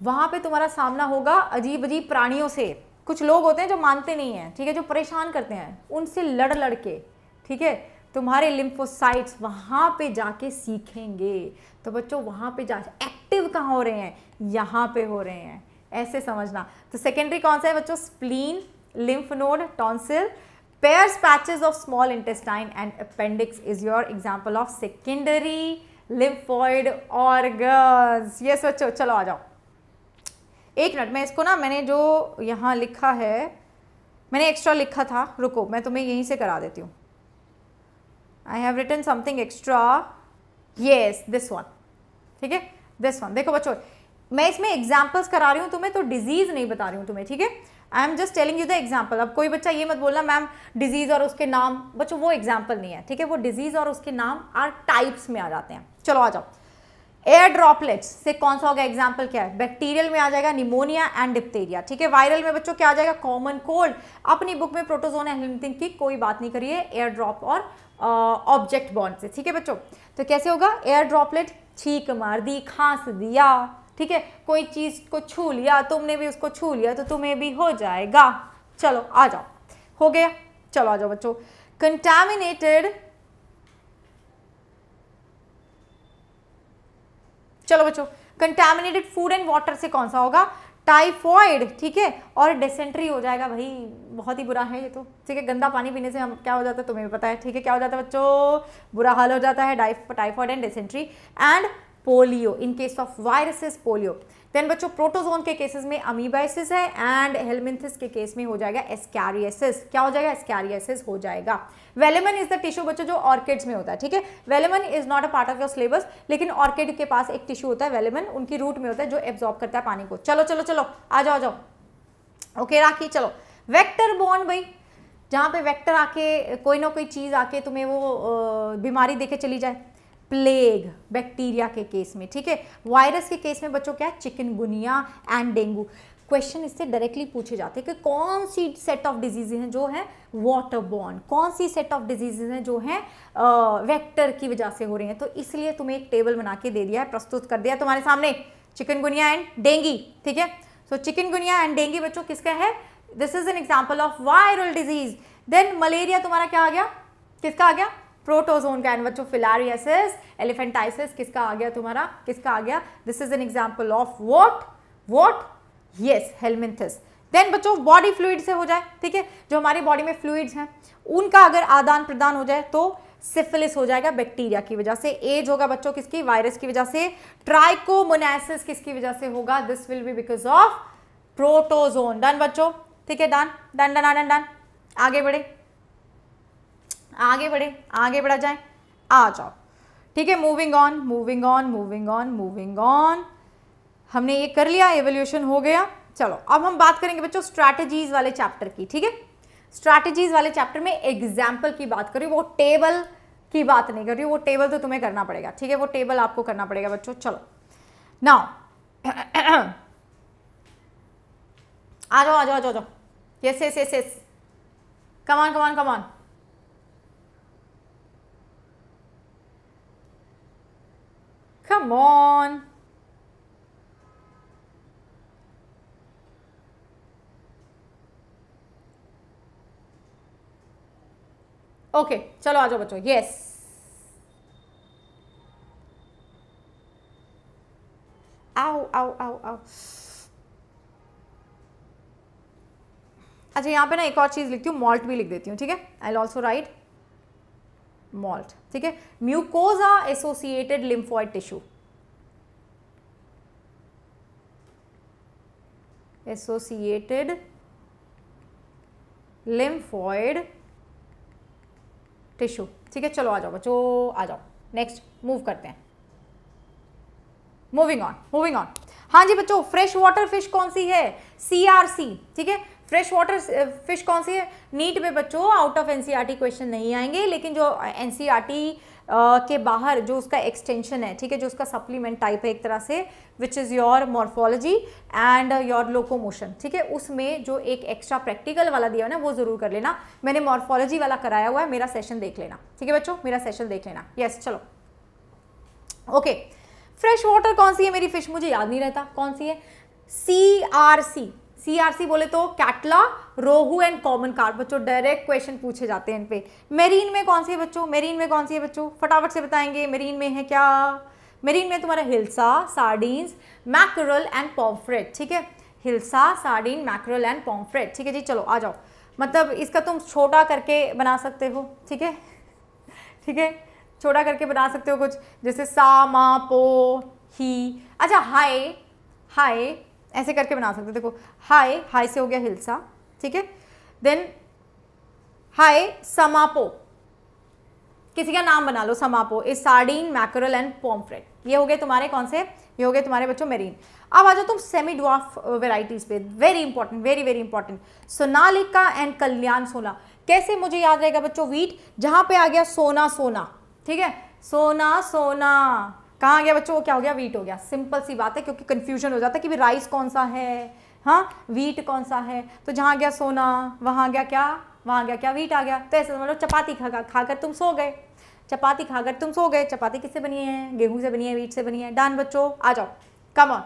वहाँ पे तुम्हारा सामना होगा अजीब अजीब प्राणियों से। कुछ लोग होते हैं जो मानते नहीं हैं, ठीक है? जो परेशान करते हैं, उनसे लड़ लड़ के, ठीक है? तुम्हारे लिम्फोसाइट्स वहाँ पे जाके सीखेंगे। तो बच्चों, वहाँ पे जा एक्टिव कहाँ हो रहे हैं? यहाँ पे हो रहे हैं। ऐसे समझना। तो सेकेंडरी कौन सा है बच्चों? Spleen lymph node tonsil Peyer's patches of small intestine and appendix is your example of secondary lymphoid organs yes बच्चों, चलो आ जाओ। एक मिनट, मैं इसको ना, मैंने जो यहाँ लिखा है, मैंने एक्स्ट्रा लिखा था। रुको, मैं तुम्हें यहीं से करा देती हूँ। I have return something extra yes this one ठीक है? दिस वन देखो बच्चों, मैं इसमें एग्जाम्पल्स करा रही हूँ, तुम्हें तो डिज़ीज़ नहीं बता रही हूँ तुम्हें, ठीक है? I am just telling you the example अब कोई बच्चा ये मत बोलना मैम डिज़ीज़ और उसके नाम, बच्चों, वो एग्ज़ाम्पल नहीं है, ठीक है? वो डिज़ीज़ और उसके नाम आर टाइप्स में आ जाते हैं। चलो आ जाओ। एयर ड्रॉपलेट्स से कौन सा होगा एग्ज़ाम्पल क्या है? बैक्टीरियल में आ जाएगा निमोनिया एंड डिप्टेरिया ठीक है? वायरल में बच्चों क्या आ जाएगा? कॉमन कोल्ड अपनी बुक में प्रोटोजोन एंड की कोई बात नहीं करिए एयर ड्रॉप और ऑब्जेक्ट बॉन्ड से, ठीक है बच्चों? तो कैसे होगा? एयर ड्रॉपलेट छीक मार दी, खांस दिया, ठीक है? कोई चीज़ को छू लिया, तुमने भी उसको छू लिया तो तुम्हें भी हो जाएगा। चलो, आ जाओ। हो गया? चलो, आ जाओ बच्चों। कंटेमिनेटेड चलो बच्चों कंटेमिनेटेड फ़ूड एंड वाटर से कौन सा होगा? टाइफॉइड, ठीक है? और डिसेंट्री हो जाएगा भाई, बहुत ही बुरा है ये तो। ठीक है, गंदा पानी पीने से हम क्या हो जाता है तुम्हें भी पता है, ठीक है? क्या हो जाता है बच्चों? बुरा हाल हो जाता है typhoid and dysentery and polio, in case of viruses polio. Then बच्चों प्रोटोजोन के केसेस में अमीबाइसिस है एंड हेलमिंथिस के केस में हो जाएगा एस्कैरियसिस क्या हो जाएगा? एस्कैरियसिस हो जाएगा। वेलेमन इज़ द टिश्यू बच्चों, जो ऑर्किड्स में होता है, ठीक है? Velamen is not a part of your syllabus लेकिन ऑर्किड के पास एक टिश्यू होता है वेलेमन उनकी रूट में होता है, जो एब्जॉर्ब करता है पानी को। चलो चलो चलो, आ जाओ आ जाओ। ओके राखी, चलो। वेक्टर बॉन्ड भाई, जहाँ पे वेक्टर आके, कोई ना कोई चीज़ आके तुम्हें वो बीमारी देके चली जाए। प्लेग बैक्टीरिया के केस में, ठीक है? वायरस के केस में बच्चों क्या है? Chikungunya and dengue. क्वेश्चन इससे डायरेक्टली पूछे जाते हैं कि कौन सी सेट ऑफ़ डिजीजेज हैं जो है वाटर बॉर्न कौन सी सेट ऑफ़ डिजीजेज हैं जो हैं वेक्टर की वजह से हो रही हैं? तो इसलिए तुम्हें एक टेबल बना के दे दिया है, प्रस्तुत कर दिया तुम्हारे सामने। चिकनगुनिया एंड डेंगी, ठीक है? सो चिकनगुनिया एंड डेंगी बच्चों किसका है? This is an example of viral disease then malaria तुम्हारा क्या आ गया? किसका आ गया? प्रोटोजोन का एंड बच्चों फिलारियसिस एलिफेंटाइसिस किसका आ गया तुम्हारा किसका आ गया this is an example of what what yes helminthes then बच्चों बॉडी फ्लूइड से हो जाए, ठीक है? जो हमारी बॉडी में फ्लूइड्स हैं, उनका अगर आदान प्रदान हो जाए तो सिफिलिस हो जाएगा बैक्टीरिया की वजह से। एज होगा बच्चों किसकी? वायरस की वजह से। ट्राइकोमोनासिस किसकी वजह से होगा? This will be because of protozoan done बच्चों? ठीक है done done done done done आगे बढ़े। आगे बढ़े, आगे बढ़ा जाए, आ जाओ। ठीक है moving on moving on moving on moving on हमने ये कर लिया एवोल्यूशन हो गया। चलो, अब हम बात करेंगे बच्चों स्ट्रैटेजीज वाले चैप्टर की, ठीक है? स्ट्रैटेजीज वाले चैप्टर में एग्ज़ाम्पल की बात करी वो टेबल की बात नहीं कर रही वो टेबल तो तुम्हें करना पड़ेगा, ठीक है? वो टेबल आपको करना पड़ेगा बच्चों, चलो। नाउ आ जाओ आ जाओ आ जाओ yes yes yes yes come on come Come on. Okay okay, चलो आ जाओ बच्चों यस आओ आओ आओ आओ. अच्छा यहाँ पे ना एक और चीज़ लिखती हूँ मॉल्ट भी लिख देती हूँ ठीक है? आई ऑल्सो राइट मॉल्ट ठीक है? Mucosa associated lymphoid tissue associated lymphoid tissue ठीक है? चलो आ जाओ बच्चों, आ जाओ। नेक्स्ट मूव करते हैं। मूविंग ऑन मूविंग ऑन हाँ जी बच्चों फ्रेश वाटर फ़िश कौन सी है? सीआरसी ठीक है? फ्रेश वाटर फ़िश कौन सी है? नीट में बच्चों आउट ऑफ़ एनसीईआरटी क्वेश्चन नहीं आएँगे, लेकिन जो एनसीईआरटी के बाहर जो उसका एक्सटेंशन है, ठीक है, जो उसका सप्लीमेंट टाइप है एक तरह से which is your morphology and your locomotion ठीक है, उसमें जो एक एक्स्ट्रा प्रैक्टिकल वाला दिया ना, वो ज़रूर कर लेना। मैंने मॉर्फोलॉजी वाला कराया हुआ है, मेरा सेशन देख लेना, ठीक है बच्चों? मेरा सेशन देख लेना। यस चलो। ओके फ्रेश वाटर कौन सी है मेरी फ़िश मुझे याद नहीं रहता। कौन सी है? सी आर सी सीआरसी बोले तो catla, rohu and common carp बच्चों डायरेक्ट क्वेश्चन पूछे जाते हैं इन पे। मेरीन में कौन सी है बच्चों? मेरीन में कौन सी है बच्चों? फटाफट से बताएँगे, मेरीन में है क्या? मेरीन में तुम्हारा hilsa sardines mackerel and pomfret ठीक है? Hilsa sardine mackerel and pomfret ठीक है जी? चलो, आ जाओ। मतलब इसका तुम छोटा करके बना सकते हो, ठीक है? ठीक है? छोटा करके बना सकते हो कुछ। जैसे सा, मा, पो, ही। अच्छा हाय हाय ऐसे करके बना सकते हो। देखो, हाय हाय से हो गया हिलसा, ठीक है? देन हाय, समापो। किसी का नाम बना लो, समापो is sardine mackerel and pomfret ये हो गए तुम्हारे कौन से? ये हो गए तुम्हारे बच्चों मेरीन अब आ जाओ तुम सेमी ड्वाफ वेराइटीज पे। Very important very very important Sonalika and Kalyan Sona. कैसे मुझे याद रहेगा बच्चों वीट जहाँ पे आ गया सोना सोना, ठीक है? सोना सोना। कहाँ गया बच्चों? वो क्या हो गया? वीट हो गया। सिंपल सी बात है, क्योंकि कंफ्यूजन हो जाता है कि राइस कौन सा है? हाँ वीट कौन सा है? तो जहाँ गया सोना, वहाँ गया क्या? वहाँ गया क्या? वीट आ गया। तो ऐसे मतलब चपाती खा खाकर तुम सो गए। चपाती खाकर तुम सो गए। चपाती किससे बनी है? गेहूँ से बनी है वीट से बनी है। डान बच्चों। आ जाओ। कम ऑन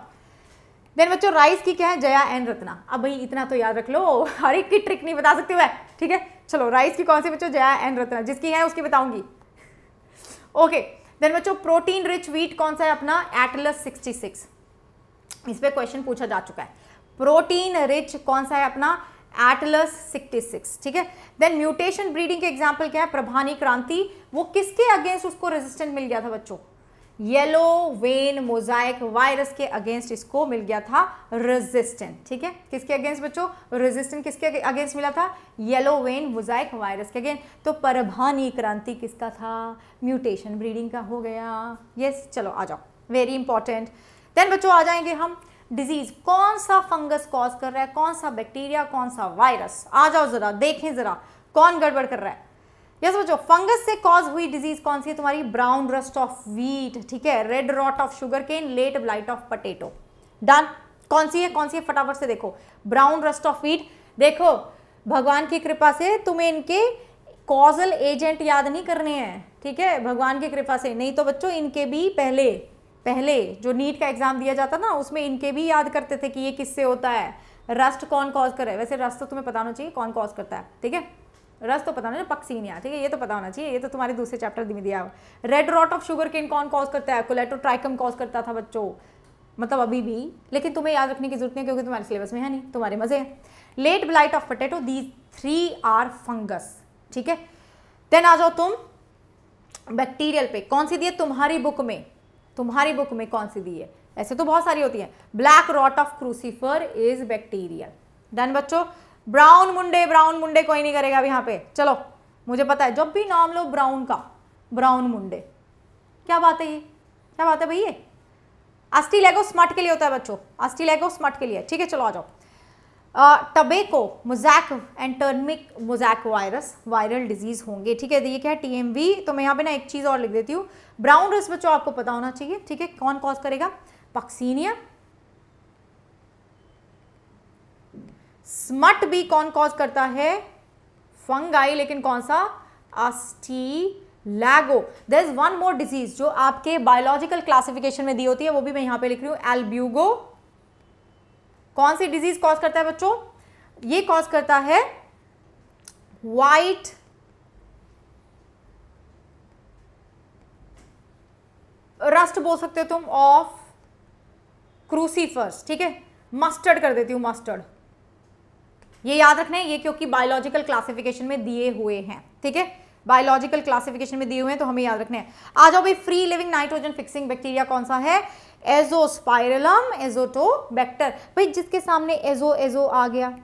देन बच्चों राइस की क्या है? जया एन रत्ना। अब भाई इतना तो याद रख लो। हर एक की ट्रिक नहीं बता सकती मैं। ठीक है? चलो राइस की कौन सी बच्चों? जया एन रत्ना। जिसकी है, उसकी बताऊँगी। ओके देन बच्चों प्रोटीन रिच वीट कौन सा है अपना? एटलस 66 इस पर क्वेश्चन पूछा जा चुका है। प्रोटीन रिच कौन सा है अपना? एटलस 66 ठीक है? देन म्यूटेशन ब्रीडिंग के एग्ज़ाम्पल क्या है? प्रभानी क्रांति। वो किसके अगेंस्ट उसको रेजिस्टेंट मिल गया था बच्चों? येलो वेन मोजाइक वायरस के अगेंस्ट इसको मिल गया था रेजिस्टेंट ठीक है? किसके अगेंस्ट बच्चों? रेजिस्टेंट किसके अगेंस्ट मिला था? येलो वेन मोजाइक वायरस के अगेंस्ट तो परभानी क्रांति किसका था? म्यूटेशन ब्रीडिंग का हो गया। यस yes, चलो आ जाओ। वेरी इंपॉर्टेंट देन बच्चों आ जाएँगे हम। डिज़ीज़ कौन सा फंगस कॉज कर रहा है? कौन सा बैक्टीरिया कौन सा वायरस आ जाओ जरा देखें जरा। कौन गड़बड़ कर रहा है? यस बच्चों फंगस से कॉज हुई डिज़ीज़ कौन सी है? तुम्हारी ब्राउन रस्ट ऑफ़ वीट ठीक है? Red rot of sugarcane late blight of potato done कौन सी है? कौन सी है? फटाफट से देखो. ब्राउन रस्ट ऑफ़ वीट देखो, भगवान की कृपा से तुम्हें इनके कॉजल एजेंट याद नहीं करने हैं, ठीक है? भगवान की कृपा से। नहीं तो बच्चों, इनके भी पहले पहले जो नीट का एग्ज़ाम दिया जाता ना, उसमें इनके भी याद करते थे कि ये किससे होता है। रस्ट कौन कॉज करे वैसे रस्ट तो तुम्हें पता होना चाहिए, कौन कॉज करता है, ठीक है? रस तो पता नहीं पक्सीनिया ठीक है? ये तो पता होना चाहिए, ये तो तुम्हारे दूसरे चैप्टर में दिया हुआ red rot of sugarcane कौन कॉज करता है? कोलेटोट्राइकम कॉज करता था बच्चों। मतलब अभी भी। लेकिन तुम्हें याद रखने की ज़रूरत नहीं क्योंकि तुम्हारे सिलेबस में है नहीं, तुम्हारे मज़े हैं। Late blight of potato the three are fungus ठीक है? देन आ जाओ तुम बैक्टीरियल पे। कौन सी दी है? तुम्हारी बुक में। तुम्हारी बुक में कौन सी दी है? ऐसे तो बहुत सारी होती है। Black rot of crucifer is bacterial done बच्चों। ब्राउन मुंडे ब्राउन मुंडे कोई नहीं करेगा अभी यहाँ पे। चलो, मुझे पता है, जब भी नाम लो ब्राउन का, ब्राउन मुंडे। क्या बात है ये? क्या बात है भाई ये? अस्टीलेगो स्मट के लिए होता है बच्चों। अस्टीलेगो स्मट के लिए। ठीक है, चलो आ जाओ। टबेको, मोजैक एंटर्मिक मोजैक वायरस, वायरल डिज़ीज़ होंगे। ठीक है, ये क्या है? टीएमवी। तो मैं यहाँ पे ना एक चीज़ और लिख देती हूँ। ब्राउन रस बच्चों, आपको पता होना चाहिए। ठीक है, कौन कॉज करेगा? पक्सीनिया। स्मट भी कौन कॉज करता है? फंगाई, लेकिन कौन सा? लैगो there is one more disease जो आपके बायोलॉजिकल क्लासिफिकेशन में दी होती है, वो भी मैं यहाँ पे लिख रही हूँ एल्ब्यूगो कौन सी डिज़ीज़ कॉज करता है बच्चों? ये कॉज करता है वाइट रस्ट बोल सकते हो तुम ऑफ़ क्रूसीफर्स ठीक है? मस्टर्ड कर देती हूँ मस्टर्ड ये याद रखना है, ये क्योंकि बायोलॉजिकल क्लासिफिकेशन में दिए हुए हैं, ठीक है? बायोलॉजिकल क्लासिफिकेशन में दिए हुए हैं तो हमें याद रखने हैं। आ जाओ भाई free living nitrogen fixing bacteria कौन सा है? एजोस्पाइरलम एजोटोबैक्टर भाई, जिसके सामने एजो एजो आ गया।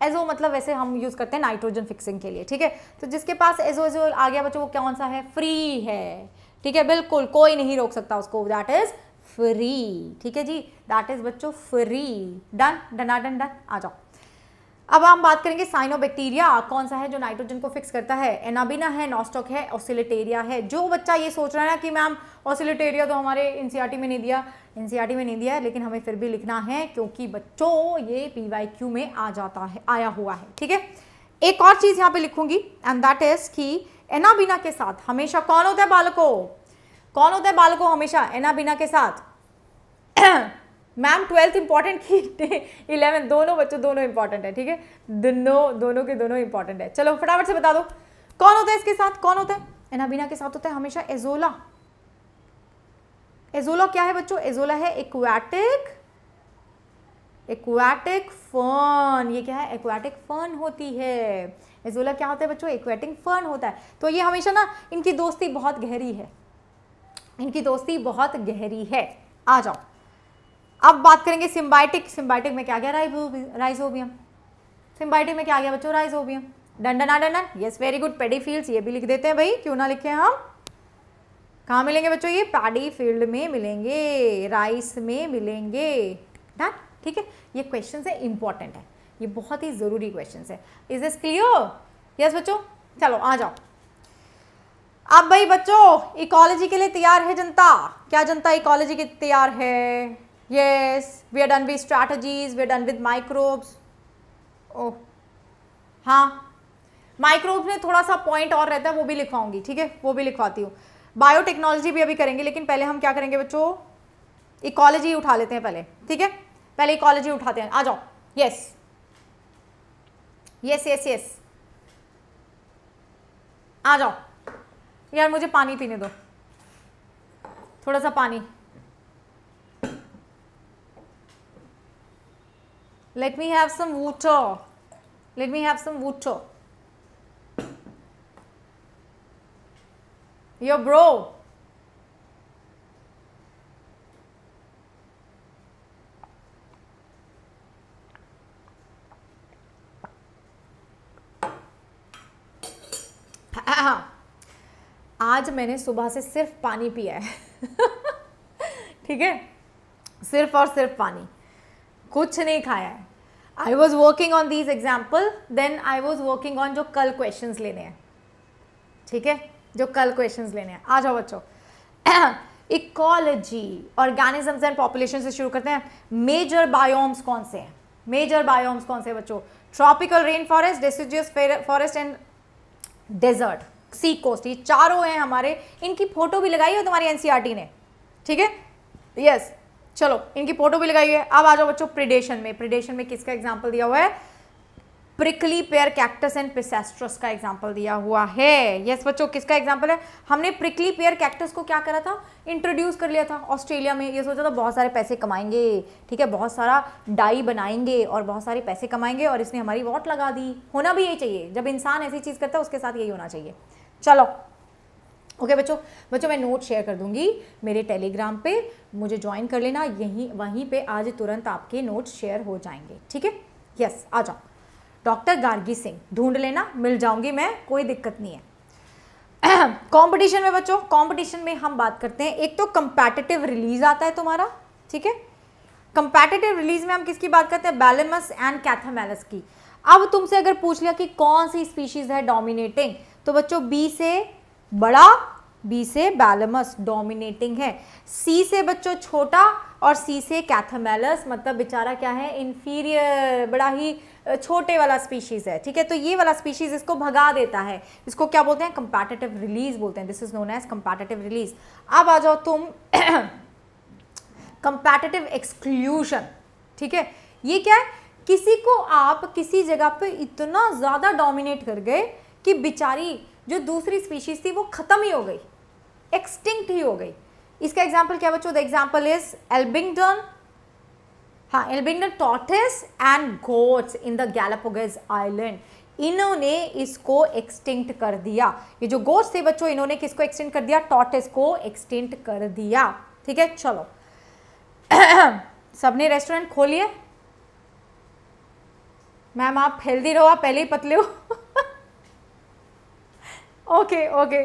एजो मतलब वैसे हम यूज़ करते हैं नाइट्रोजन फिक्सिंग के लिए, ठीक है? तो जिसके पास एजो एजो आ गया, बच्चों, वो कौन सा है? फ्री है, ठीक है? बिल्कुल, कोई नहीं रोक सकता उसको। दैट इज़ फ्री ठीक है जी? दैट इज़ बच्चों फ्री डन डना डन डन आ जाओ। अब हम बात करेंगे साइनोबैक्टीरिया कौन सा है जो नाइट्रोजन को फिक्स करता है? एनाबिना है नॉस्टॉक है ऑसिलेटेरिया है। जो बच्चा ये सोच रहा है ना कि मैम ऑसिलेटेरिया तो हमारे एनसीईआरटी में नहीं दिया। एनसीईआरटी में नहीं दिया है, लेकिन हमें फिर भी लिखना है क्योंकि बच्चों, ये पीवाईक्यू में आ जाता है, आया हुआ है, ठीक है? एक और चीज़ यहाँ पे लिखूँगी एंड दैट इज़ कि एनाबिना के साथ हमेशा कौन होता है बालकों? कौन होता है बालकों हमेशा? एनाबिना के साथ। मैम ट्वेल्थ इंपॉर्टेंट की इलेवन दोनों बच्चों, दोनों इंपॉर्टेंट है, ठीक है? दोनों दोनों के दोनों इंपॉर्टेंट है। चलो, फटाफट से बता दो। कौन होता है इसके साथ? कौन होता है? एनाबिना के साथ होता है हमेशा एजोला। एजोला क्या है बच्चों? एजोला है एक्वाटिक एक्वाटिक फर्न ये क्या है? एक्वाटिक फर्न होती है। एजोला क्या होता है बच्चों? एक्वाटिक फर्न होता है। तो ये हमेशा ना, इनकी दोस्ती बहुत गहरी है। इनकी दोस्ती बहुत गहरी है। आ जाओ। अब बात करेंगे सिम्बाइटिक सिम्बाइटिक में क्या गया राइजोबियम सिम्बाइटिक में क्या गया बच्चों राइजोबियम डंडना डंडन yes very good paddy fields ये भी लिख देते हैं भाई. क्यों ना लिखे हम? कहाँ मिलेंगे बच्चों ये? पैडी फ़ील्ड में मिलेंगे राइस में मिलेंगे. डन ठीक है? ये क्वेश्चन है इंपॉर्टेंट है. ये बहुत ही ज़रूरी क्वेश्चन है. इज़ दिस क्लियर यस बच्चों. चलो, आ जाओ. अब भाई बच्चों इकोलॉजी के लिए तैयार है जनता. क्या जनता इकोलॉजी के तैयार है? Yes, we are done with strategies, we are done with microbes. Oh. हाँ माइक्रोब्स में थोड़ा सा पॉइंट और रहता है, वो भी लिखवाऊँगी, ठीक है? वो भी लिखवाती हूँ। बायोटेक्नोलॉजी भी अभी करेंगे, लेकिन पहले हम क्या करेंगे बच्चों? इकोलॉजी उठा लेते हैं पहले, ठीक है? पहले इकोलॉजी उठाते हैं। आ जाओ। यस यस यस यस आ जाओ। यार मुझे पानी पीने दो। थोड़ा सा पानी। Let me have some water. Let me have some water. Your bro. आज मैंने सुबह से सिर्फ़ पानी पिया है ठीक है सिर्फ़ और सिर्फ़ पानी कुछ नहीं खाया है I was working on these example then I was working on जो कल क्वेश्चन लेने हैं। ठीक है? जो कल क्वेश्चन लेने हैं। आ जाओ बच्चों। इकोलॉजी ऑर्गेनिजम्स एंड पॉपुलेशन से शुरू करते हैं। मेजर बायोम्स कौन से हैं? मेजर बायोम्स कौन से बच्चों? Tropical rain forest deciduous forest and desert sea coast ये चारों हैं हमारे। इनकी फ़ोटो भी लगाई है तुम्हारी एनसीईआरटी ने। ठीक है? यस चलो, इनकी फ़ोटो भी लगाई है। अब आ जाओ बच्चों प्रिडेशन में। प्रिडेशन में किसका एग्ज़ाम्पल दिया हुआ है? Prickly pear cactus and Pisaster का एग्ज़ाम्पल दिया हुआ है। यस बच्चों, किसका एग्ज़ाम्पल है? हमने प्रिकली पेयर कैक्टस को क्या करा था? इंट्रोड्यूस कर लिया था। ऑस्ट्रेलिया में ये सोचा था, बहुत सारे पैसे कमाएँगे। ठीक है, बहुत सारा डाई बनाएँगे और बहुत सारे पैसे कमाएँगे और इसने हमारी वॉट लगा दी। होना भी यही चाहिए। जब इंसान ऐसी चीज़ करता है, उसके साथ यही होना चाहिए। चलो ओके okay, बच्चों बच्चों मैं नोट शेयर कर दूँगी मेरे टेलीग्राम पे। मुझे ज्वाइन कर लेना यहीं वहीं पे आज तुरंत आपके नोट शेयर हो जाएँगे। ठीक है? यस आ जाओ। डॉक्टर गार्गी सिंह ढूंढ लेना मिल जाऊँगी मैं कोई दिक्कत नहीं है। कंपटीशन में बच्चों कंपटीशन में हम बात करते हैं। एक तो कंपैटिटिव रिलीज़ आता है तुम्हारा ठीक है? कंपैटिटिव रिलीज़ में हम किसकी बात करते हैं? बैलेमस एंड कैथामेलस की। अब तुमसे अगर पूछ लिया कि कौन सी स्पीशीज है डोमिनेटिंग तो बच्चों बी से बड़ा बी से बैलमस डोमिनेटिंग है। सी से बच्चों छोटा और सी से कैथमेलस मतलब बेचारा क्या है? इन्फीरियर बड़ा ही छोटे वाला स्पीशीज है, ठीक है? तो ये वाला स्पीशीज इसको भगा देता है। इसको क्या बोलते हैं? कंपैटिटिव रिलीज़ बोलते हैं। This is known as competitive release अब आ जाओ तुम। कंपैटिटिव एक्सक्लूशन ठीक है? ये क्या है? किसी को आप किसी जगह पे इतना ज़्यादा डोमिनेट कर गए कि बेचारी जो दूसरी स्पीशीज थी, वो खत्म ही हो गई। एक्सटिंक्ट ही हो गई। इसका एग्ज़ाम्पल क्या बच्चों? द एग्ज़ाम्पल इज़ एल्बिंगटन हाँ Abingdon tortoise and goats in the Galapagos island इन्होंने इसको एक्सटिंक्ट कर दिया। ये जो गोट्स थे बच्चों, इन्होंने किसको एक्सटेंट कर दिया? टॉटिस को एक्सटेंट कर दिया। ठीक है, चलो। सबने रेस्टोरेंट खोलिए मैम, आप हेल्दी रहो, आप पहले ही पतले हो। ओके ओके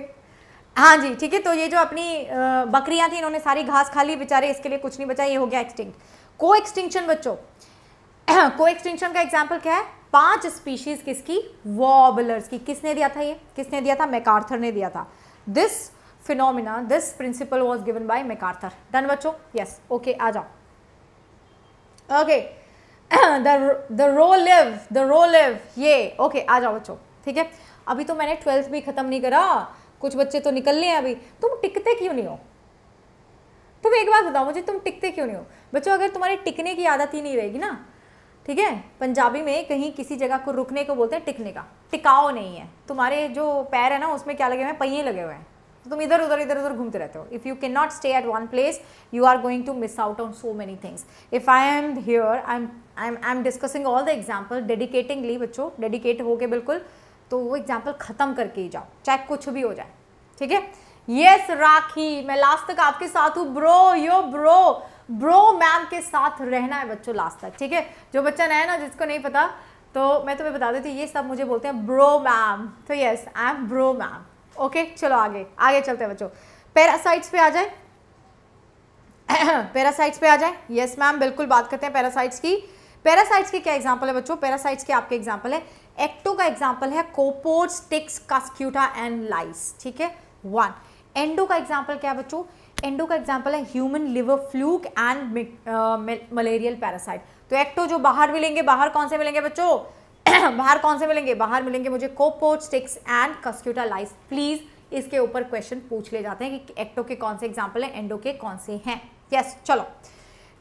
हाँ जी ठीक है तो ये जो अपनी बकरियाँ थी इन्होंने सारी घास खा ली बेचारे इसके लिए कुछ नहीं बचा ये हो गया एक्सटिंक्ट को एक्सटिंक्शन बच्चों. को एक्सटिंक्शन का एग्ज़ाम्पल क्या है? पाँच स्पीशीज किसकी? वॉबलर्स की. किसने दिया था ये? किसने दिया था? मैकार्थर ने दिया था. This phenomena this principle was given by MacArthur. Done बच्चों? यस ओके आ जाओ. Okay the row live the row live ये. ओके okay, आ जाओ बच्चों. ठीक है? अभी तो मैंने ट्वेल्थ भी खत्म नहीं करा, कुछ बच्चे तो निकल लिए अभी। तुम टिकते क्यों नहीं हो? तुम एक बात बताओ मुझे, तुम टिकते क्यों नहीं हो? बच्चों, अगर तुम्हारी टिकने की आदत ही नहीं रहेगी ना, ठीक है? पंजाबी में कहीं किसी जगह को रुकने को बोलते हैं टिकने का। टिकाओ नहीं है। तुम्हारे जो पैर है ना, उसमें क्या लगे हुए हैं? पहिए लगे हुए हैं। तो तुम इधर, उधर इधर, उधर घूमते रहते हो। If you can not stay at one place you are going to miss out on so many things if I am here I am I am I am discussing all the example dedicatingly बच्चों डेडिकेट हो के बिल्कुल तो वो एग्ज़ाम्पल ख़त्म करके ही जाओ, चाहे कुछ भी हो जाए। ठीक है? यस राखी, मैं लास्ट तक आपके साथ हूँ। Bro yo bro bro ma'am के साथ रहना है बच्चों लास्ट तक। ठीक है? जो बच्चा नया ना, जिसको नहीं पता तो मैं तुम्हें बता देती ये सब मुझे बोलते हैं ब्रो मैम तो yes I am bro ma'am okay चलो आगे आगे चलते हैं बच्चों। पैरासाइट्स पे आ जाए। पैरासाइट्स पे आ जाए। यस मैम बिल्कुल बात करते हैं पैरासाइट्स की। पैरासाइट्स के क्या एग्ज़ाम्पल है बच्चों? पैरासाइट्स के आपके एग्ज़ाम्पल है। एक्टो का एग्ज़ाम्पल है कोपोर स्टिक्स कास्क्यूटा एंड लाइस ठीक है? वन। एंडो का एग्ज़ाम्पल क्या है बच्चों? एंडो का एग्ज़ाम्पल है human liver fluke and malarial parasite. तो एक्टो जो बाहर मिलेंगे बाहर कौन से मिलेंगे बच्चों? बाहर कौन से मिलेंगे? बाहर मिलेंगे मुझे copepod ticks and Cuscuta lice. Please इसके ऊपर क्वेश्चन पूछ ले जाते हैं कि एक्टो के कौन से एग्ज़ाम्पल है एंडो के कौन से हैं। यस yes, चलो।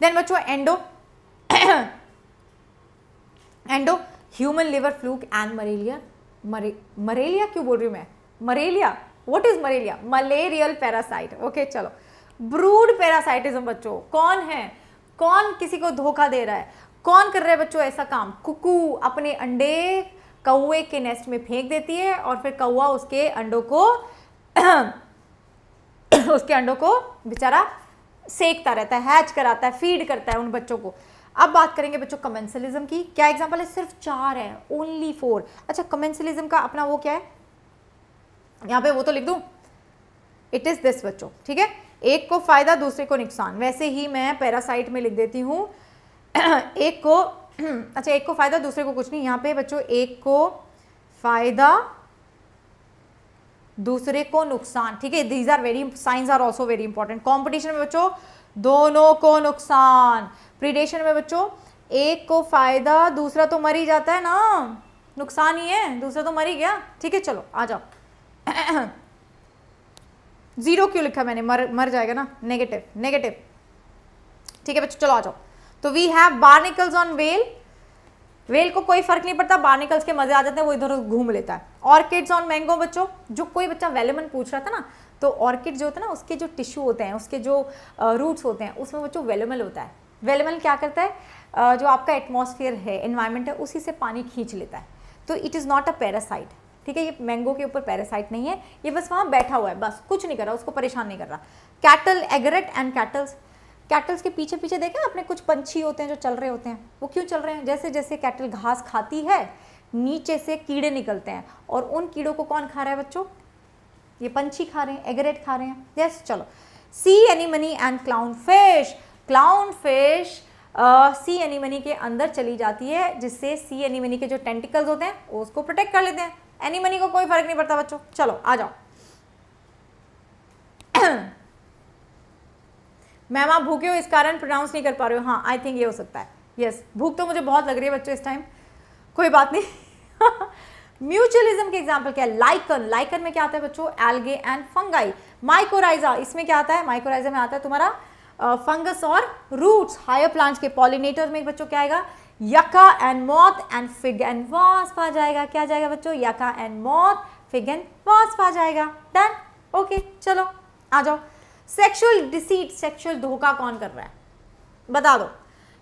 देन बच्चों endo endo human liver fluke and malaria malaria क्यों बोल रही हूँ मैं? Malaria what is malaria malarial parasite okay चलो. ब्रूड पैरासाइटिज्म बच्चों. कौन है? कौन किसी को धोखा दे रहा है? कौन कर रहा है बच्चों ऐसा काम? कुकू अपने अंडे कौए के नेस्ट में फेंक देती है और फिर कौआ उसके अंडों को उसके अंडों को बेचारा सेकता रहता है हैच कराता है फ़ीड करता है उन बच्चों को। अब बात करेंगे बच्चों कमेंसलिज्म की। क्या एग्ज़ाम्पल है? सिर्फ़ चार है ओनली फोर अच्छा कमेंसलिज्म का अपना वो क्या है? यहाँ पे वो तो लिख दूँ? इट इज़ दिस बच्चों, ठीक है? एक को फ़ायदा, दूसरे को नुकसान। वैसे ही मैं पैरासाइट में लिख देती हूँ। एक को अच्छा एक को फ़ायदा, दूसरे को कुछ नहीं। यहाँ पे बच्चों, एक को फ़ायदा, दूसरे को नुकसान। ठीक है these are very science are also very important competition में बच्चों, दोनों को नुकसान। प्रीडेशन में बच्चों, एक को फ़ायदा, दूसरा तो मर ही जाता है ना। नुकसान ही है, दूसरा तो मर ही गया। ठीक है, चलो, आ जाओ। ज़ीरो क्यों लिखा मैंने? मर मर जाएगा ना? नेगेटिव नेगेटिव ठीक है, बच्चों, चलो, आ जाओ। तो we have barnacles on whale whale को कोई फ़र्क नहीं पड़ता बार्निकल्स के मज़े आ जाते हैं, वो इधर उधर घूम लेता है। ऑर्किड्स ऑन मैंगो बच्चों, जो कोई बच्चा वेलेमन पूछ रहा था ना तो ऑर्किड जो होता है ना, उसके जो टिश्यू होते हैं, उसके जो रूट्स होते हैं, उसमें बच्चों वेलेमल होता है। वेलेमल क्या करता है? जो आपका एटमोसफियर है इन्वायरमेंट है, उसी से पानी खींच लेता है। तो it is not a parasite ठीक है? ये मैंगो के ऊपर पैरासाइट नहीं है। ये बस वहाँ बैठा हुआ है, बस। कुछ नहीं कर रहा, उसको परेशान नहीं कर रहा। Cattle egret and cattles cattles के पीछे पीछे देखें अपने कुछ पंछी होते हैं जो चल रहे होते हैं। वो क्यों चल रहे हैं? जैसे जैसे कैटल घास खाती है, नीचे से कीड़े निकलते हैं। और उन कीड़ों को कौन खा रहा है बच्चों? ये पंछी खा रहे हैं एगरेट खा रहे हैं। यस चलो। Sea anemone and clownfish clownfish sea anemone के अंदर चली जाती है जिससे सी एनिमनी के जो टेंटिकल्स होते हैं वो उसको प्रोटेक्ट कर लेते हैं। एनिमनी को कोई फ़र्क नहीं पड़ता बच्चों। चलो आ जाओ। मैम आप भूखे हो इस कारण प्रोनाउंस नहीं कर पा रहे हो। हाँ आई थिंक ये हो सकता है। यस yes, भूख तो मुझे बहुत लग रही है बच्चों इस टाइम कोई बात नहीं। म्यूचुअलिज्म के एग्ज़ाम्पल क्या है? लाइकन लाइकन में क्या आता है बच्चों? एल्गे एंड फंगाई माइकोराइजा इसमें क्या आता है? माइकोराइजा में आता है तुम्हारा फंगस और रूट्स हायर प्लांट्स के पॉलिनेटर में बच्चों क्या आएगा? Yucca and moth and fig and wasp आ जाएगा. क्या जाएगा बच्चों? Yucca and moth fig and wasp आ जाएगा. डन ओके चलो, आ जाओ. सेक्सुअल डिसीट सेक्सुअल धोखा कौन कर रहा है? बता दो.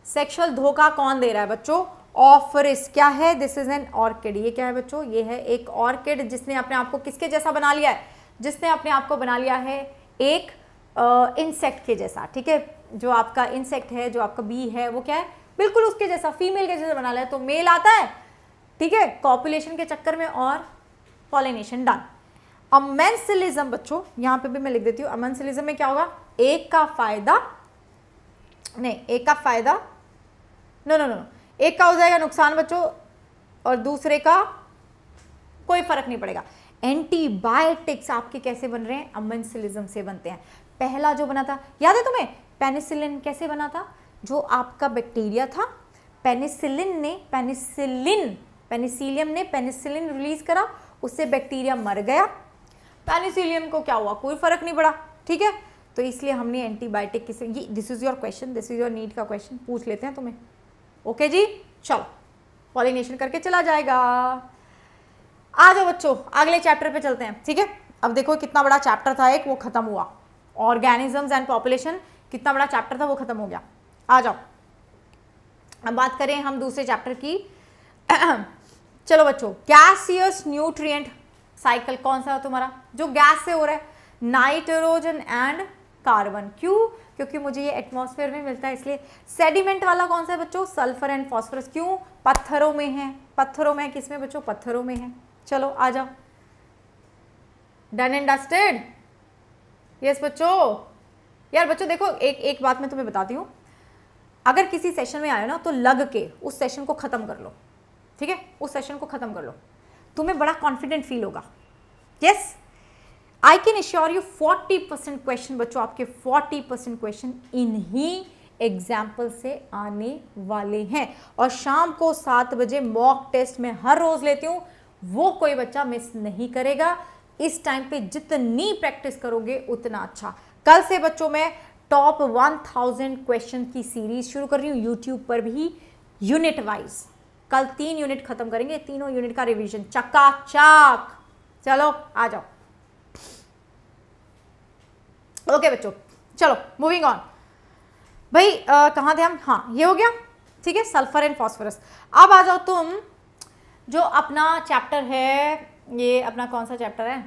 सेक्सुअल धोखा कौन दे रहा है बच्चों? ऑफरिस क्या है? दिस इज़ एन ऑर्किड ये क्या है बच्चों? ये है एक ऑर्किड जिसने अपने आप को किसके जैसा बना लिया है? जिसने अपने आप को बना लिया है एक इंसेक्ट के जैसा, ठीक है? जो आपका इंसेक्ट है, जो आपका बी है, वो क्या है? बिल्कुल उसके जैसा फीमेल के जैसा बना लिया तो मेल आता है, ठीक है? कॉपुलेशन के चक्कर में और पॉलिनेशन डन अमेंसिलिज्म बच्चों, यहाँ पे भी मैं लिख देती हूँ अमेंसिलिज्म में क्या होगा? एक का फ़ायदा, नहीं, एक का फ़ायदा नो नो नो एक का हो जाएगा नुकसान, बच्चों, और दूसरे का कोई फ़र्क नहीं पड़ेगा. एंटीबायोटिक्स आपके कैसे बन रहे हैं? अमेंसिलिज्म से बनते हैं. पहला जो बना था, याद है तुम्हें? पेनिसिलिन कैसे बना था? जो आपका बैक्टीरिया था, पेनिसिलिन ने, पेनिसिलिन, पेनिसिलियम ने पेनिसिलिन रिलीज़ करा, उससे बैक्टीरिया मर गया। पेनिसिलियम को क्या हुआ? कोई फ़र्क नहीं पड़ा, ठीक है? तो इसलिए हमने एंटीबायोटिक किसे, ये this is your question this is your need का क्वेश्चन पूछ लेते हैं तुम्हें। ओके जी? चलो पॉलिनेशन करके चला जाएगा। आ जाओ बच्चों, अगले चैप्टर पे चलते हैं, ठीक है? अब देखो कितना बड़ा चैप्टर था एक, वो खत्म हुआ। ऑर्गेनिजम्स एंड पॉपुलेशन, कितना बड़ा चैप्टर था वो खत्म हो गया। आ जाओ। अब बात करें हम दूसरे चैप्टर की। चलो बच्चों गैसियस न्यूट्रिएंट साइकिल कौन सा है तुम्हारा? जो गैस से हो रहा है। नाइट्रोजन एंड कार्बन क्यों? क्योंकि मुझे ये एटमॉस्फेयर में मिलता है, इसलिए सेडिमेंट वाला कौन सा है बच्चों? सल्फ़र एंड फॉस्फोरस क्यों? पत्थरों में है। पत्थरों में किसमें बच्चों? पत्थरों में है। चलो, आ जाओ। डन एंड डस्टेड यस बच्चों। यार बच्चों, देखो, एक एक बात मैं तुम्हें बताती हूँ। अगर किसी सेशन में आए ना तो लग के उस सेशन को ख़त्म कर लो। ठीक है? उस सेशन को ख़त्म कर लो। तुम्हें बड़ा कॉन्फिडेंट फील होगा। Yes I can assure you 40 percent question बच्चों, आपके 40 परसेंट क्वेश्चन इन्हीं एग्ज़ाम्पल से आने वाले हैं। और शाम को सात बजे मॉक टेस्ट में हर रोज लेती हूँ। वो कोई बच्चा मिस नहीं करेगा। इस टाइम पे जितनी प्रैक्टिस करोगे, उतना अच्छा। कल से बच्चों, में टॉप 1000 क्वेश्चन की सीरीज़ शुरू कर रही हूँ। यूट्यूब पर भी यूनिट वाइज कल तीन यूनिट खत्म करेंगे, तीनों यूनिट का रिवीजन चकाचक। चलो, आ जाओ। ओके बच्चों, चलो मूविंग ऑन भाई कहाँ थे हम? हाँ ये हो गया। ठीक है सल्फ़र एंड फॉस्फोरस अब आ जाओ तुम, जो अपना चैप्टर है ये अपना कौन सा चैप्टर है?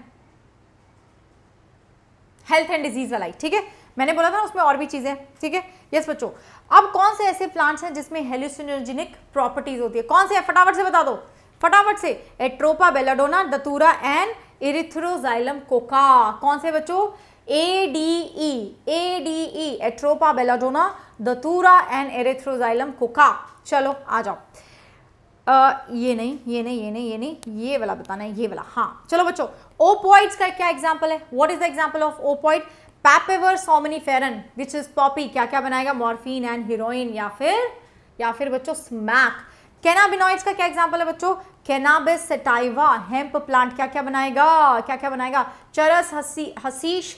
हेल्थ एंड डिज़ीज़ वाला ठीक है? मैंने बोला था उसमें और भी चीज़ें ठीक है? यस बच्चों, अब कौन से ऐसे प्लांट्स हैं जिसमें हेल्यूसिनोजेनिक प्रॉपर्टीज़ होती है? कौन से है? फटाफट से बता दो। फटाफट से Atropa belladonna Datura and Erythroxylum coca कौन से बच्चों? A D E A D E Atropa belladonna Datura and Erythroxylum coca चलो, आ जाओ। आ, ये नहीं ये नहीं ये नहीं ये नहीं ये वाला बताना है ये वाला। हाँ चलो बच्चों ओपॉइड्स का क्या एग्ज़ाम्पल है? What is the example of opioid Papaver somniferum which is poppy क्या क्या बनाएगा? मॉर्फिन एंड हीरोइन या फिर या फिर बच्चों स्मैक कैनाबिनॉइड्स का क्या एग्ज़ाम्पल है बच्चों? कैनाबिस सेटाइवा हेम्प प्लांट क्या क्या बनाएगा? क्या क्या बनाएगा? चरस हसी हसीश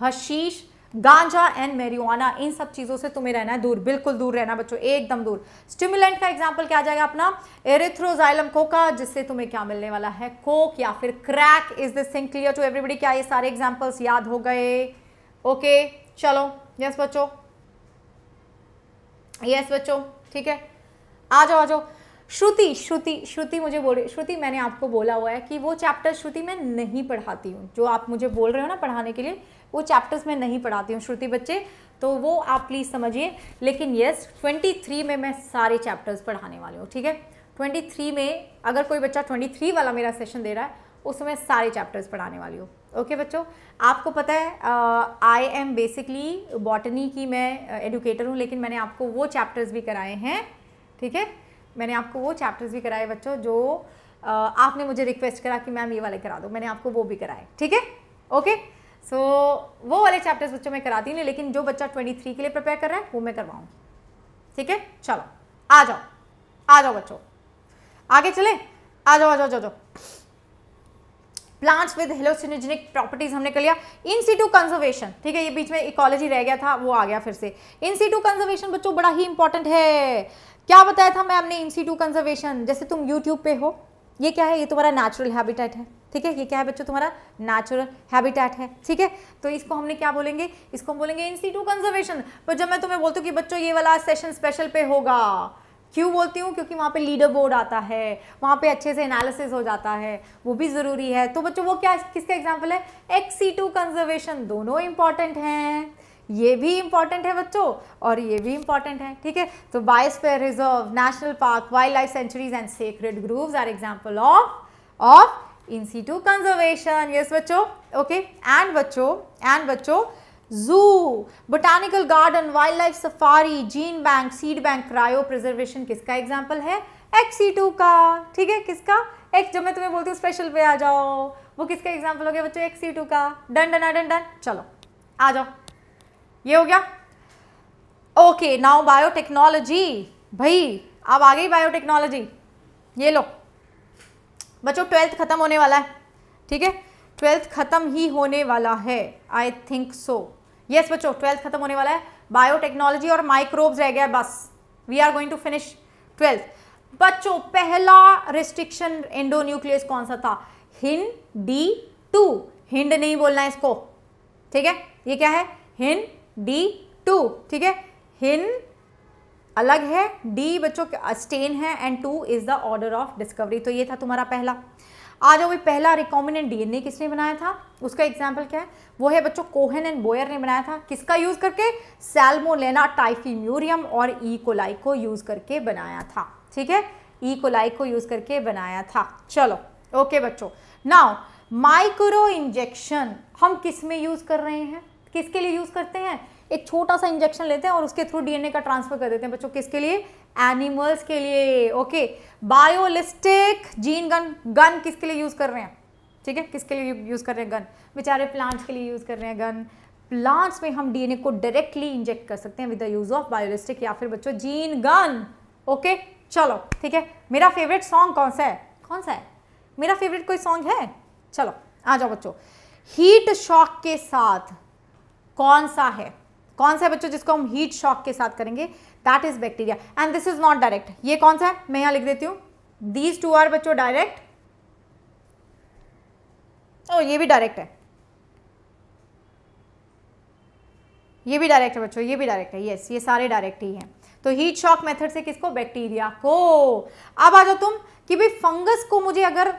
हशीश गांजा एंड मेरिवाना इन सब चीज़ों से तुम्हें रहना है, दूर, बिल्कुल दूर रहना बच्चों, एकदम दूर। स्टिमुलेंट का एग्ज़ाम्पल क्या आ जाएगा अपना? एरिथ्रोजाइलम कोका जिससे तुम्हें क्या मिलने वाला है? कोक या फिर crack is this thing clear to everybody क्या ये सारे एग्जाम्पल्स याद हो गए? ओके चलो यस बच्चों। यस बच्चों, ठीक है? आ जाओ आ जाओ। श्रुति श्रुति श्रुति मुझे बोल श्रुति मैंने आपको बोला हुआ है कि वो चैप्टर श्रुति मैं नहीं पढ़ाती हूँ। जो आप मुझे बोल रहे हो ना पढ़ाने के लिए वो चैप्टर्स मैं नहीं पढ़ाती हूँ, श्रुति बच्चे तो वो आप प्लीज़ समझिए। लेकिन यस 23 में मैं सारे चैप्टर्स पढ़ाने वाली हूँ, ठीक है? 23 में अगर कोई बच्चा 23 वाला मेरा सेशन दे रहा है उसमें सारे चैप्टर्स पढ़ाने वाली हूँ ओके बच्चों? आपको पता है आई एम बेसिकली बॉटनी की मैं एडुकेटर हूँ, लेकिन मैंने आपको वो चैप्टर्स भी कराए हैं, ठीक है? मैंने आपको वो चैप्टर्स भी कराए बच्चों, जो आपने मुझे रिक्वेस्ट करा कि मैम ये वाले करा दो, मैंने आपको वो भी कराए, ठीक है? ओके सो so, वो वाले चैप्टर्स बच्चों में कराती नहीं लेकिन जो बच्चा 23 के लिए प्रिपेयर कर रहा है वो मैं करवाऊँगी ठीक है? चलो आ जाओ आ जाओ बच्चों। आगे चले? आ जाओ आ जाओ जाओ प्लांट्स विद हेलोसिनोजेनिक प्रॉपर्टीज़ हमने कर लिया। इन सीटू कंजर्वेशन ठीक है ये बीच में इकोलॉजी रह गया था वो आ गया फिर से। इन सीटू कंजर्वेशन बच्चों बड़ा ही इंपॉर्टेंट है। क्या बताया था मैम ने इन सीटू कंजर्वेशन जैसे तुम यूट्यूब पे हो ये क्या है? ये तुम्हारा नेचुरल हैबिटेट है। ठीक है? ये क्या है बच्चों तुम्हारा? नेचुरल हैबिटेट है, ठीक है? तो इसको हमने क्या बोलेंगे? इसको हम बोलेंगे इन सीटू कंजर्वेशन पर जब मैं तुम्हें बोलती हूँ कि बच्चों, ये वाला सेशन स्पेशल पे होगा, क्यों बोलती हूँ? क्योंकि वहाँ पे लीडर बोर्ड आता है, वहाँ पे अच्छे से एनालिसिस हो जाता है, वो भी ज़रूरी है। तो बच्चों, वो क्या, किसका एग्ज़ाम्पल है? एक्स सी टू कंजर्वेशन दोनों इंपॉर्टेंट हैं। ये भी इंपॉर्टेंट है बच्चों, और ये भी इंपॉर्टेंट है, ठीक है? तो biosphere reserve national park wildlife sanctuaries and sacred groves are example of of in situ conservation yes बच्चों. ओके एंड बच्चों एंड बच्चों zoo botanical garden wildlife safari gene bank seed bank cryopreservation किसका एग्ज़ाम्पल है? एक्स सी टू का. ठीक है? किसका? एक्स जब मैं तुम्हें बोलती हूँ स्पेशल पे आ जाओ. वो किसका एग्ज़ाम्पल हो गया बच्चों? एक्स सी टू का. डन डन डन डन चलो, आ जाओ. ये हो गया? ओके नाउ बायोटेक्नोलॉजी भाई, अब आ गई बायोटेक्नोलॉजी ये लो. बच्चों ट्वेल्थ खत्म होने वाला है, ठीक है? ट्वेल्थ खत्म ही होने वाला है आई थिंक सो यस बच्चों ट्वेल्थ खत्म होने वाला है। बायोटेक्नोलॉजी और माइक्रोब्स रह गया, बस। We are going to finish twelfth बच्चों, पहला रिस्ट्रिक्शन एंडोन्यूक्लियस कौन सा था? हिन डी टू हिंड नहीं बोलना इसको, ठीक है? ये क्या है? हिन डी टू ठीक है? हिन अलग है डी बच्चों स्टेन है and two is the order of discovery तो ये था तुम्हारा पहला। आज वो पहला रिकॉमिनेंट डीएनए किसने बनाया था? उसका एग्ज़ाम्पल क्या है? वो है बच्चों कोहन एंड बोयर ने बनाया था। किसका यूज़ करके? सैल्मोलेना टाइफीम्यूरियम और ई e. कोलाई को यूज़ करके बनाया था। ठीक है? E e. कोलाई को यूज़ करके बनाया था। चलो ओके बच्चों। नाउ माइक्रो इंजेक्शन हम किसमें यूज़ कर रहे हैं? किसके लिए यूज़ करते हैं? एक छोटा सा इंजेक्शन लेते हैं और उसके थ्रू डीएनए का ट्रांसफ़र कर देते हैं बच्चों, किसके लिए? एनिमल्स के लिए। Okay, biolistic gene gun gun किसके लिए यूज़ कर रहे हैं? ठीक है, किसके लिए यूज़ कर रहे हैं? गन। बेचारे प्लांट्स के लिए यूज़ कर रहे हैं गन। प्लांट्स में हम डीएनए को डायरेक्टली इंजेक्ट कर सकते हैं with the use of biolistic या फिर बच्चों, जीन गन। ओके, चलो, ठीक है, मेरा फेवरेट सॉन्ग कौन सा है? कौन सा है? मेरा फेवरेट कोई सॉन्ग है? चलो, आ जाओ बच्चों। हीट शॉक के साथ कौन सा है? कौन सा है बच्चों जिसको हम हीट शॉक के साथ करेंगे? That is bacteria and this is not direct ये कौन सा है? मैं यहाँ लिख देती हूँ। दीज टू आर बच्चों डायरेक्ट ओ ये भी डायरेक्ट है। ये भी डायरेक्ट है बच्चों, ये भी डायरेक्ट है। यस ये सारे डायरेक्ट ही हैं। तो हीट शॉक मेथड से किसको? बैक्टीरिया को। अब आ जाओ तुम कि भाई फंगस को मुझे अगर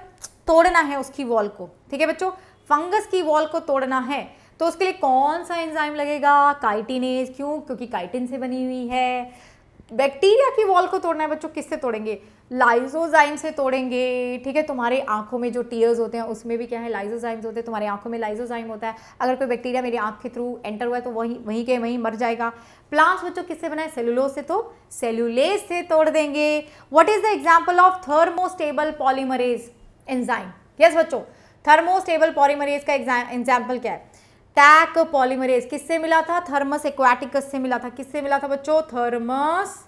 तोड़ना है उसकी वॉल को। ठीक है बच्चों? फंगस की वॉल को तोड़ना है। तो उसके लिए कौन सा एंजाइम लगेगा? काइटिनेज क्यों? क्योंकि काइटिन से बनी हुई है। बैक्टीरिया की वॉल को तोड़ना है, बच्चों, किससे तोड़ेंगे? लाइजोजाइम से तोड़ेंगे, ठीक है? तुम्हारे आँखों में जो टीयर्स होते हैं, उसमें भी क्या है? लाइजोजाइम्स होते हैं। तुम्हारी आँखों में लाइजोजाइम होता है। अगर कोई बैक्टीरिया मेरी आँख के थ्रू एंटर हुआ है तो वहीं वहीं के वहीं मर जाएगा। प्लांट्स बच्चों, किससे बनाए? सेलुलोज से तो सेलुलेज से तोड़ देंगे। What is the example of thermostable polymerase enzyme yes बच्चों थर्मोस्टेबल पॉलीमरेज का एग्ज़ाम्पल क्या है? टैक पॉलीमरेज किससे मिला था? थर्मस एक्वाटिकस से मिला था। किससे मिला था बच्चों? थर्मस।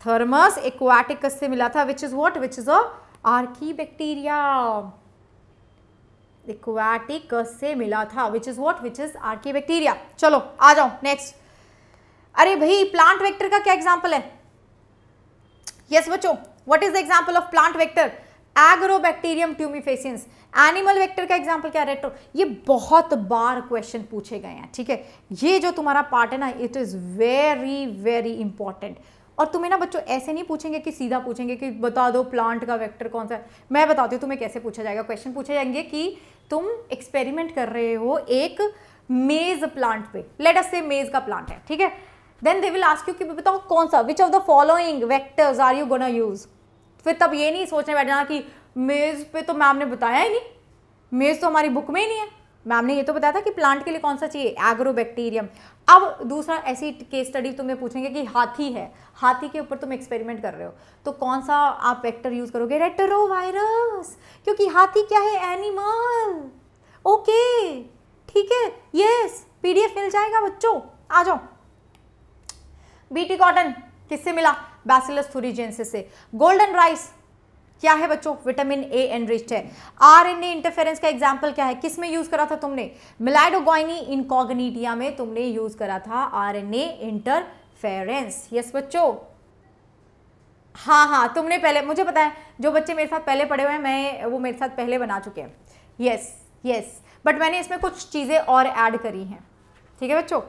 थर्मस एक्वाटिकस से मिला था which is what which is a archaebacteria aquaticus से मिला था which is what which is archaebacteria चलो आ जाओ नेक्स्ट अरे भाई प्लांट वेक्टर का क्या एग्जांपल है? यस yes, बच्चों what is the example of plant vector Agrobacterium tumefaciens animal vector का एग्ज़ाम्पल क्या रेट्रो ये बहुत बार क्वेश्चन पूछे गए हैं, ठीक है? ये जो तुम्हारा पार्ट है ना it is very very important और तुम्हें ना बच्चों ऐसे नहीं पूछेंगे कि सीधा पूछेंगे कि बता दो प्लांट का वेक्टर कौन सा है। मैं बताती हूँ तुम्हें कैसे पूछा जाएगा। क्वेश्चन पूछे जाएँगे कि तुम एक्सपेरिमेंट कर रहे हो एक मेज प्लांट पे। लेट अस से मेज का प्लांट है, ठीक है? Then they will ask you कि बताओ कौन सा which of the following vectors are you gonna use फिर तब ये नहीं सोचने बैठ जाना कि मेज़ पे तो मैम ने बताया ही नहीं। मेज़ तो हमारी बुक में ही नहीं है। मैम ने ये तो बताया था कि प्लांट के लिए कौन सा चाहिए? एग्रोबैक्टीरियम। अब दूसरा ऐसी केस स्टडी तुम्हें पूछेंगे कि हाथी है। हाथी के ऊपर तुम एक्सपेरिमेंट कर रहे हो। तो कौन सा आप वेक्टर यूज़ करोगे? रेटरोवायरस। क्योंकि हाथी क्या है? एनिमल। ओके। ठीक है। यस। पीडीएफ मिल जाएगा बच्चों। आ जाओ। BT cotton. किससे मिला? बैसिलस थुरीजेंसिस से। गोल्डन राइस क्या है बच्चों? विटामिन ए एनरिच्ड है। आरएनए इंटरफेरेंस का एग्जांपल क्या है? किसमें यूज़ करा था तुमने? मिलाइडोगोइनी इनकॉग्निटिया में तुमने यूज़ करा था आरएनए इंटरफेरेंस यस बच्चों? हाँ हाँ तुमने पहले, मुझे पता है, जो बच्चे मेरे साथ पहले पढ़े हुए हैं, मैं, वो मेरे साथ पहले बना चुके हैं। यस यस बट मैंने इसमें कुछ चीज़ें और ऐड करी हैं। ठीक है बच्चों?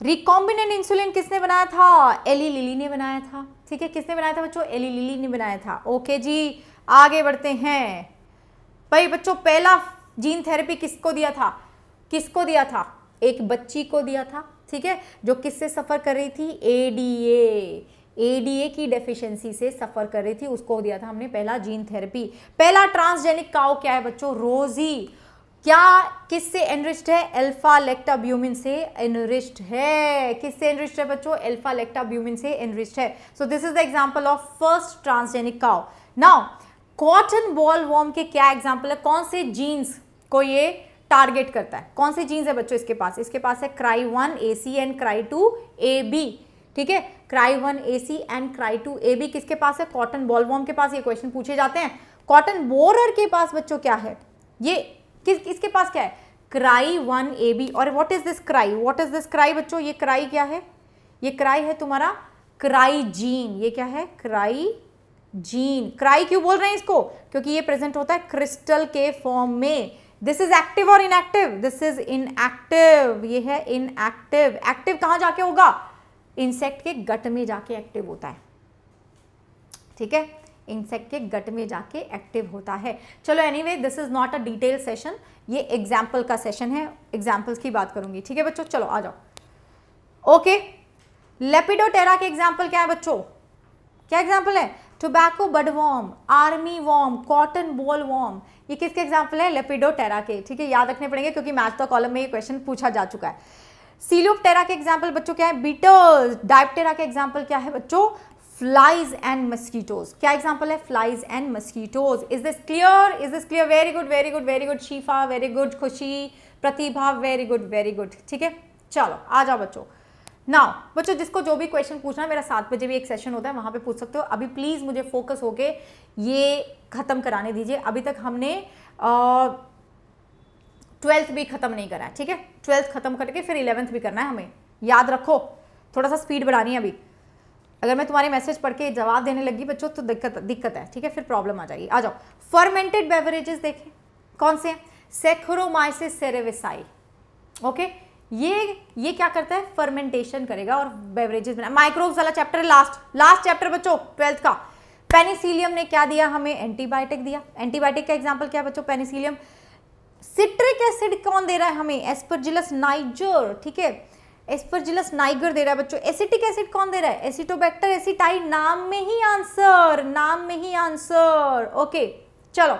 रिकॉम्बिनेंट इंसुलिन किसने बनाया था? एली लिली ने बनाया था। ठीक है, किसने बनाया था बच्चों? एली लिली ने बनाया था। ओके जी, आगे बढ़ते हैं। भाई बच्चों, पहला जीन थेरेपी किसको दिया था? किसको दिया था? एक बच्ची को दिया था, ठीक है, जो किससे सफ़र कर रही थी? एडीए एडीए की डेफिशिएंसी से सफ़र कर रही थी, उसको दिया था हमने पहला जीन थेरेपी पहला ट्रांसजेनिक काउ क्या है बच्चों? रोजी। क्या, किससे एनरिच्ड है? अल्फ़ा लेक्टाब्यूमिन से एनरिच्ड है। किससे एनरिच्ड है बच्चों? अल्फ़ा लेक्टाब्यूमिन से एनरिच्ड है। So this is the example of first transgenic cow now cotton bollworm के क्या एग्जांपल है? कौन से जीन्स को ये टारगेट करता है? कौन से जीन्स है बच्चों इसके पास? इसके पास है cry one A C and cry two A B ठीक है? Cry one A C and cry two A B किसके पास है? कॉटन बॉलवॉर्म के पास। ये क्वेश्चन पूछे जाते हैं। कॉटन बोरर के पास बच्चों क्या है? ये किस, किसके पास क्या है? Cry one A B. और what is this cry what is this cry बच्चों? ये क्राई क्या है? ये क्राई है तुम्हारा क्राई जीन ये क्या है? क्राई जीन क्राई क्यों बोल रहे हैं इसको? क्योंकि ये प्रेजेंट होता है क्रिस्टल के फॉर्म में। दिस इज़ एक्टिव और इनएक्टिव दिस इज़ इनएक्टिव ये है इनएक्टिव एक्टिव कहाँ जाके होगा? इंसेक्ट के गट में जाके एक्टिव होता है। ठीक है? इंसेक्ट के गट में जाके एक्टिव होता है। चलो anyway this is not a detail session ये एग्ज़ाम्पल का सेशन है। एग्जाम्पल्स की बात करूँगी। ठीक है बच्चों? चलो, आ जाओ। ओके लेपिडोटेरा के एग्ज़ाम्पल क्या है बच्चों? क्या एग्ज़ाम्पल है? Tobacco budworm armyworm cotton bollworm ये किसके एग्ज़ाम्पल है? लेपिडोटेरा के। ठीक है, याद रखने पड़ेंगे क्योंकि मैथ का कॉलम में ये क्वेश्चन पूछा जा चुका है। सीलोपटेरा के एग्ज़ाम्पल बच्चों क्या है? बीटर्स डाइपटेरा के एग्ज़ाम्पल क्या है बच्चों? फ्लाइज एंड मस्कीटोज क्या एग्ज़ाम्पल है flies and mosquitoes is this clear is this clear very good very good very good Shifa very good Khushi Pratibha very good very good ठीक है चलो आ जाओ बच्चों नाउ बच्चों जिसको जो भी क्वेश्चन पूछना है मेरा सात बजे भी एक सेशन होता है वहाँ पे पूछ सकते हो अभी प्लीज़ मुझे फोकस होके ये खत्म कराने दीजिए अभी तक हमने ट्वेल्थ भी खत्म नहीं करा है ठीक है ट्वेल्थ खत्म करके फिर इलेवेंथ भी करना है हमें याद रखो थोड़ा सा स्पीड बढ़ानी है अभी अगर मैं तुम्हारे मैसेज पढ़ के जवाब देने लगी बच्चों तो दिक्कत दिक्कत है, ठीक है? फिर प्रॉब्लम आ जाएगी। आ जाओ। फर्मेंटेड बेवरेजेस देखें। कौन से हैं? सेक्रोमाइसिस सेरेविसाई ओके ये ये क्या करता है? फर्मेंटेशन करेगा और बेवरेजेस बना। माइक्रोब्स वाला चैप्टर लास्ट लास्ट चैप्टर बच्चों ट्वेल्थ का। पेनिसिलियम ने क्या दिया? हमें एंटीबायोटिक दिया। एंटीबायोटिक का एग्ज़ाम्पल क्या बच्चों? पेनिसिलियम सिट्रिक एसिड कौन दे रहा है हमें? एस्परजिलस नाइजर ठीक है? एस्परजिलस नाइगर दे रहा है बच्चों। एसिटिक एसिड कौन दे रहा है? एसिटोबैक्टर एसिटाई नाम में ही आंसर, नाम में ही आंसर। ओके, चलो।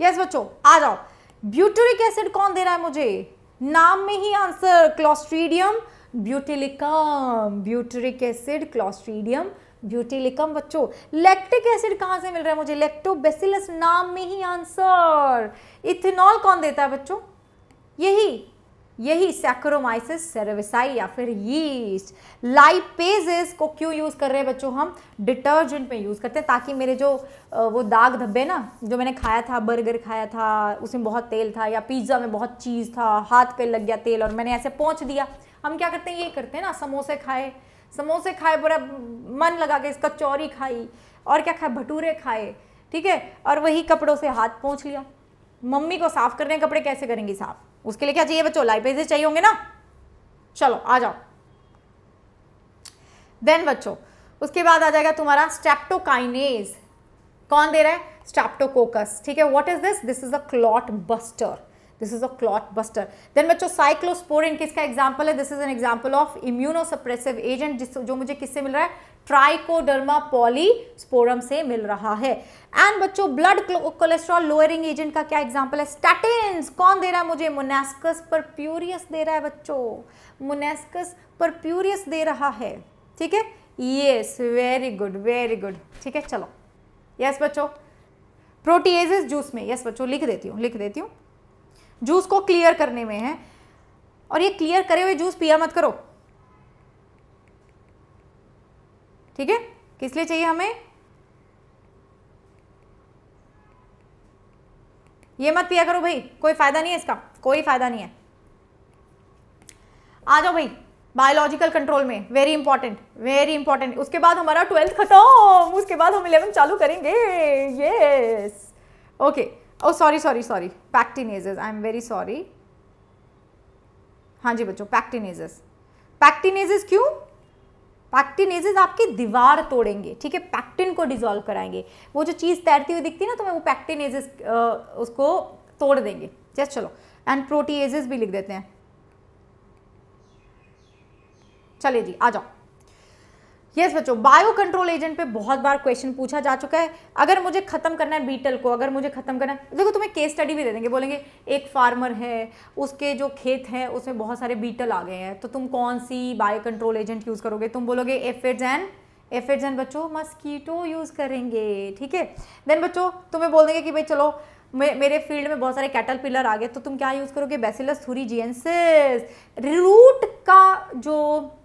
यस बच्चों, आ जाओ। ब्यूटरिक एसिड कौन दे रहा है मुझे? नाम में ही answer, clostridium. Butylicum, butyric acid, clostridium, butylicum, बच्चों। लैक्टिक एसिड कहाँ से मिल रहा है मुझे? लेक्टोबेसिलस नाम में ही आंसर। इथेनॉल कौन देता है बच्चों? यही। यही सैक्रोमाइसिस सेरेविसाई या फिर यीस्ट लाइपेजेस को क्यों यूज़ कर रहे हैं बच्चों हम? डिटर्जेंट में यूज़ करते हैं ताकि मेरे जो वो दाग धब्बे ना, जो मैंने खाया था बर्गर खाया था, उसमें बहुत तेल था या पिज़्ज़ा में बहुत चीज़ था, हाथ पे लग गया तेल और मैंने ऐसे पहुँच दिया। हम क्या करते हैं? ये करते हैं ना, समोसे खाए। समोसे खाए, पूरा मन लगा के इसका चौरी खाई और क्या खाए? भटूरे खाए, ठीक है? और वही कपड़ों से हाथ पहुँच लिया। मम्मी को साफ़ करने कपड़े कैसे करेंगी साफ़? उसके लिए क्या चाहिए बच्चों? लाइपेजेस चाहिए होंगे ना? चलो, आ जाओ। देन बच्चों, उसके बाद आ जाएगा तुम्हारा स्टेप्टोकाइनेज कौन दे रहा है? स्टेप्टोकोकस ठीक है? What is this this is a clot buster this is a clot buster then बच्चों साइक्लोस्पोरिन किसका एग्ज़ाम्पल है? This is an example of immunosuppressive agent जिस जो मुझे किससे मिल रहा है? ट्राइकोडर्मा पॉलीस्पोरम से मिल रहा है। एंड बच्चों ब्लड कोलेस्ट्रॉल लोअरिंग एजेंट का क्या एग्ज़ाम्पल है? स्टैटिन्स कौन दे रहा है मुझे? मोनेस्कस परप्यूरियस दे रहा है बच्चों। मोनेस्कस परप्यूरियस दे रहा है। ठीक है? Yes very good very good ठीक है? चलो। यस yes, बच्चों। प्रोटीएजेस जूस में। यस yes, बच्चों लिख देती हूँ लिख देती हूँ। जूस को क्लियर करने में है। और ये क्लियर करे हुए जूस पिया मत करो। ठीक है? किस लिए चाहिए हमें? ये मत पिया करो भाई। कोई फ़ायदा नहीं है इसका। कोई फ़ायदा नहीं है। आ जाओ भाई। बायोलॉजिकल कंट्रोल में। वेरी इंपॉर्टेंट वेरी इंपॉर्टेंट उसके बाद हमारा ट्वेल्थ खत्म। उसके बाद हम इलेवन चालू करेंगे। Yes okay oh sorry sorry sorry pectinases I am very sorry हाँ जी बच्चों पैक्टिनेजेस पैक्टिनेजेस क्यों? पैक्टिनेजेस आपकी दीवार तोड़ेंगे, ठीक है? पैक्टिन को डिजोल्व कराएँगे। वो जो चीज़ तैरती हुई दिखती है ना तो मैं वो पैक्टिनेजेस उसको तोड़ देंगे। जस्ट चलो। एंड प्रोटीएजेस भी लिख देते हैं। चलिए जी, आ जाओ। यस yes, बच्चों बायो कंट्रोल एजेंट पे बहुत बार क्वेश्चन पूछा जा चुका है। अगर मुझे खत्म करना है बीटल को अगर मुझे खत्म करना है देखो तुम्हें केस स्टडी भी दे देंगे बोलेंगे एक फार्मर है उसके जो खेत हैं उसमें बहुत सारे बीटल आ गए हैं। तो तुम कौन सी बायो कंट्रोल एजेंट यूज़ करोगे? तुम बोलोगे एफिड्स एंड एफिड्स एंड बच्चों मस्कीटो यूज़ करेंगे ठीक है? देन बच्चों तुम्हें बोल देंगे कि भाई चलो मे, मेरे फ़ील्ड में बहुत सारे कैटल पिलर आ गए तो तुम क्या यूज़ करोगे? बेसिलस थूरी जीएनसिस रूट का जो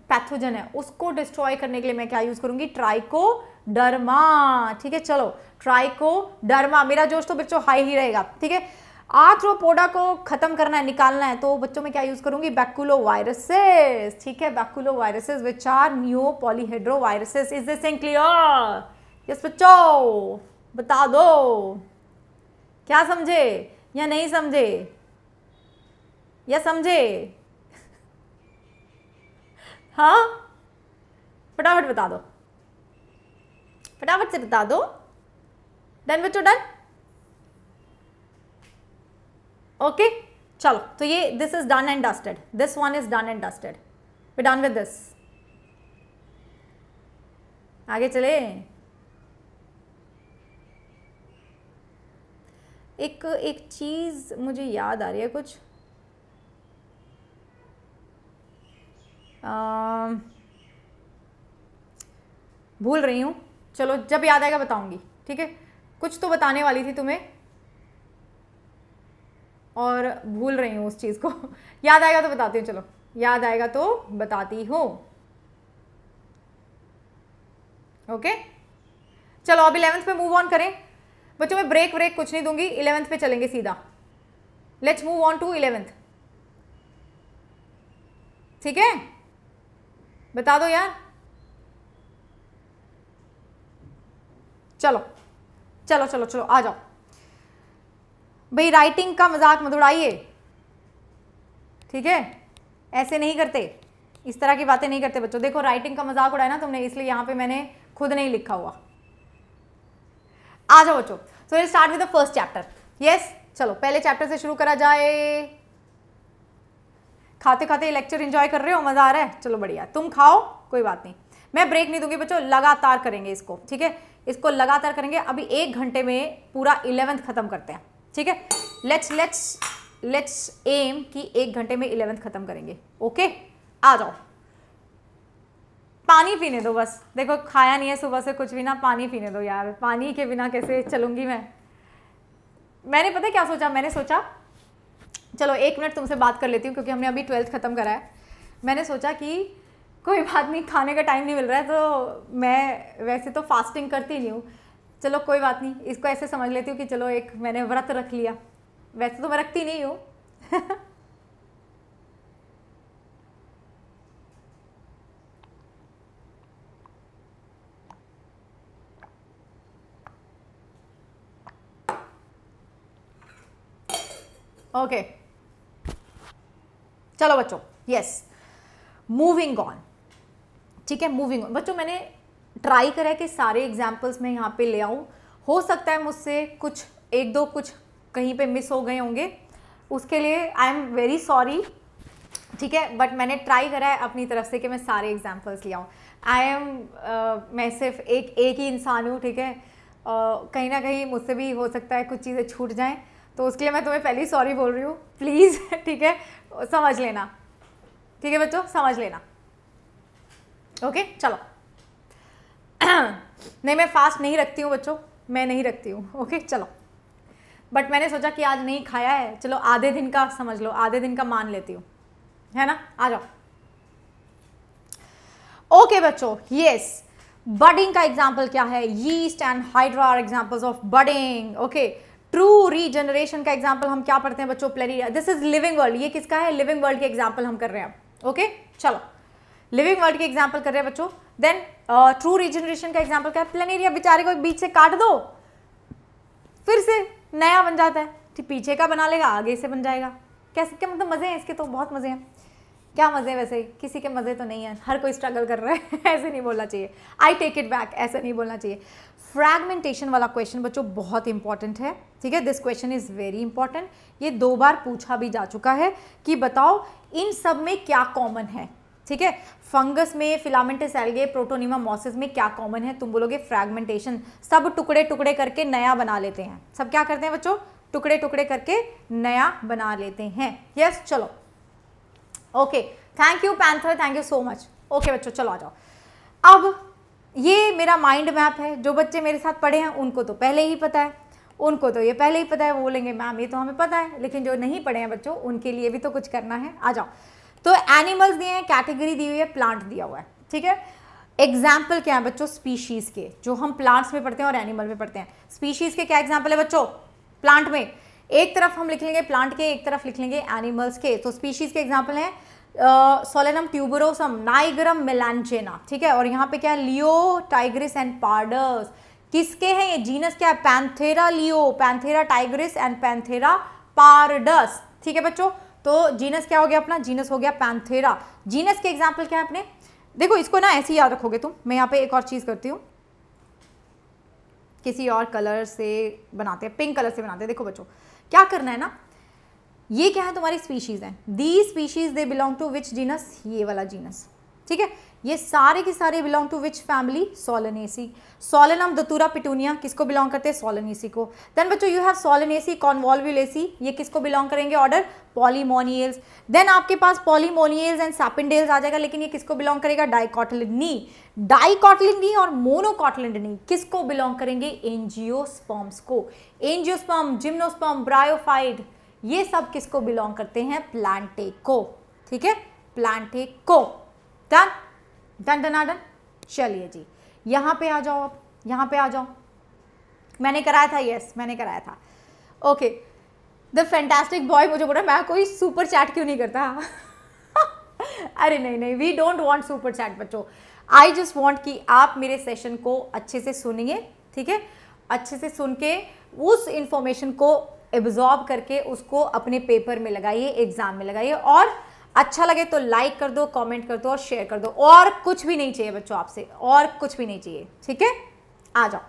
पैथोजन है, उसको डिस्ट्रॉय करने के लिए मैं क्या यूज़ करूँगी? ट्राइको डरमा ठीक है, चलो ट्राइको डरमा मेरा जोश तो बच्चों हाई ही रहेगा, ठीक है? आर्थ्रोपोडा को खत्म करना है, निकालना है तो बच्चों में क्या यूज़ करूँगी? बैकुलो वायरसेस ठीक है baculoviruses which are new polyhedro viruses is this in clear yes बच्चों, बता दो। क्या समझे या नहीं समझे? या समझे? हाँ? फटाफट बता दो। फटाफट से बता दो। डन बच्चों डन ओके चलो तो ये this is done and dusted this one is done and dusted we done with this आगे चले। एक एक चीज़ मुझे याद आ रही है कुछ। भूल रही हूँ। चलो, जब याद आएगा बताऊँगी, ठीक है? कुछ तो बताने वाली थी तुम्हें। और भूल रही हूँ उस चीज़ को। याद आएगा तो बताती हूँ, चलो। याद आएगा तो बताती हूँ। ओके? चलो, अब इलेवेंथ पे मूव ऑन करें। बच्चों, मैं ब्रेक ब्रेक कुछ नहीं दूँगी इलेवेंथ पे चलेंगे सीधा। Let's move on to eleventh ठीक है? बता दो यार। चलो चलो चलो चलो, आ जाओ। भाई राइटिंग का मज़ाक मत उड़ाइए। ठीक है? ऐसे नहीं करते। इस तरह की बातें नहीं करते बच्चों। देखो राइटिंग का मज़ाक उड़ाया ना तुमने, इसलिए यहाँ पे मैंने खुद नहीं लिखा हुआ। आ जाओ बच्चों। So start with the first chapter yes चलो, पहले चैप्टर से शुरू करा जाए। खाते खाते लेक्चर एंजॉय कर रहे हो? मज़ा आ रहा है? चलो बढ़िया। तुम खाओ, कोई बात नहीं। मैं ब्रेक नहीं दूँगी बच्चों, लगातार करेंगे इसको, ठीक है? इसको लगातार करेंगे। अभी एक घंटे में पूरा इलेवेंथ खत्म करते हैं, ठीक है? लेट्स लेट्स लेट्स एम कि एक घंटे में इलेवेंथ खत्म करेंगे ओके आ जाओ। पानी पीने दो बस। देखो, खाया नहीं है सुबह से कुछ भी ना, पानी पीने दो यार। पानी के बिना कैसे चलूँगी मैं? मैंने पता क्या सोचा? मैंने सोचा चलो, एक मिनट तुमसे बात कर लेती हूँ, क्योंकि हमने अभी ट्वेल्थ ख़त्म करा है। मैंने सोचा कि कोई बात नहीं, खाने का टाइम नहीं मिल रहा है तो मैं वैसे तो फास्टिंग करती नहीं हूँ। चलो, कोई बात नहीं, इसको ऐसे समझ लेती हूँ कि चलो, एक मैंने व्रत रख लिया। वैसे तो मैं रखती नहीं हूँ। Okay okay. चलो बच्चों यस मूविंग ऑन ठीक है मूविंग ऑन बच्चों मैंने ट्राई करा है कि सारे एग्जाम्पल्स मैं यहाँ पे ले आऊँ। हो सकता है मुझसे कुछ एक दो कुछ कहीं पे मिस हो गए होंगे। उसके लिए आई एम वेरी सॉरी ठीक है बट मैंने ट्राई करा है अपनी तरफ़ से कि मैं सारे एग्जाम्पल्स ले आऊँ। आई एम मैं सिर्फ़ एक एक ही इंसान हूँ ठीक है। Uh, कहीं ना कहीं मुझसे भी हो सकता है कुछ चीज़ें छूट जाएँ। तो उसके लिए मैं तुम्हें पहले ही सॉरी बोल रही हूँ। प्लीज़ ठीक है समझ लेना। ठीक है बच्चों? समझ लेना। ओके चलो। नहीं, मैं फास्ट नहीं रखती हूँ बच्चों। मैं नहीं रखती हूँ। ओके चलो। बट मैंने सोचा कि आज नहीं खाया है। चलो, आधे दिन का समझ लो। आधे दिन का मान लेती हूँ। है ना? आ जाओ। ओके बच्चों यस बडिंग का एग्ज़ाम्पल क्या है? Yeast and Hydra are examples of budding okay true regeneration का एग्ज़ाम्पल हम क्या पढ़ते हैं बच्चों? Planaria this is living world ये किसका है? लिविंग वर्ल्ड के एग्ज़ाम्पल हम कर रहे हैं ओके चलो। लिविंग वर्ल्ड के एग्ज़ाम्पल कर रहे हैं बच्चों। देन ट्रू रीजनरेशन का एग्ज़ाम्पल क्या है? प्लेनेरिया बेचारे को बीच से काट दो। फिर से नया बन जाता है। ठीक, पीछे का बना लेगा, आगे से बन जाएगा। कैसे? क्या मतलब मज़े हैं इसके तो? बहुत मज़े हैं। क्या मज़े वैसे? किसी के मज़े तो नहीं है। हर कोई स्ट्रगल कर रहा है। ऐसे नहीं बोलना चाहिए। आई टेक इट बैक ऐसे नहीं बोलना चाहिए। फ्रैगमेंटेशन वाला क्वेश्चन बच्चों बहुत इंपॉर्टेंट है ठीक है? This question is very important ये दो बार पूछा भी जा चुका है कि बताओ इन सब में क्या कॉमन है? ठीक है? फंगस में फिलामेंटस एल्गे प्रोटोनिमा मॉसिस में क्या कॉमन है? तुम बोलोगे फ्रैगमेंटेशन सब टुकड़े टुकड़े करके नया बना लेते हैं। सब क्या करते हैं बच्चों? टुकड़े टुकड़े करके नया बना लेते हैं। यस yes, चलो। Okay thank you panther thank you so much okay बच्चों चलो आ जाओ। अब ये मेरा माइंड मैप है। जो बच्चे मेरे साथ पढ़े हैं, उनको तो पहले ही पता है। उनको तो ये पहले ही पता है। वो बोलेंगे, मैम, ये तो हमें पता है। लेकिन जो नहीं पढ़े हैं बच्चों, उनके लिए भी तो कुछ करना है। आ जाओ। तो एनिमल्स दिए हैं कैटेगरी दी हुई है प्लांट दिया हुआ है। ठीक है? एग्ज़ाम्पल क्या है बच्चों? स्पीशीज़ के। जो हम प्लांट्स में पढ़ते हैं और एनिमल में पढ़ते हैं। स्पीशीज़ के क्या एग्ज़ाम्पल है बच्चों? प्लांट में। एक तरफ़ हम लिख लेंगे प्लांट के, एक तरफ़ लिख लेंगे एनिमल्स के। तो स्पीशीज़ के एग्ज़ाम्पल हैं सोलेनम ट्यूबरोसम, नाइग्रम मिलानचेना ठीक है? और यहाँ पे क्या है? लियो, टाइग्रिस एंड पार्डर्स किसके हैं ये जीनस? क्या है? Panthera leo, Panthera tigris and Panthera pardus. ठीक है बच्चों? तो जीनस क्या हो गया अपना? जीनस हो गया पैंथेरा। जीनस के एग्ज़ाम्पल क्या है अपने? देखो, इसको ना ऐसे ही याद रखोगे तुम। मैं यहाँ पे एक और चीज़ करती हूँ। किसी और कलर से बनाते हैं पिंक कलर से बनाते हैं। देखो बच्चों, क्या करना है ना? ये क्या है तुम्हारी स्पीशीज़ हैं? The species they belong to which genus ये वाला जीनस ठीक है? ये सारे के सारे belong to which family Solanaceae Solanum Datura Petunia किसको बिलोंग करते हैं? सोलनेसी को. देन बच्चों यू हैव सोलनेसी कॉन्वॉल्वुलेसी ये किसको बिलोंग करेंगे? ऑर्डर पॉलीमोनियल्स देन आपके पास पॉलीमोनियल्स एंड सैपिंडेल्स आ जाएगा, लेकिन ये किसको बिलोंग करेगा? डाइकॉटलिनी डाइकॉटलिनी और मोनोकॉटलिनी किसको बिलोंग करेंगे? एंजियोस्पर्म्स को. एंजियोस्पर्म जिम्नोस्पर्म ब्रायोफाइड ये सब किसको बिलोंग करते हैं? प्लांटे को ठीक है? प्लांटे को डन डन डन डन चलिए जी। यहाँ पे आ जाओ आप। यहाँ पे आ जाओ। मैंने कराया था यस मैंने कराया था। ओके द फैंटास्टिक बॉय मुझे बोला, मैं कोई सुपर चैट क्यों नहीं करता? अरे नहीं नहीं we don't want super chat बच्चों। आई जस्ट वांट कि आप मेरे सेशन को अच्छे से सुनिए, ठीक है? अच्छे से सुन के उस इंफॉर्मेशन को एब्जॉर्ब करके उसको अपने पेपर में लगाइए एग्ज़ाम में लगाइए और अच्छा लगे तो लाइक कर दो कमेंट कर दो और शेयर कर दो। और कुछ भी नहीं चाहिए बच्चों आपसे, और कुछ भी नहीं चाहिए, ठीक है? आ जाओ,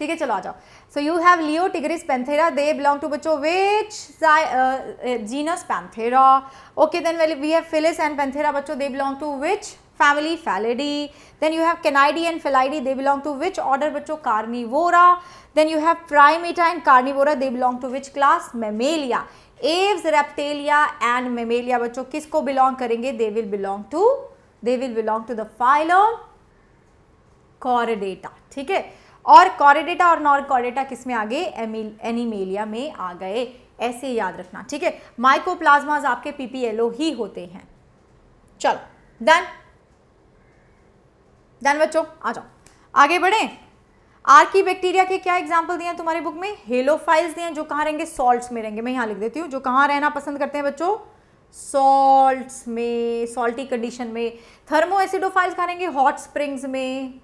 ठीक है? चलो आ जाओ। So you have leo tigris Panthera they belong to बच्चों which genus Panthera okay then we have Felis and Panthera बच्चों they belong to which family Falidae. Then you have Canidae and Felidae. They belong to which order बच्चों Carnivora. Then you have Primata and Carnivora. They belong to which class? Mammalia. Aves, Reptilia and Mammalia बच्चों किसको belong करेंगे? They will belong to they will belong to the phylum Chordata. ठीक है और कॉरिडेटा और नॉन कॉरिडेटा किसमें आ गए एनिमेलिया में आ गए ऐसे याद रखना ठीक है माइकोप्लाज्माज आपके पीपीएलओ ही होते हैं चलो देन देन बच्चों, आ जाओ। आगे बढ़े। आर्की बैक्टीरिया के क्या एग्ज़ाम्पल दिए तुम्हारे बुक में? हेलोफाइल्स दिए जो कहाँ रहेंगे? सॉल्ट्स में रहेंगे। मैं यहाँ लिख देती हूँ, जो कहाँ रहना पसंद करते हैं बच्चों? सॉल्ट्स में सॉल्टी कंडीशन में। थर्मो एसिडोफाइल्स कहाँ रहेंगे? हॉट स्प्रिंग्स में।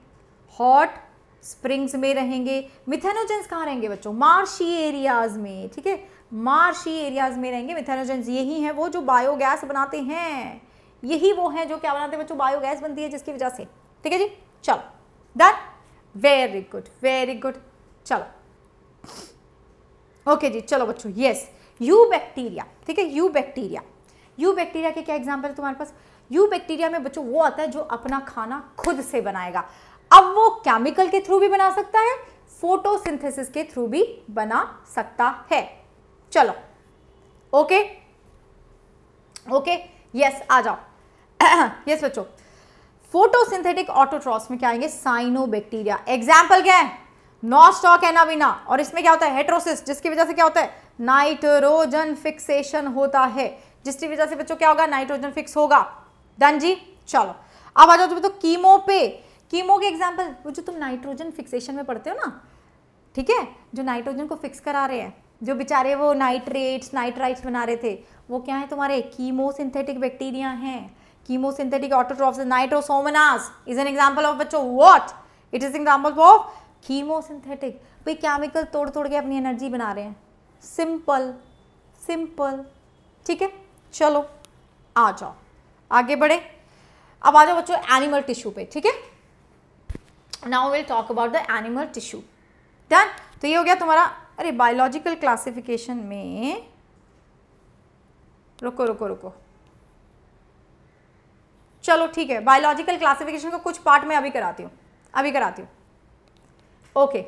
हॉट स्प्रिंग्स में रहेंगे। मिथेनोजेंस कहाँ रहेंगे बच्चों? मार्शी एरियाज़ में, ठीक है? मार्शी एरियाज़ में रहेंगे। मिथेनोजेंस यही हैं वो जो बायोगैस बनाते हैं। यही वो हैं जो क्या बनाते हैं बच्चों? बायोगैस बनती है, जिसकी वजह से। ठीक है जी? चलो। Done very good very good चलो। ओके जी, चलो बच्चों यस यू बैक्टीरिया ठीक है? यू बैक्टीरिया यू बैक्टीरिया के क्या एग्ज़ाम्पल है तुम्हारे पास? यू बैक्टीरिया में बच्चों वो आता है जो अपना खाना खुद से बनाएगा। अब वो केमिकल के थ्रू भी बना सकता है फोटोसिंथेसिस के थ्रू भी बना सकता है। चलो। ओके ओके यस आ जाओ। यस बच्चों। फोटोसिंथेटिक ऑटोट्रॉस में क्या आएँगे? साइनोबैक्टीरिया एग्ज़ाम्पल क्या है? नॉस्टॉक एनाविना और इसमें क्या होता है? हेट्रोसिस जिसकी वजह से क्या होता है? नाइट्रोजन फिक्सेशन होता है। जिसकी वजह से बच्चों क्या होगा? नाइट्रोजन फिक्स होगा। डन जी? चलो। अब आ जाओ तो कीमो पे। कीमो के एग्ज़ाम्पल वो जो तुम नाइट्रोजन फिक्सेशन में पढ़ते हो ना, ठीक है? जो नाइट्रोजन को फिक्स करा रहे हैं। जो बेचारे वो नाइट्रेट्स नाइट्राइट्स बना रहे थे। वो क्या है तुम्हारे? कीमो सिंथेटिक बैक्टीरिया हैं। Chemosynthetic autotrophs the nitrosomonas is an example of बच्चों, what? It is example of chemosynthetic. भाई केमिकल तोड़ तोड़ के अपनी एनर्जी बना रहे हैं। सिंपल सिंपल ठीक है? चलो, आ जाओ। आगे बढ़े। अब आ जाओ बच्चों एनिमल टिश्यू पे, ठीक है? Now will talk about the animal tissue done तो ये हो गया तुम्हारा, अरे बायोलॉजिकल क्लासिफिकेशन में रुको रुको रुको। चलो ठीक है बायोलॉजिकल क्लासिफिकेशन का कुछ पार्ट मैं अभी कराती हूँ, अभी कराती हूँ। ओके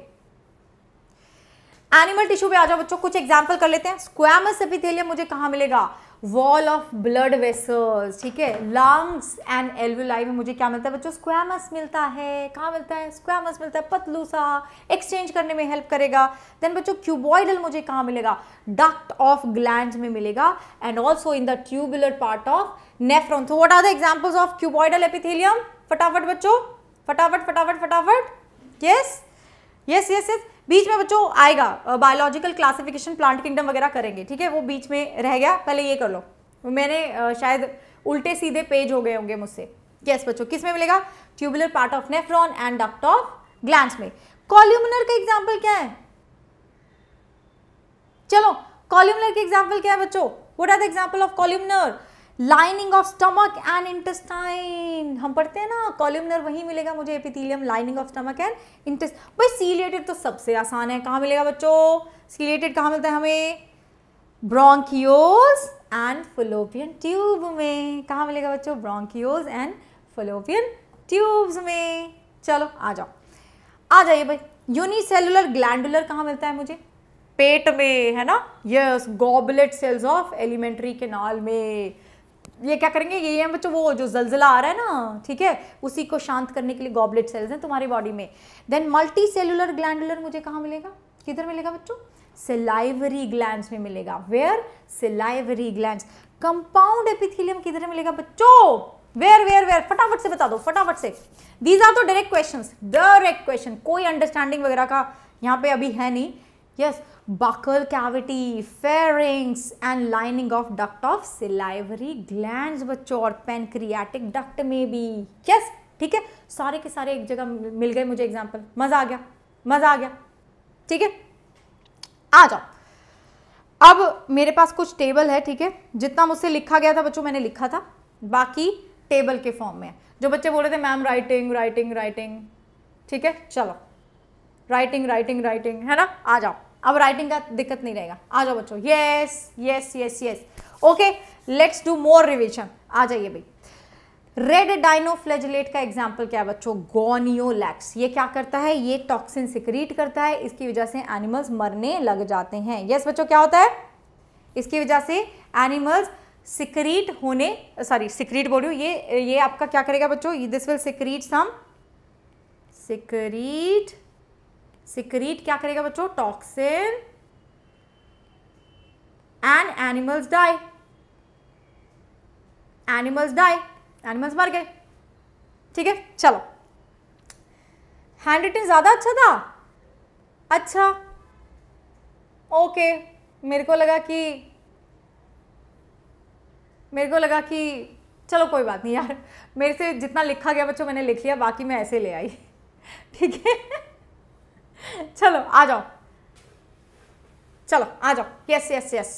एनिमल टिश्यू पे आ जाओ बच्चों, कुछ एग्ज़ाम्पल कर लेते हैं। स्क्वामस एपिथेलियम मुझे कहाँ मिलेगा? वॉल ऑफ़ ब्लड वेसल्स ठीक है? लंग्स एंड एल्वुलाई में मुझे क्या मिलता है बच्चों? स्क्वामस मिलता है। कहाँ मिलता है? स्क्वामस मिलता है पतलू सा एक्सचेंज करने में हेल्प करेगा। देन बच्चों क्यूबॉइडल मुझे कहाँ मिलेगा? डक्ट ऑफ़ ग्लैंड में मिलेगा। And also in the tubular part of nephron तो what are the examples of cuboidal epithelium फटाफट बच्चों, फटाफट फटाफट फटाफट। यस यस यस यस बीच में बच्चों आएगा बायोलॉजिकल क्लासिफिकेशन प्लांट किंगडम वगैरह करेंगे, ठीक है? वो बीच में रह गया, पहले ये कर लो। मैंने शायद उल्टे सीधे पेज हो गए होंगे मुझसे। यस बच्चों, किसमें मिलेगा? Tubular part of nephron and duct of gland में। कॉल्यूमिनर का एग्ज़ाम्पल क्या है? चलो कॉल्यूमिनर के एग्ज़ाम्पल क्या है बच्चों? What are the example of columnar lining of stomach and intestine हम पढ़ते हैं ना कॉल्यूमिनर वही मिलेगा मुझे epithelium lining of stomach and intestine भाई सीलिएटेड तो सबसे आसान है। कहाँ मिलेगा बच्चों? सीलेटेड कहाँ मिलता है हमें? ब्रोंकियोज एंड फलोपियन ट्यूब में। कहाँ मिलेगा बच्चों? ब्रोंकियोज एंड फलोपियन ट्यूब्स में। चलो, आ जाओ। आ जाइए भाई। यूनिसेलुलर ग्लैंडुलर कहाँ मिलता है मुझे? पेट में, है ना? Yes goblet cells of alimentary canal में। ये क्या करेंगे? ये है बच्चों वो जो जलजला आ रहा है ना ठीक है उसी को शांत करने के लिए गॉबलेट सेल्स हैं तुम्हारी बॉडी में। देन मल्टी सेलुलर ग्लैंडुलर मुझे कहाँ मिलेगा? किधर मिलेगा बच्चों? सिलाइवरी ग्लैंड में मिलेगा। Where salivary gland compound epithelium किधर मिलेगा बच्चों? वेयर वेयर वेयर फटाफट से बता दो फटाफट से। दीज आर तो डायरेक्ट क्वेश्चन डायरेक्ट क्वेश्चन कोई अंडरस्टैंडिंग वगैरह का यहाँ पे अभी है नहीं। Yes yes, buccal cavity, pharynx and lining of duct of salivary glands बच्चों और पेनक्रियाटिक डक्ट में भी। यस ठीक है? सारे के सारे एक जगह मिल गए मुझे एग्जांपल मज़ा आ गया मज़ा आ गया। ठीक है? आ जाओ। अब मेरे पास कुछ टेबल है ठीक है? जितना मुझसे लिखा गया था बच्चों मैंने लिखा था। बाकी टेबल के फॉर्म में जो बच्चे बोल रहे थे मैम राइटिंग राइटिंग राइटिंग ठीक है? चलो। राइटिंग राइटिंग राइटिंग है ना? आ जाओ। अब राइटिंग का दिक्कत नहीं रहेगा। आ जाओ बच्चों। Yes yes yes yes okay let's do more revision आ जाइए भाई। रेड डाइनोफ्लेजलेट का एग्ज़ाम्पल क्या है बच्चों? गोनियोलैक्स ये क्या करता है? ये टॉक्सिन सिक्रीट करता है। इसकी वजह से एनिमल्स मरने लग जाते हैं। यस yes, बच्चों क्या होता है? इसकी वजह से एनिमल्स सिक्रीट होने सॉरी सिक्रीट बोल रही ये ये आपका क्या करेगा बच्चों? This will secrete some secrete secrete क्या करेगा बच्चों? Toxin and animals die. Animals die. Animals मर गए। ठीक है, चलो। हैंड रिटन ज़्यादा अच्छा था? अच्छा। ओके, मेरे को लगा कि, मेरे को लगा कि, चलो कोई बात नहीं यार। मेरे से जितना लिखा गया बच्चों, मैंने लिख लिया, बाकी मैं ऐसे ले आई। ठीक है? चलो, आ जाओ। चलो, आ जाओ। यस यस यस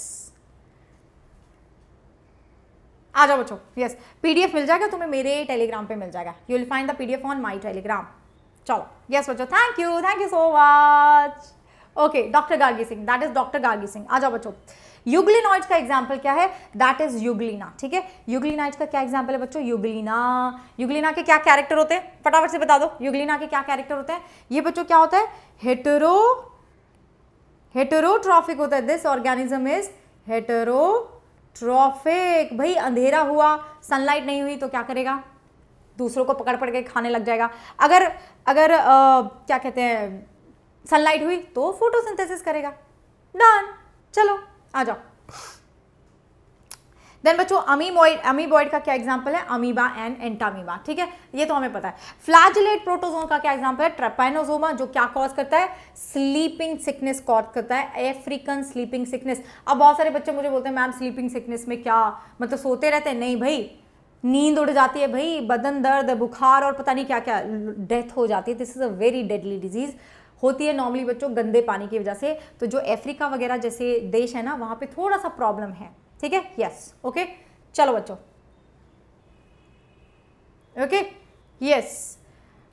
आ जाओ बच्चों यस पीडीएफ मिल जाएगा, तुम्हें मेरे टेलीग्राम पे मिल जाएगा। You will find the PDF on my Telegram चलो यस बच्चों thank you thank you so much okay doctor Gargi Singh that is doctor Gargi Singh आ जाओ बच्चों। यूग्लिनॉइड्स का एग्ज़ाम्पल क्या है? दैट इज़ यूग्लिना ठीक है? यूग्लिनाइड्स का क्या एग्ज़ाम्पल है बच्चों? यूग्लिना यूग्लिना के क्या कैरेक्टर होते हैं? फटाफट से बता दो। यूग्लिना के क्या कैरेक्टर होते हैं? ये बच्चों क्या होता है? हेटेरो हेटेरोट्रॉफिक होता है। दिस ऑर्गेनिज्म इज़ हेटेरोट्रॉफिक भाई अंधेरा हुआ सनलाइट नहीं हुई तो क्या करेगा? दूसरों को पकड़ पकड़ के खाने लग जाएगा। अगर अगर आ, क्या कहते हैं सनलाइट हुई तो फोटोसिंथेसिस करेगा। डन चलो। आ जाओ। देन बच्चों अमीबॉइड अमीबॉइड का क्या एग्जांपल है? अमीबा एंड एंटामीबा, ठीक है? ये तो हमें पता है। फ्लैजिलेट प्रोटोजोन का क्या एग्जांपल है? ट्रेपाइनोजोमा जो क्या कॉज करता है? स्लीपिंग सिकनेस कॉज करता है। अफ्रीकन स्लीपिंग सिकनेस अब बहुत सारे बच्चे मुझे बोलते हैं, मैम स्लीपिंग सिकनेस में क्या? मतलब सोते रहते हैं? नहीं भाई, नींद उड़ जाती है भाई, बदन दर्द, बुखार और पता नहीं क्या क्या डेथ हो जाती है। This is a very deadly disease होती है नॉर्मली बच्चों गंदे पानी की वजह से। तो जो अफ्रीका वगैरह जैसे देश है ना, वहाँ पे थोड़ा सा प्रॉब्लम है। ठीक है? यस ओके चलो बच्चों। ओके यस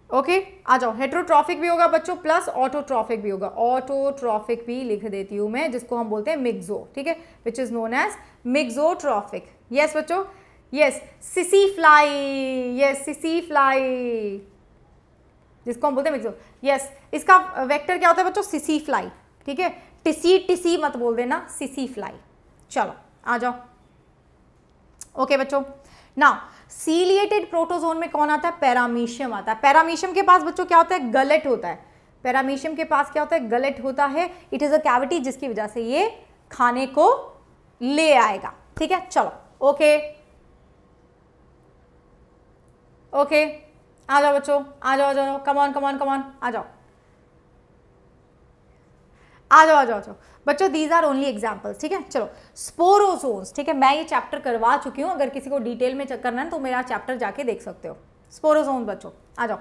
ओके आ जाओ। हेट्रोट्रॉफिक भी होगा बच्चों प्लस ऑटोट्रॉफिक भी होगा। ऑटोट्रॉफिक भी लिख देती हूँ मैं, जिसको हम बोलते हैं मिक्सो ठीक है? Which is known as mixotrophic yes बच्चों? Yes cc fly yes cc fly जिसको हम बोलते हैं मिक्सो यस इसका वेक्टर क्या होता है बच्चों? सिसी फ्लाई ठीक है? टिसी टिसी मत बोल देना सिसी फ्लाई चलो, आ जाओ। ओके बच्चों। ना सीलिएटेड प्रोटोजोन में कौन आता है? पैरामीशियम आता है। पैरामीशियम के पास बच्चों क्या होता है? गलेट होता है। पैरामीशियम के पास क्या होता है? गलेट होता है। इट इज़ अ कैविटी जिसकी वजह से ये खाने को ले आएगा। ठीक है? चलो ओके ओके आ जाओ बच्चों, आ जाओ आ जाओ कमॉन कमॉन कमॉन आ जाओ। आ जाओ आ जाओ आ जाओ। बच्चों दीज आर ओनली एग्जाम्पल्स ठीक है? चलो स्पोरोजोन्स ठीक है? मैं ये चैप्टर करवा चुकी हूँ, अगर किसी को डिटेल में करना है तो मेरा चैप्टर जाके देख सकते हो। स्पोरोजोन बच्चों, आ जाओ।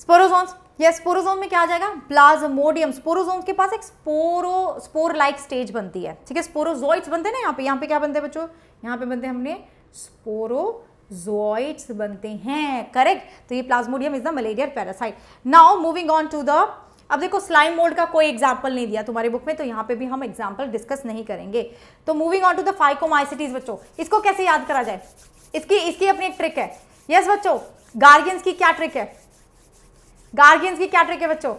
स्पोरोजोन्स ये स्पोरोजोन में क्या आ जाएगा? प्लाज्मोडियम स्पोरोजोन के पास एक स्पोरो स्पोर लाइक स्टेज बनती है, ठीक है? स्पोरोजोइट्स बनते हैं ना यहाँ पे यहाँ पे क्या बनते हैं बच्चों? यहाँ पे बनते हैं हमने स्पोरोजोइट्स बनते हैं। करेक्ट तो ये Plasmodium is the malaria parasite now moving on to the अब देखो स्लाइम मोल्ड का कोई एग्ज़ाम्पल नहीं दिया तुम्हारी बुक में तो यहाँ पे भी हम एग्ज़ाम्पल डिस्कस नहीं करेंगे। तो moving on to the Phycomycetes बच्चों इसको कैसे याद करा जाए? इसकी इसकी अपनी एक ट्रिक है। यस yes, बच्चों गार्गियंस की क्या ट्रिक है? गार्गियंस की क्या ट्रिक है बच्चों?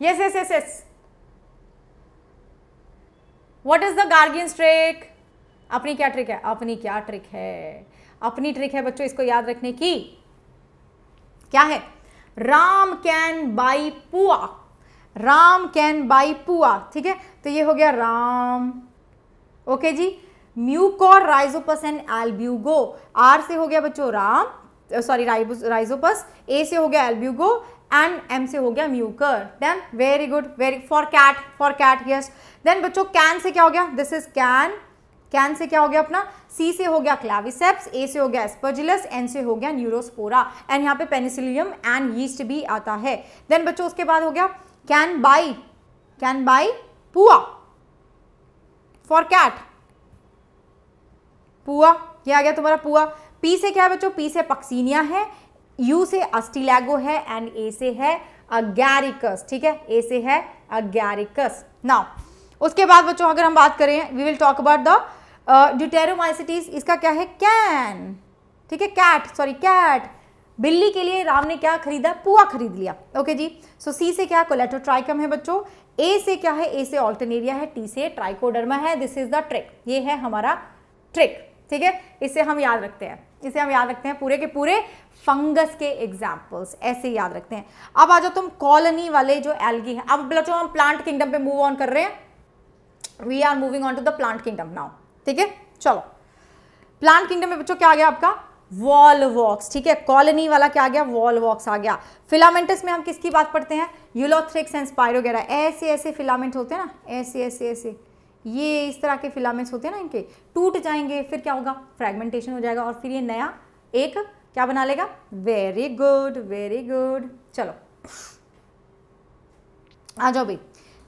Yes yes yes yes what is the Gargians trick अपनी क्या ट्रिक है? अपनी क्या ट्रिक है? अपनी ट्रिक है बच्चों, इसको याद रखने की। क्या है? राम कैन बाई पुआ। राम कैन बाई पुआ, ठीक है? तो ये हो गया Ram. Okay ji? Mucor Rhizopus and Albugo R से हो गया बच्चों राम सॉरी राइजोपस ए से हो गया एल्ब्यूगो एंड एम से हो गया Mucor then very good very for cat for cat yes then बच्चों कैन से क्या हो गया? दिस इज़ कैन कैन से क्या हो गया अपना? सी से हो गया क्लाविसेप्स ए से हो गया एस्पर्जिलस एन से हो गया न्यूरोस्पोरा एंड यहाँ पे पेनिसिलियम एंड यीस्ट भी आता है. देन बच्चों, उसके बाद हो गया कैन बाई कैन बाई पुआ फॉर कैट पुआ ये आ गया तुम्हारा पुआ पी से क्या है बच्चों? पी से पक्सीनिया है यू से अस्टिलैगो है एंड ए से है अगैरिकस ठीक है? ए से है अगैरिकस नाउ उसके बाद बच्चों, अगर हम बात करें we will talk about the Deuteromycetes इसका क्या है? कैन ठीक है? कैट सॉरी कैट बिल्ली के लिए राम ने क्या खरीदा? पुआ खरीद लिया। ओके जी? सो सी से क्या कोलेटोट्राइकम है बच्चों? ए से क्या है? ए से ऑल्टरनेरिया है टी से ट्राइकोडर्मा है। दिस इज़ द ट्रिक ये है हमारा ट्रिक ठीक है? इसे हम याद रखते हैं। इसे हम याद रखते हैं पूरे के पूरे फंगस के एग्जाम्पल्स ऐसे याद रखते हैं। अब आ जाओ तुम कॉलोनी वाले जो एल्गी है। अब बच्चों, हम प्लांट किंगडम पे मूव ऑन कर रहे हैं। We are moving on to the plant kingdom now ठीक है? चलो। प्लांट किंगडम में बच्चों क्या आ गया आपका? वॉल वॉक्स ठीक है? कॉलोनी वाला क्या आ गया? वॉल वॉक्स आ गया। फिलामेंटस में हम किसकी बात पढ़ते हैं? यूलोथ्रिक्स एंड स्पायरोगेरा ऐसे ऐसे फिलामेंट होते हैं ना? ऐसे ऐसे ऐसे। ये इस तरह के फिलामेंट्स होते हैं ना इनके। टूट जाएँगे, फिर क्या होगा? फ्रेगमेंटेशन हो जाएगा और फिर ये नया एक क्या बना लेगा? वेरी गुड वेरी गुड चलो। आ जाओ भाई।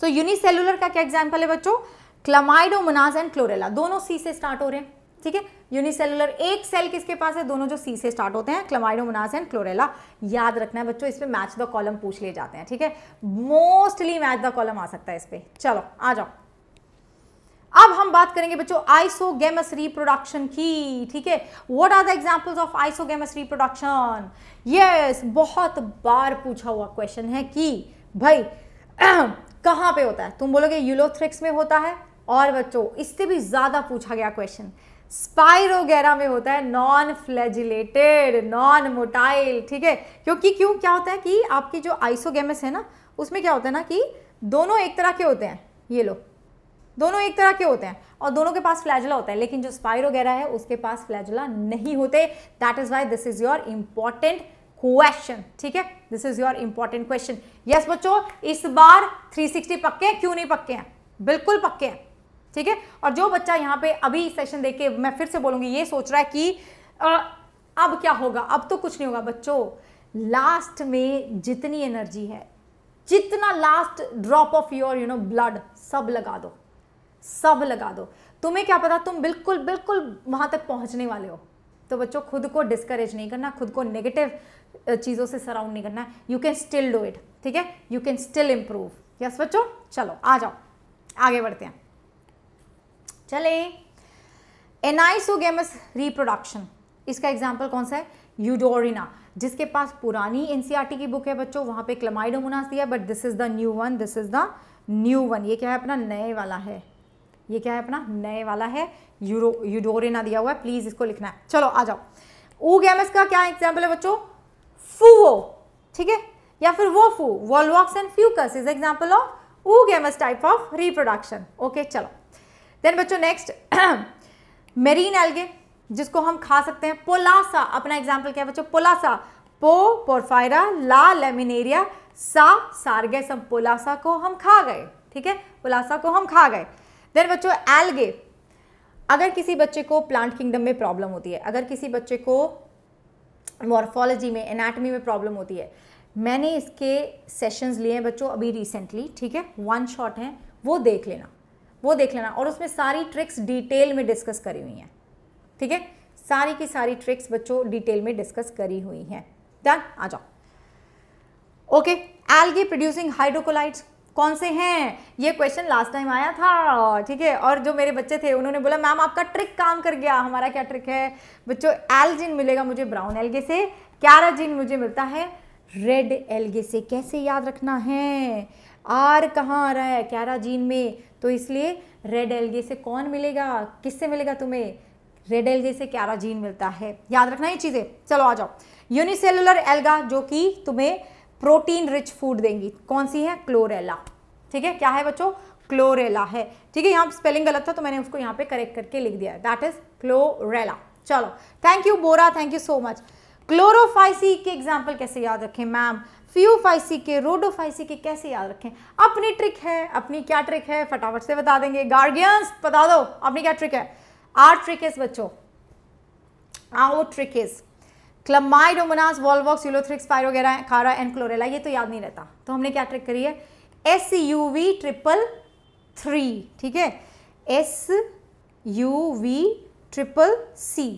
तो यूनिसेलुलर का क्या एग्ज़ाम्पल है बच्चों? क्लमाइडोमोनाज एंड क्लोरेला दोनों सी से स्टार्ट हो रहे हैं, ठीक है? यूनिसेलुलर एक सेल किसके पास है? दोनों जो सी से स्टार्ट होते हैं क्लमाइडोमोनाज एंड क्लोरेला याद रखना है बच्चों, इस पे मैच द कॉलम पूछ लिए जाते हैं, ठीक है? मोस्टली मैच द कॉलम आ सकता है इस पे। चलो, आ जाओ। अब हम बात करेंगे बच्चों आइसोगेमस रिप्रोडक्शन की, ठीक है? What are the examples of isogamous reproduction yes बहुत बार पूछा हुआ क्वेश्चन है कि, भाई, कहाँ पे होता है? तुम बोलोगे यूलोथ्रिक्स में होता है और बच्चों, इससे भी ज़्यादा पूछा गया क्वेश्चन स्पाइरोगेरा में होता है नॉन फ्लैजिलेटेड नॉन मोटाइल ठीक है? क्योंकि क्यों, क्या होता है कि आपकी जो आइसोगेमस है ना, उसमें क्या होता है ना कि दोनों एक तरह के होते हैं, ये लो। दोनों एक तरह के होते हैं और दोनों के पास फ्लैजुला होता है, लेकिन जो स्पाइरोगेरा है, उसके पास फ्लैजुला नहीं होते। That is why this is your important question ठीक है? This is your important question yes बच्चों, इस बार 360 पक्के हैं? क्यों नहीं पक्के हैं? बिल्कुल पक्के हैं। ठीक है? और जो बच्चा यहाँ पे अभी सेशन देख के मैं फिर से बोलूँगी ये सोच रहा है कि आ, अब क्या होगा? अब तो कुछ नहीं होगा बच्चों। लास्ट में जितनी एनर्जी है जितना last drop of your you know blood सब लगा दो। सब लगा दो। तुम्हें क्या पता तुम बिल्कुल बिल्कुल वहाँ तक पहुँचने वाले हो। तो बच्चों खुद को डिस्करेज नहीं करना खुद को नेगेटिव चीज़ों से सराउंड नहीं करना। You can still do it ठीक है? You can still improve yes बच्चों? चलो आ जाओ। आगे बढ़ते हैं। चले। एनाइसोगेमस रिप्रोडक्शन इसका एग्ज़ाम्पल कौन सा है? यूडोरिना जिसके पास पुरानी एनसीईआरटी की बुक है बच्चों, वहाँ पे क्लमाइडोमोनास दिया but this is the new one this is the new one ये क्या है अपना? नए वाला है। ये क्या है अपना? नए वाला है। यूडोरिना दिया हुआ है। प्लीज़ इसको लिखना है। चलो, आ जाओ। ओ गैमस का क्या एग्ज़ाम्पल है बच्चों? फूवो ठीक है? या फिर वो फू Volvox and Fucus is example of oogamous type of reproduction okay चलो। देन बच्चों नेक्स्ट मेरीन एल्गे जिसको हम खा सकते हैं पोलासा अपना एग्ज़ाम्पल क्या है बच्चों? पोलासा पो पोरफायरा ला लेमिनेरिया सा सार्गेसम पोलासा को हम खा गए, ठीक है? पोलासा को हम खा गए। देन बच्चों एल्गे अगर किसी बच्चे को प्लांट किंगडम में प्रॉब्लम होती है, अगर किसी बच्चे को मॉर्फोलॉजी में एनाटमी में प्रॉब्लम होती है, मैंने इसके सेशंस लिए हैं बच्चों अभी रिसेंटली ठीक है? वन शॉट हैं, वो देख लेना। वो देख लेना। और उसमें सारी ट्रिक्स डिटेल में डिस्कस करी हुई हैं। ठीक है? सारी की सारी ट्रिक्स बच्चों डिटेल में डिस्कस करी हुई हैं। डन आ जाओ। ओके एल्गे प्रोड्यूसिंग हाइड्रोकोलाइट्स कौन से हैं? ये क्वेश्चन लास्ट टाइम आया था, ठीक है? और जो मेरे बच्चे थे, उन्होंने बोला, मैम, आपका ट्रिक काम कर गया। हमारा क्या ट्रिक है? बच्चों एल्जिन मिलेगा मुझे ब्राउन एल्गे से। कैराजिन मुझे मिलता है रेड एल्गे से। कैसे याद रखना है? आर कहाँ आ रहा है? कैराजीन में। तो इसलिए रेड एल्गे से कौन मिलेगा? किससे मिलेगा तुम्हें? रेड एल्गे से कैराजीन मिलता है। याद रखना ये चीज़ें। चलो आ जाओ। यूनिसेलुलर एल्गा जो कि तुम्हें प्रोटीन रिच फ़ूड देंगी। कौन सी है? क्लोरेला ठीक है? क्या है बच्चों? क्लोरेला है। ठीक है, यहाँ स्पेलिंग गलत था तो मैंने उसको यहाँ पे करेक्ट करके लिख दिया दैट इज़ क्लोरेला चलो। Thank you Bora thank you so much Chlorophyceae के एग्ज़ाम्पल कैसे याद रखें मैम फ्यूफाइसी के रोडोफाइसी के कैसे याद रखें? अपनी ट्रिक है, अपनी क्या ट्रिक है, फटाफट से बता देंगे। गार्डियंस बता दो, अपनी क्या ट्रिक है? आर ट्रिक इज़ बच्चों आओ trick is Chlamydomonas Volvox Ulothrix Spirogyra Chara and Chlorella ये तो याद नहीं रहता। तो हमने क्या ट्रिक करी है? S U V triple three ठीक है? S U V triple C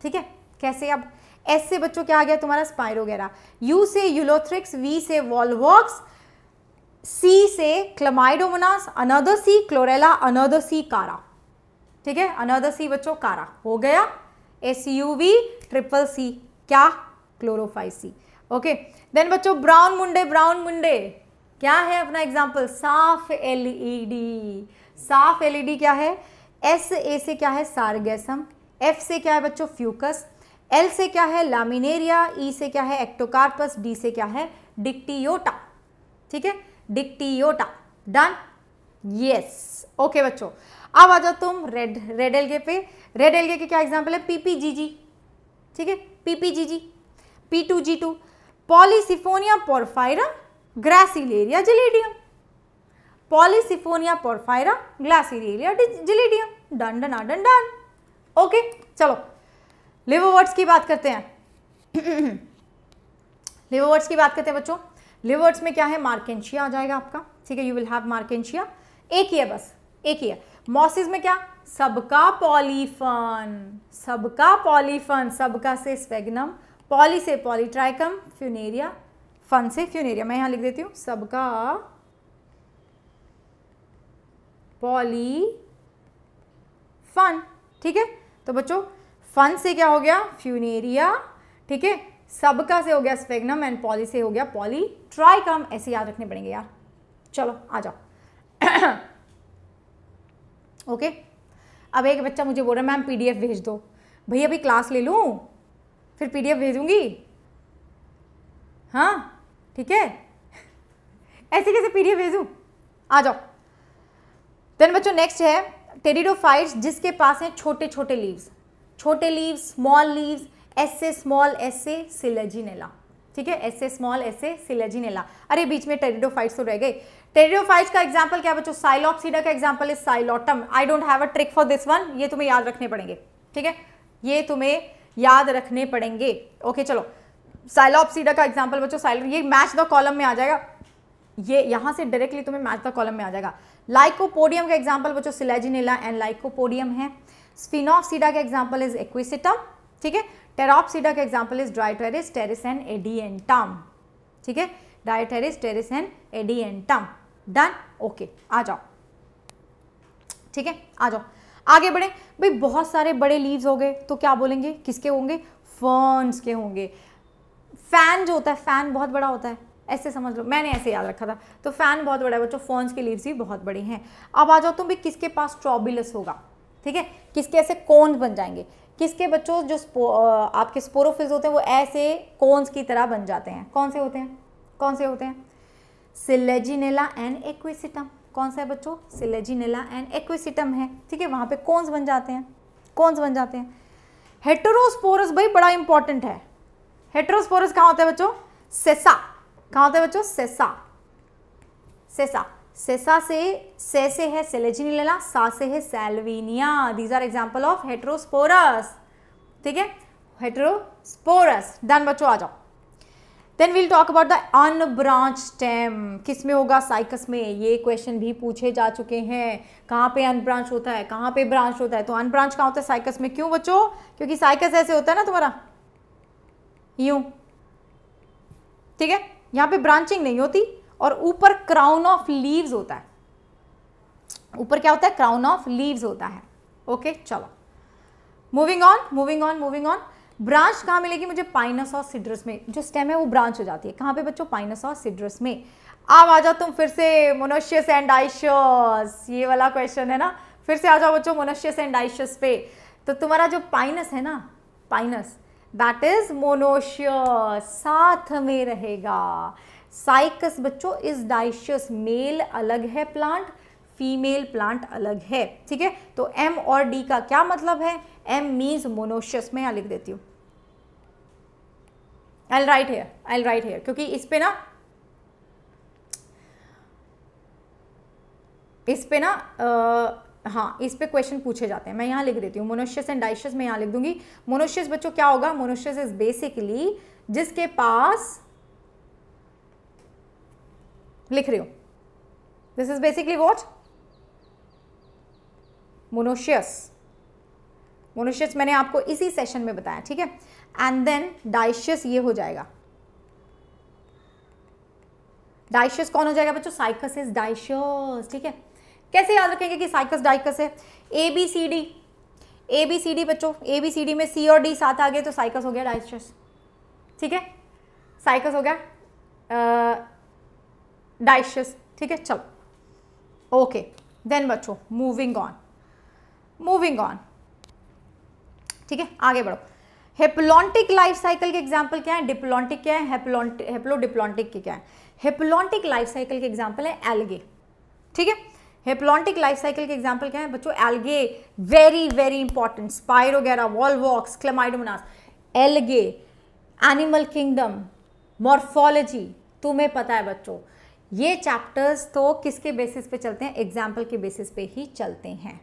ठीक है? कैसे अब एस से बच्चों क्या आ गया? तुम्हारा स्पाइरोगेरा यू से यूलोथ्रिक्स वी से वॉलवॉक्स सी से Chlamydomonas another C Chlorella another C Chara ठीक है? अनदर सी बच्चों कारा हो गया S U V triple C क्या? क्लोरोफाइसी ओके देन बच्चों ब्राउन मुंडे ब्राउन मुंडे। क्या है अपना एग्ज़ाम्पल साफ़ एलईडी साफ़ एलईडी क्या है? एस ए से क्या है? सारगेसम। एफ़ से क्या है बच्चों? फ्यूकस एल से क्या है? लामिनेरिया ई e से क्या है? एक्टोकार्पस डी से क्या है? डिक्टियोटा ठीक है? डिक्टियोटा डन यस ओके बच्चों. अब आ जाओ तुम रेड रेड एलगे पे. रेड एलगे के क्या एग्ज़ाम्पल है? पीपीजीजी ठीक है? PPGG P two G two Polysiphonia Porphyra Gracilaria Gelidium Polysiphonia Porphyra Gracilaria Gelidium done done done done okay चलो. लिवोवर्ड्स की बात करते हैं। लिवोवर्ड्स की बात करते हैं बच्चों। लिवर्ड्स में क्या है? मार्केंशिया आ जाएगा आपका। ठीक है यू विल हैव मार्केंशिया एक ही है बस, एक ही है। मॉसिस में क्या? सबका पॉलीफन सबका पॉलीफन सबका से स्वेगनम पॉली से पॉलीट्राइकम फ्यूनेरिया फन से फ्यूनेरिया मैं यहाँ लिख देती हूँ, सबका पॉली फन ठीक है तो बच्चों फन से क्या हो गया? फ्यूनेरिया ठीक है? सबका से हो गया स्पेगनम एंड पॉली से हो गया पॉली ट्राइकम ऐसे याद रखने पड़ेंगे यार। चलो, आ जाओ। ओके अब एक बच्चा मुझे बोल रहा है, मैम पीडीएफ भेज दो। भैया, अभी क्लास ले लूँ? फिर पीडीएफ भेजूँगी? हाँ ठीक है? ऐसे कैसे पीडीएफ भेजूँ? आ जाओ। देन बच्चों नेक्स्ट है टेरिडोफाइट्स जिसके पास हैं छोटे छोटे लीव्स छोटे लीव्स स्मॉल लीव्स एस से स्मॉल एस से सिलेजिनेला ठीक है? एस से स्मॉल एस से सिलेजिनेला अरे, बीच में टेरिडोफाइट्स तो रह गए. टेरिडोफाइट्स का एग्जांपल क्या बच्चों? साइलॉप्सीडा का example is Psilotum I don't have a trick for this one ये तुम्हें याद रखने पड़ेंगे. ठीक है? ये तुम्हें याद रखने पड़ेंगे. ओके चलो. साइलॉप्सीडा का एग्ज़ाम्पल बच्चों साइलो ये मैच द कॉलम में आ जाएगा. ये यहाँ से डायरेक्टली तुम्हें मैच द कॉलम में आ जाएगा. लाइकोपोडियम का एग्ज़ाम्पल बच्चों सिलेजिनेला एंड लाइकोपोडियम है. स्फिनोफसीडा का एग्ज़ाम्पल इज़ एक्विसिटम ठीक है? टेरोपसीडा का example is Dryopteris Pteris and Adiantum ठीक है? Dryopteris Pteris and Adiantum done okay आ जाओ। ठीक है? आ जाओ। आगे बढ़े। भाई, बहुत सारे बड़े लीव्स हो गए तो क्या बोलेंगे? किसके होंगे? फर्न्स के होंगे। फ़ैन जो होता है फ़ैन बहुत बड़ा होता है। ऐसे समझ लो। मैंने ऐसे याद रखा था। तो फ़ैन बहुत बड़ा है, बच्चों। फर्न्स के लीव्स भी बहुत बड़े हैं। अब आ जाओ तुम भी किसके पास स्ट्रॉबिलस होगा? ठीक है? किसके ऐसे कोन्स बन जाएँगे? किसके बच्चों जो स्पो, आपके स्पोरोफिल्स होते हैं वो ऐसे कोन्स की तरह बन जाते हैं। कौन से होते हैं? कौन से होते हैं? सिलेजिनेला एंड एक्विसिटम कौन सा है बच्चों? सिलेजिनेला एंड एक्विसिटम है। ठीक है? वहाँ पे कौन्स बन जाते हैं। कौन्स बन जाते हैं। हेटरोस्पोरस भाई बड़ा इंपॉर्टेंट है। हेटरोस्पोरस कहाँ होता है बच्चों? सेसा कहाँ होता है बच्चों? सेसा सेसा सेसा से से से है सेलेजिनिला सा से है Salvinia these are example of heterosporous ठीक है? हेट्रोस्पोरस डन बच्चों, आ जाओ। Then will talk about the unbranched stem किसमें होगा? साइकस में। ये क्वेश्चन भी पूछे जा चुके हैं। कहाँ पे अनब्रांच होता है? कहाँ पे ब्रांच होता है? तो अनब्रांच कहाँ होता है साइकस में? क्यों बच्चों? क्योंकि साइकस ऐसे होता है ना तुम्हारा। यूँ। ठीक है? यहाँ पे ब्रांचिंग नहीं होती। और ऊपर क्राउन ऑफ़ लीव्स होता है। ऊपर क्या होता है? क्राउन ऑफ़ लीव्स होता है। ओके चलो। Moving on moving on moving on branch कहाँ मिलेगी मुझे? पाइनस और सिड्रस में। जो स्टेम है, वो ब्रांच हो जाती है। कहाँ पे बच्चों? पाइनस और सिड्रस में। अब आ जाओ तुम फिर से मोनोशियस एंड आइशियस ये वाला क्वेश्चन है ना? फिर से आ जाओ बच्चों मोनोशियस एंड आइशियस पे। तो तुम्हारा जो पाइनस है ना? पाइनस दैट इज़ मोनोशियस साथ में रहेगा। साइकस बच्चों इज़ डाइशियस मेल अलग है प्लांट फीमेल प्लांट अलग है ठीक है? तो एम और डी का क्या मतलब है? एम मीन्स मोनोशियस में यहाँ लिख देती हूँ। I write here I write here क्योंकि इस पे ना इस पे ना आ, हाँ इस पे क्वेश्चन पूछे जाते हैं। मैं यहाँ लिख देती हूँ। मोनोशियस एंड डाइशियस में यहाँ लिख दूँगी। मोनोशियस बच्चों क्या होगा? मोनोशियस इज़ बेसिकली जिसके पास लिख रही हूँ। This is basically what monoecious monoecious मैंने आपको इसी सेशन में बताया, ठीक है? एंड देन डाइशियस ये हो जाएगा। डाइशियस कौन हो जाएगा बच्चों? साइकस इज़ डाइशियस ठीक है? कैसे याद रखेंगे कि साइकस डाइकस है? A B C D A B C D बच्चों ए बी सी डी में सी और डी साथ आ गए तो साइकस हो गया डाइशियस ठीक है? साइकस हो गया डाइशियस ठीक है, चलो। ओके देन बच्चों मूविंग ऑन मूविंग ऑन ठीक है, आगे बढ़ो। हेप्लॉन्टिक लाइफ साइकिल के एग्ज़ाम्पल क्या है? डिप्लॉन्टिक क्या है? हेप्लोडिप्लॉन्टिक के क्या है? हेप्लॉन्टिक लाइफ साइकिल के एग्ज़ाम्पल है एल्गे ठीक है? हेप्लॉन्टिक लाइफ साइकिल के एग्ज़ाम्पल क्या है? बच्चों algae very very important Spirogyra Volvox Chlamydomonas algae animal kingdom morphology तुम्हें पता है बच्चों ये चैप्टर्स तो किसके बेसिस पे चलते हैं? एग्ज़ाम्पल के बेसिस पे ही चलते हैं।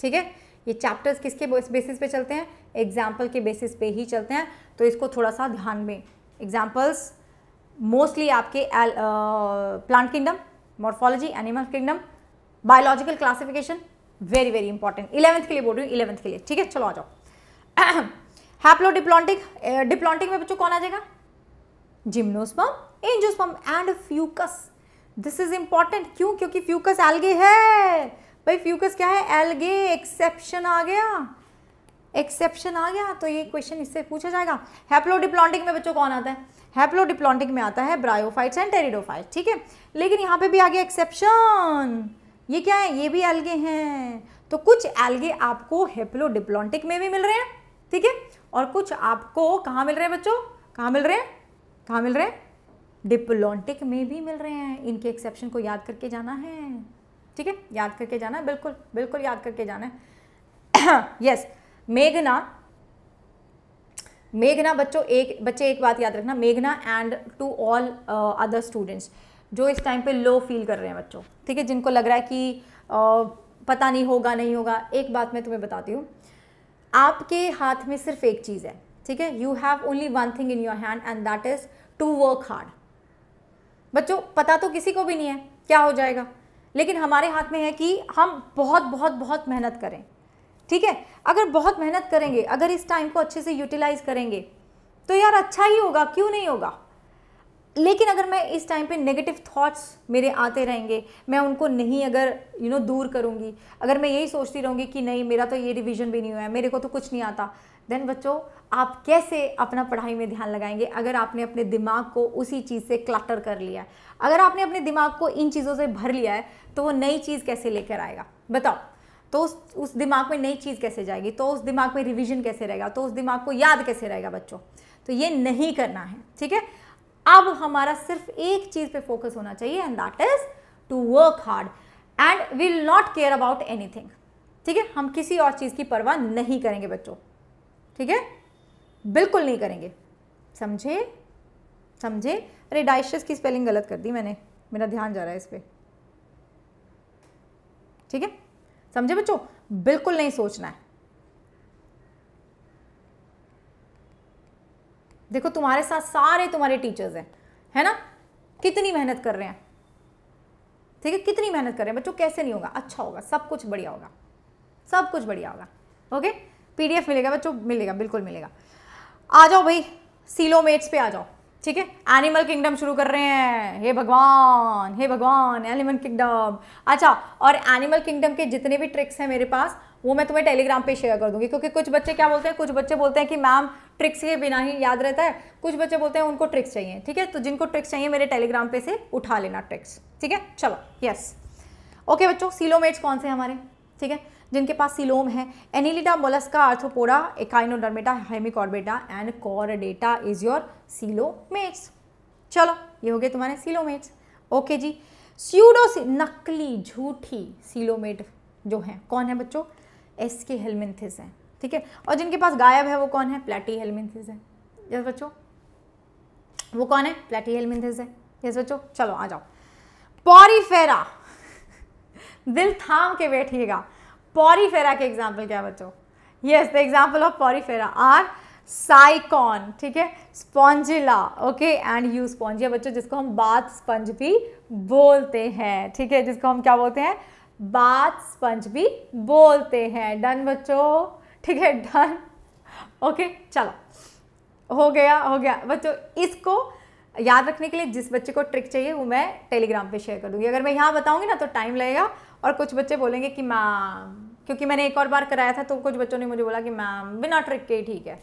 ठीक है? ये चैप्टर्स किसके बेसिस पे चलते हैं? एग्ज़ाम्पल के बेसिस पे ही चलते हैं। तो इसको थोड़ा सा ध्यान में। एग्जाम्पल्स मोस्टली आपके plant kingdom morphology animal kingdom biological classification very very important eleventh के लिए बोल रही हूँ इलेवंथ के लिए। ठीक है? चलो आ जाओ। हैप्लो डिप्लॉन्टिक डिप्लॉन्टिक में बच्चों कौन आ जाएगा? Gymnosperm angiosperm and Fucus this is important क्यों? क्योंकि फ्यूकस एल्गे है। भाई फ्यूकस क्या है? एल्गे एक्सेप्शन आ गया। एक्सेप्शन आ गया। तो ये क्वेश्चन इससे पूछा जाएगा। हैप्लोडिप्लॉन्टिक में बच्चों कौन आता है? हैप्लोडिप्लॉन्टिक में आता है ब्रायोफाइट्स एंड टेरिडोफाइट ठीक है? लेकिन यहाँ पे भी आ गया एक्सेप्शन ये क्या है? ये भी एल्गे हैं। तो कुछ एल्गे आपको हेप्लोडिप्लॉन्टिक में भी मिल रहे हैं, ठीक है? और कुछ आपको कहाँ मिल रहे हैं बच्चों? कहाँ मिल रहे हैं? कहाँ मिल रहे हैं? डिप्लॉन्टिक में भी मिल रहे हैं। इनके एक्सेप्शन को याद करके जाना है। ठीक है? याद करके जाना है। बिल्कुल बिल्कुल याद करके जाना है। यस मेघना मेघना बच्चों एक बच्चे एक बात याद रखना। मेघना and to all other students जो इस टाइम पे लो फील कर रहे हैं बच्चों। ठीक है? जिनको लग रहा है कि uh, पता नहीं होगा नहीं होगा। एक बात मैं तुम्हें बताती हूँ। आपके हाथ में सिर्फ़ एक चीज़ है। ठीक है? You have only one thing in your hand and that is to work hard बच्चों पता तो किसी को भी नहीं है क्या हो जाएगा। लेकिन हमारे हाथ में है कि हम बहुत बहुत बहुत मेहनत करें। ठीक है? अगर बहुत मेहनत करेंगे अगर इस टाइम को अच्छे से यूटिलाइज करेंगे तो यार अच्छा ही होगा क्यों नहीं होगा? लेकिन अगर मैं इस टाइम पे नेगेटिव थॉट्स मेरे आते रहेंगे मैं उनको नहीं अगर यू you नो know, दूर करूँगी अगर मैं यही सोचती रहूँगी कि नहीं मेरा तो ये रिवीजन भी नहीं हुआ है मेरे को तो कुछ नहीं आता देन बच्चों, आप कैसे अपना पढ़ाई में ध्यान लगाएँगे अगर आपने अपने दिमाग को उसी चीज़ से क्लटर कर लिया है? अगर आपने अपने दिमाग को इन चीज़ों से भर लिया है तो वो नई चीज़ कैसे लेकर आएगा? बताओ तो उस उस दिमाग में नई चीज़ कैसे जाएगी? तो उस दिमाग में रिविजन कैसे रहेगा? तो उस दिमाग को याद कैसे रहेगा बच्चों? तो ये नहीं करना है, ठीक है? अब हमारा सिर्फ़ एक चीज़ पे फोकस होना चाहिए and that is to work hard and will not care about anything ठीक है? हम किसी और चीज़ की परवाह नहीं करेंगे बच्चों। ठीक है? बिल्कुल नहीं करेंगे। समझे? समझे? अरे डाइशस की स्पेलिंग गलत कर दी मैंने। मेरा ध्यान जा रहा है इस पर ठीक है? समझे बच्चों? बिल्कुल नहीं सोचना है। देखो, तुम्हारे साथ सारे तुम्हारे टीचर्स हैं। है ना? कितनी मेहनत कर रहे हैं। ठीक है? कितनी मेहनत कर रहे हैं। बच्चों, कैसे नहीं होगा? अच्छा होगा। सब कुछ बढ़िया होगा। सब कुछ बढ़िया होगा। ओके? पीडीएफ मिलेगा, बच्चों, मिलेगा, बिल्कुल मिलेगा। आ जाओ भाई सीलोमेट्स पे आ जाओ, ठीक है? एनिमल किंगडम शुरू कर रहे हैं। हे भगवान हे भगवान एनिमल किंगडम अच्छा और एनिमल किंगडम के जितने भी ट्रिक्स हैं मेरे पास, वो मैं तुम्हें टेलीग्राम पे शेयर कर दूँगी, क्योंकि कुछ बच्चे क्या बोलते हैं, कुछ बच्चे बोलते हैं कि मैम ट्रिक्स के बिना ही याद रहता है, कुछ बच्चे बोलते हैं उनको ट्रिक्स चाहिए, ठीक है? तो जिनको ट्रिक्स चाहिए, मेरे टेलीग्राम पे से उठा लेना ट्रिक्स ठीक है? चलो यस ओके बच्चों सीलोमेट्स कौन से हमारे, ठीक है? जिनके पास सिलोम है। Annelida Mollusca Arthropoda Echinodermata, Hemichordata and Chordata is your coelomates चलो, ये हो गए तुम्हारे सीलोमेट्स ओके जी। स्यूडो नकली, झूठी सीलोमेट जो है, कौन है बच्चों? एस के हेलमिंथिस है, ठीक है? और जिनके पास गायब है वो कौन है? प्लेटी हेलमिंथिस है। यस बच्चों? वो कौन है? प्लेटी हेलमिंथिस है। यस बच्चों? चलो, आ जाओ। पॉरीफेरा दिल थाम के बैठिएगा। पॉरीफेरा के एग्ज़ाम्पल क्या बच्चों? Yes the example of Porifera are Sycon, ठीक है? Spongilla okay and Euspongia बच्चों, जिसको हम बाथ स्पंज भी बोलते हैं, ठीक है? जिसको हम क्या बोलते हैं? बाथ स्पंज भी बोलते हैं। डन बच्चों, ठीक है? डन ओके चलो, हो गया हो गया। बच्चों, इसको याद रखने के लिए जिस बच्चे को ट्रिक चाहिए, वो मैं टेलीग्राम पे शेयर कर दूँगी अगर मैं यहाँ बताऊँगी ना तो टाइम लगेगा। और कुछ बच्चे बोलेंगे कि मैम, क्योंकि मैंने एक और बार कराया था तो कुछ बच्चों ने मुझे बोला कि मैम, बिना ट्रिक के ही ठीक है।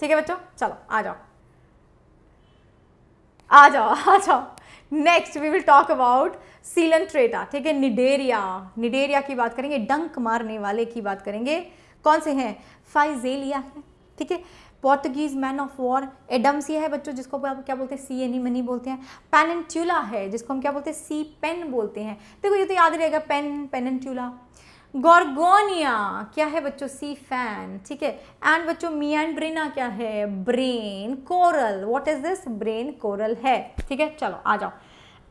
ठीक है बच्चों? चलो, आ जाओ। आ जाओ आ जाओ। Next we will talk about Coelenterata ठीक है? निडेरिया निडेरिया की बात करेंगे, डंक मारने वाले की बात करेंगे। कौन से हैं? फाइजेलिया है, ठीक है? Portuguese man of war Adamsia है बच्चों, जिसको आप क्या बोलते हैं सी एनी मनी बोलते हैं पेनेंट्यूला है, जिसको हम क्या बोलते हैं सी पेन बोलते हैं। देखो, ये तो याद रहेगा पेन पेनेंट्यूला गॉर्गोनिया क्या है बच्चों सी फ़ैन ठीक है? एंड बच्चों मियांड्रिना क्या है? Brain coral what is this brain coral है, ठीक है? चलो, आ जाओ।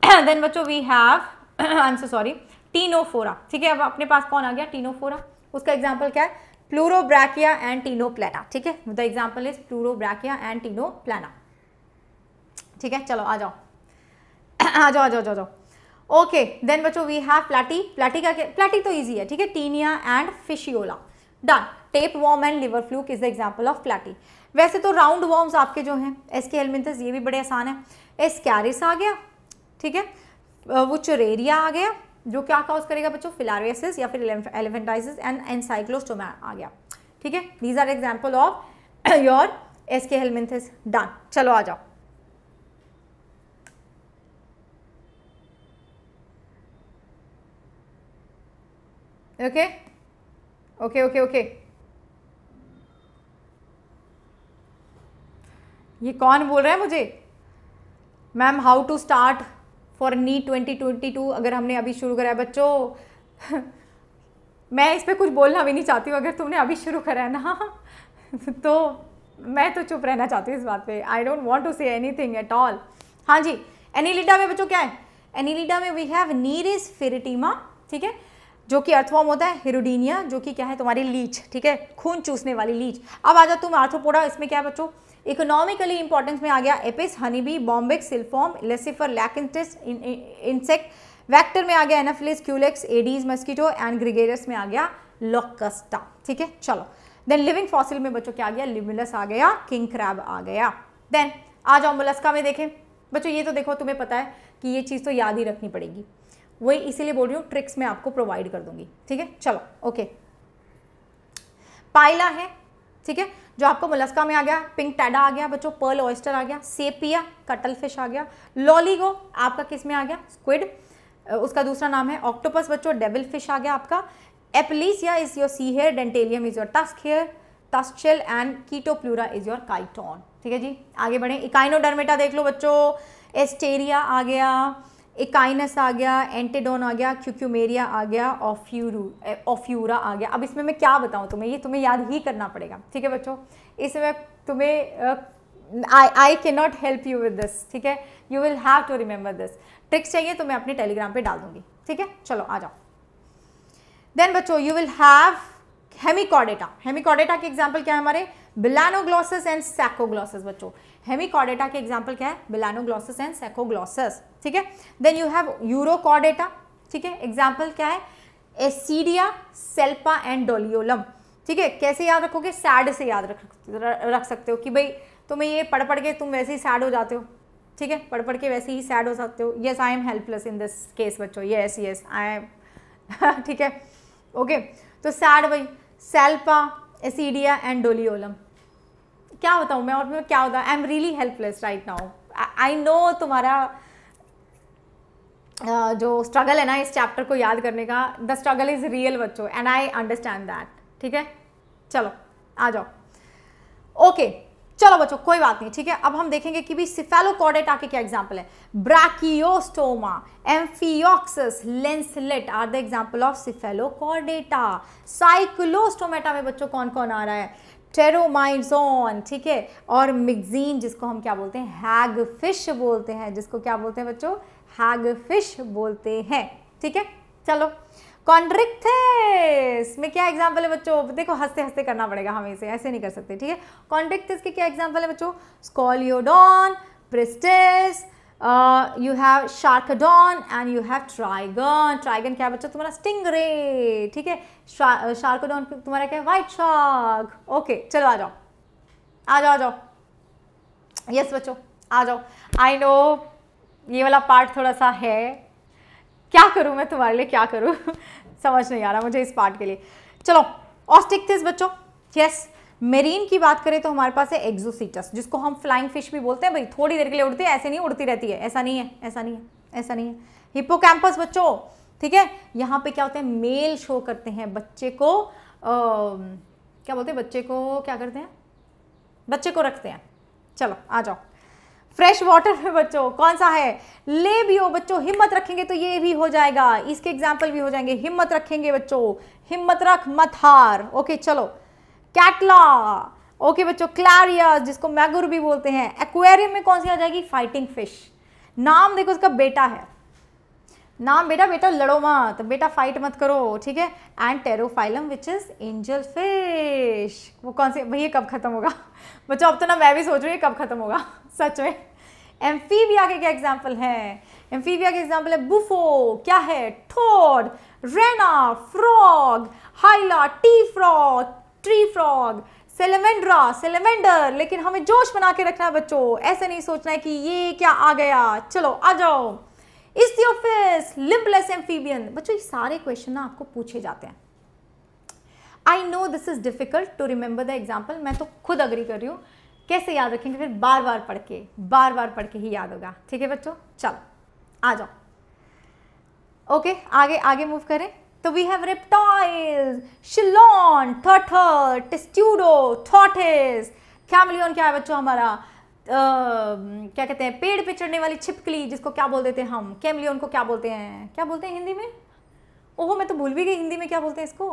देन बच्चों we have answer sorry Ctenophora ठीक है? अब अपने पास कौन आ गया? टीनोफोरा उसका एग्ज़ाम्पल क्या है? प्लूरोब्रैकिया एंड टीनोप्लेटा ठीक है? The example is Pleurobrachia and Ctenoplana ठीक है? चलो, आ जाओ। आ जाओ आ जाओ आ जाओ ओके देन बच्चों वी हैव प्लाटी प्लाटी का प्लाटी तो इजी है, ठीक है? Taenia and Fasciola done tapeworm and liver fluke is the example of platy वैसे तो राउंड वॉर्म्स आपके जो हैं एस के एलमिंथस ये भी बड़े आसान है। एस कैरिस आ गया, ठीक है? वो चुरेरिया आ गया जो क्या कॉज करेगा बच्चों? फिलारियसिस या फिर एलिफेंटाइसिस एंड एनसाइक्लोस्टोमा आ गया। ठीक है? These are example of your aschelminthes done चलो आ जाओ। ओके ओके ओके ओके ये कौन बोल रहा है मुझे? Ma'am how to start for NEET twenty twenty two अगर हमने अभी शुरू करा है, बच्चों, मैं इस पर कुछ बोलना भी नहीं चाहती हूँ, अगर तुमने अभी शुरू करा है ना तो मैं तो चुप रहना चाहती हूँ इस बात पे। I don't want to say anything at all हाँ जी एनीलिडा में बच्चों क्या है? एनीलिडा में वी हैव नीरिस फेरिटीमा ठीक है? जो कि अर्थवॉर्म होता है हिरोडीनिया जो कि क्या है, तुम्हारी लीच, ठीक है? खून चूसने वाली लीच। अब आ जाओ तुम आर्थोपोडा इसमें क्या है बच्चों? इकोनॉमिकली इंपॉर्टेंस में आ गया Apis honeybee Bombyx silkworm Laccifer लैकिंटिस insect vector में आ गया Anopheles Culex Aedes mosquito and gregarious में आ गया लोकस्टा ठीक है? चलो. देन लिविंग फॉसिल में बच्चों क्या आ गया? लिमिलस आ गया किंग क्रैब आ गया. देन आ जाओ मोलस्का में देखें. बच्चों, ये तो देखो, तुम्हें पता है कि ये चीज़ तो याद ही रखनी पड़ेगी. वही इसीलिए बोल रही हूँ ट्रिक्स मैं आपको प्रोवाइड कर दूँगी. ठीक है? चलो. ओके पाइला है. ठीक है? जो आपको मुलस्का में आ गया, पिंक टैडा आ गया, बच्चों, पर्ल ऑयस्टर आ गया, सेपिया कटल फ़िश आ गया, लॉलीगो आपका किसमें आ गया? स्क्विड। उसका दूसरा नाम है ऑक्टोपस, बच्चों डेबिल फ़िश आ गया आपका। Aplysia is your sea hare, Dentalium is your tusk hare tusk shell and Chaetopleura is your chiton. ठीक है जी? आगे बढ़े, इकाइनोडर्मेटा देख लो बच्चों, एस्टेरिया आ गया इकाइनस आ गया एंटेडोन आ गया क्यूक्यूमेरिया आ गया ऑफ्यूरू ऑफ्यूरा आ गया। अब इसमें मैं क्या बताऊँ तुम्हें? ये तुम्हें याद ही करना पड़ेगा। ठीक है बच्चों? इसमें तुम्हें आई आई के not help you with this ठीक है? You will have to remember this tricks चाहिए तो मैं अपने टेलीग्राम पे डाल दूँगी। ठीक है? चलो, आ जाओ। देन बच्चों you will have Hemichordata Hemichordata के एग्ज़ाम्पल क्या है हमारे? बिलानोग्लॉसिस एंड सैकोग्लॉसिस बच्चों। हेमिकॉडेटा के एग्ज़ाम्पल क्या है? बिलानोग्लॉसिस एंड सैकोग्लॉसिस ठीक है? देन यू हैव यूरोकॉडेटा ठीक है? एग्ज़ाम्पल क्या है? एसीडिया सेल्पा एंड डोलियोलम ठीक है? कैसे याद रखोगे? सैड से याद रख रख सकते हो कि भाई तुम्हें ये पढ़ पढ़ के तुम वैसे ही सैड हो जाते हो, ठीक है? पढ़ पढ़ के वैसे ही सैड हो सकते हो। Yes I am helpless in this case बच्चों। येस येस आई एम ठीक है? ओके तो सैड भाई। सेल्पा एसीडिया एंड डोलियोलम क्या बताऊँ? मैं और मैं क्या होता I am really helpless right now I know तुम्हारा uh, जो स्ट्रगल है ना इस चैप्टर को याद करने का द स्ट्रगल इज़ रियल बच्चों एंड आई अंडरस्टैंड दैट ठीक है? चलो आ जाओ. Okay okay. चलो बच्चों कोई बात नहीं ठीक है? अब हम देखेंगे कि भी सिफेलोकॉडेटा के क्या एग्जांपल है? Branchiostoma amphioxus lancelet are the example of cephalochordata cyclostomata में बच्चों कौन कौन आ रहा है? टेरोमाइजोन ठीक है? और मिग्जीन जिसको हम क्या बोलते हैं? हैग फ़िश बोलते हैं। जिसको क्या बोलते हैं बच्चों? हैग फ़िश बोलते हैं। ठीक है? चलो। कॉन्ड्रिक्थिस में क्या एग्ज़ाम्पल है बच्चों? देखो हँसते हँसते करना पड़ेगा हमें इसे। ऐसे नहीं कर सकते, ठीक है? कॉन्ड्रिक्थिस के क्या एग्ज़ाम्पल है बच्चों? Scoliodon pristis you have carcharodon and you have trygon trygon क्या बच्चों? तुम्हारा स्टिंगरे ठीक है? शार्कडॉन तुम्हारा क्या है? व्हाइट शार्क ओके चलो आ जाओ। आ जाओ आ जाओ। यस बच्चों, आ जाओ। आई नो ये वाला पार्ट थोड़ा सा है। क्या करूँ मैं तुम्हारे लिए? क्या करूँ? समझ नहीं आ रहा मुझे इस पार्ट के लिए। चलो ऑस्टिक्थिस बच्चों। यस मेरीन की बात करें तो हमारे पास है एक्जोसीटस जिसको हम फ्लाइंग फ़िश भी बोलते हैं। भाई थोड़ी देर के लिए उड़ती है ऐसे नहीं उड़ती रहती है। ऐसा नहीं है ऐसा नहीं है ऐसा नहीं है। हिप्पोकैम्पस बच्चों ठीक है? यहाँ पे क्या होते हैं? मेल शो करते हैं बच्चे को आ, क्या बोलते हैं? बच्चे को क्या करते हैं? बच्चे को रखते हैं। चलो आ जाओ। फ्रेश वाटर में बच्चों कौन सा है? ले भी हो बच्चों हिम्मत रखेंगे तो ये भी हो जाएगा। इसके एग्ज़ाम्पल भी हो जाएँगे। हिम्मत रखेंगे बच्चों हिम्मत रख मत हार। ओके चलो। कैटला ओके बच्चों क्लैरिया जिसको मैगुर भी बोलते हैं एक्वेरियम में कौन सी आ जाएगी? फाइटिंग फ़िश नाम देखो उसका बेटा है। नाम बेटा बेटा लड़ो मत, बेटा फाइट मत करो, ठीक है? And pterophyllum which is angel fish वो कौन से भैया कब खत्म होगा? बच्चों, अब तो ना मैं भी सोच रही हूँ कब खत्म होगा? सच में। एम्फीबिया के क्या एग्ज़ाम्पल है? एम्फीबिया के एग्ज़ाम्पल है बुफो क्या है? Toad rana frog hyla tree frog tree frog salamandra salamander लेकिन हमें जोश बना के रखना है बच्चों। ऐसे नहीं सोचना है कि ये क्या आ गया। चलो, आ जाओ। इस्थियोफिस लिम्पलेस एम्फीबियन बच्चों, ये सारे क्वेश्चन ना आपको पूछे जाते हैं। I know this is difficult to remember the example मैं तो खुद अग्री कर रही हूँ। कैसे याद रखेंगे? फिर बार बार पढ़ के बार बार पढ़ के ही याद होगा। ठीक है बच्चों? चलो, आ जाओ। ओके आगे आगे मूव करें। तो we have reptiles chelone turtle testudo tortoise chameleon क्या है बच्चों हमारा? Uh, क्या कहते हैं? पेड़ पे चढ़ने वाली छिपकली जिसको क्या बोल देते हैं हम कैमलियन को क्या बोलते हैं? क्या बोलते हैं हिंदी में? ओहो मैं तो भूल भी गई हिंदी में क्या बोलते हैं इसको?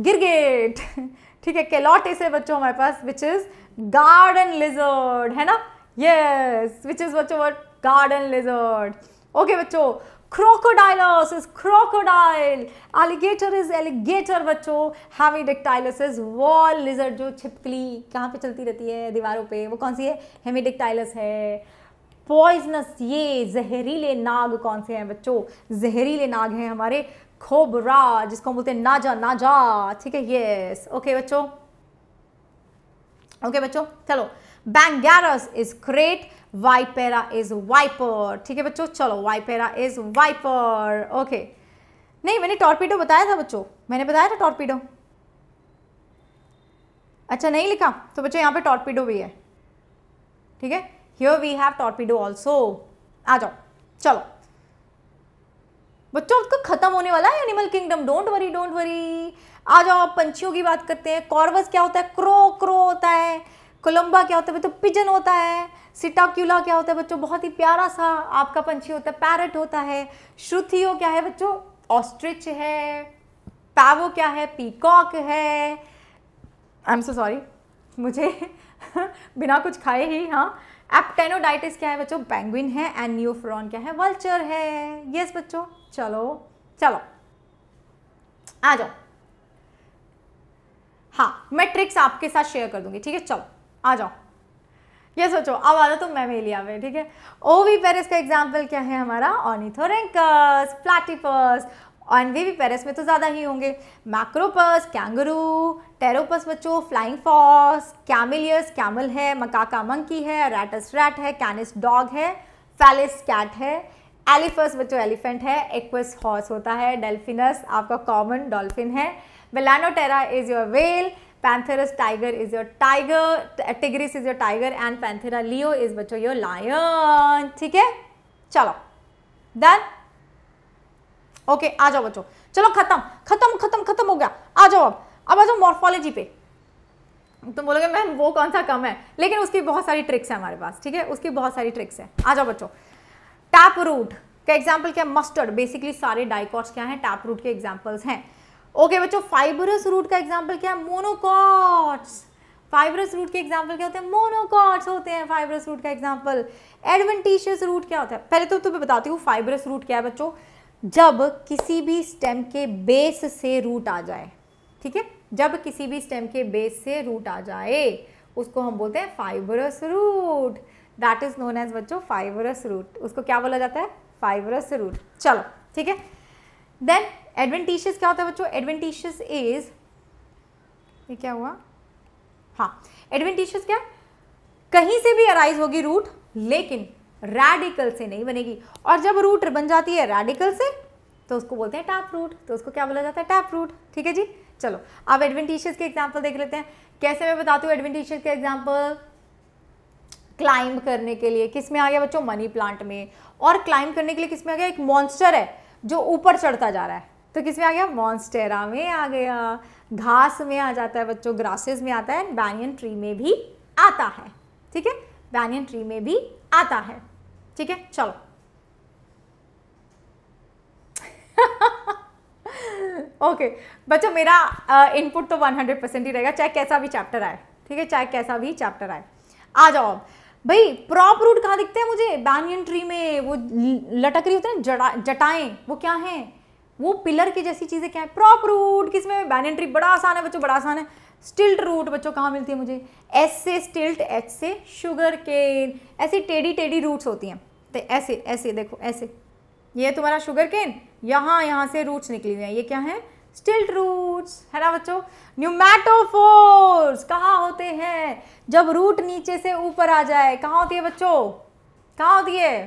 गिरगेट। ठीक है केलॉटिस है बच्चों हमारे पास विच इज़ गार्डन लिजर्ड है ना? यस विच इज़ बच्चों वर्ड गार्डन लिजर्ड ओके बच्चों crocodilus is crocodile. Alligator is alligator, बच्चों. Hemidactylus is wall lizard जो छिपकली कहाँ पे चलती रहती है दीवारों पे? वो कौन सी है? Hemidactylus है. पॉइजनस ये जहरीले नाग कौन से हैं बच्चों? जहरीले नाग हैं हमारे खोबरा, जिसको बोलते हैं नाजा नाजा. ठीक है यस ओके बच्चों. ओके बच्चों, चलो. Bungarus is krait vipera is viper ठीक है बच्चों? चलो वाइपेरा इज़ वाइपर ओके नहीं, मैंने टॉर्पीडो बताया था बच्चों। मैंने बताया था टॉर्पीडो अच्छा नहीं लिखा। तो बच्चों, यहाँ पे टॉर्पीडो भी है। ठीक है? Here we have torpedo also आ जाओ। चलो। बच्चों, उसका खत्म होने वाला है animal kingdom don't worry don't worry आ जाओ, आप पंछियों की बात करते हैं। कॉर्वस क्या होता है? क्रो क्रो होता है। कोलम्बा क्या होता है बच्चों? पिजन होता है, सिटाक्यूला क्या होता है बच्चों? बहुत ही प्यारा सा आपका पंछी होता है, पैरट होता है श्रुथियो क्या है बच्चों? ऑस्ट्रिच है, पैवो क्या है? पीकॉक है। आई एम सो सॉरी मुझे बिना कुछ खाए ही हाँ। एप्टेनोडाइटिस क्या है बच्चों? पेंगुइन है एंड न्यूफ्रॉन क्या है? वल्चर है। यस बच्चों, चलो चलो। आ जाओ। हाँ मैं ट्रिक्स आपके साथ शेयर कर दूँगी, ठीक है? चलो। आ जाओ। ये सोचो, अब आ जाओ तो मैमेलिया में ठीक है? ओवी पेरिस का एग्ज़ाम्पल क्या है हमारा? ऑनिथोरेंकस प्लाटिपस और वी पेरिस में तो ज़्यादा ही होंगे। मैक्रोपस कैंगरू टेरोपस बच्चों फ्लाइंग फॉस कैमिलियस कैमल है मकाका मंकी है रैटस रैट है कैनिस डॉग है फैलिस कैट है एलिफस बच्चों एलिफेंट है एक्वस हॉर्स होता है डेल्फिनस आपका कॉमन डॉल्फिन है। Balaenoptera is your whale panthera tiger is your tiger tigris is your tiger and panthera leo is बच्चों योर लायन ठीक है? चलो। डन ओके आ जाओ बच्चों। चलो, खत्म। खत्म खत्म खत्म हो गया। आ जाओ अब। अब आ जाओ मॉर्फोलॉजी पे। तुम बोलोगे, मैम, वो कौन सा कम है? लेकिन उसकी बहुत सारी ट्रिक्स है हमारे पास, ठीक है? उसकी बहुत सारी ट्रिक्स है। आ जाओ बच्चों। टैप रूट का एग्ज़ाम्पल क्या? मस्टर्ड बेसिकली सारे डाइकॉट्स क्या हैं? टैप रूट के एग्जाम्पल्स हैं। ओके बच्चों फाइबरस रूट का एग्ज़ाम्पल क्या है? मोनोकॉट्स फाइबरस रूट के एग्ज़ाम्पल क्या होते हैं? मोनोकॉट्स होते हैं फाइबरस रूट का एग्ज़ाम्पल एडवेंटिशियस रूट क्या होता है? पहले तो तुम्हें बताती हूँ फाइबरस रूट क्या है बच्चों? जब किसी भी स्टेम के बेस से रूट आ जाए, ठीक है? जब किसी भी स्टेम के बेस से रूट आ जाए, उसको हम बोलते हैं fibrous root that is known as बच्चों फाइबरस रूट उसको क्या बोला जाता है? फाइबरस रूट चलो, ठीक है? देन एडवेंटिशियस क्या होता है बच्चों? एडवेंटिशियस इज़ ये क्या हुआ? हाँ एडवेंटिशियस क्या? कहीं से भी अराइज होगी रूट लेकिन रेडिकल से नहीं बनेगी। और जब रूट बन जाती है रेडिकल से तो उसको बोलते हैं टैप रूट तो उसको क्या बोला जाता है? टैप रूट ठीक है जी? चलो, अब एडवेंटिशियस के एग्ज़ाम्पल देख लेते हैं। कैसे मैं बताती हूँ एडवेंटिशियस के एग्ज़ाम्पल क्लाइंब करने के लिए, किसमें आ गया बच्चों? मनी प्लांट में। और क्लाइंब करने के लिए किसमें आ गया? एक मॉन्स्टर है, जो ऊपर चढ़ता जा रहा है। तो किसमें आ गया? मॉन्स्टेरा में आ गया। घास में आ जाता है बच्चों ग्रासेस में आता है एंड बैनियन ट्री में भी आता है। ठीक है? बैनियन ट्री में भी आता है। ठीक है? चलो। ओके okay, बच्चों मेरा इनपुट तो 100 परसेंट ही रहेगा चाहे कैसा भी चैप्टर आए। ठीक है? चाहे कैसा भी चैप्टर आए। आ जाओ अब। भाई प्रॉप रूट कहाँ दिखते हैं मुझे? बैनियन ट्री में वो लटक रही होते हैं जटाएँ वो क्या हैं? वो पिलर की जैसी चीज़ें क्या है? प्रॉप रूट किसमें बैन ट्री बड़ा आसान है, बच्चों बड़ा आसान है। स्टिल्ट रूट बच्चों, कहाँ मिलती है मुझे? एस से स्टिल्ट एच से शुगर केन ऐसी टेढ़ी टेढ़ी रूट्स होती हैं। तो ऐसे ऐसे, देखो, ऐसे। ये तुम्हारा शुगर केन यहाँ यहाँ से रूट्स निकली हुई हैं। ये क्या है? स्टिल्ट रूट्स है ना बच्चों? न्यूमैटोफोर्स कहाँ होते हैं? जब रूट नीचे से ऊपर आ जाए, कहाँ होती है बच्चों? कहाँ होती है?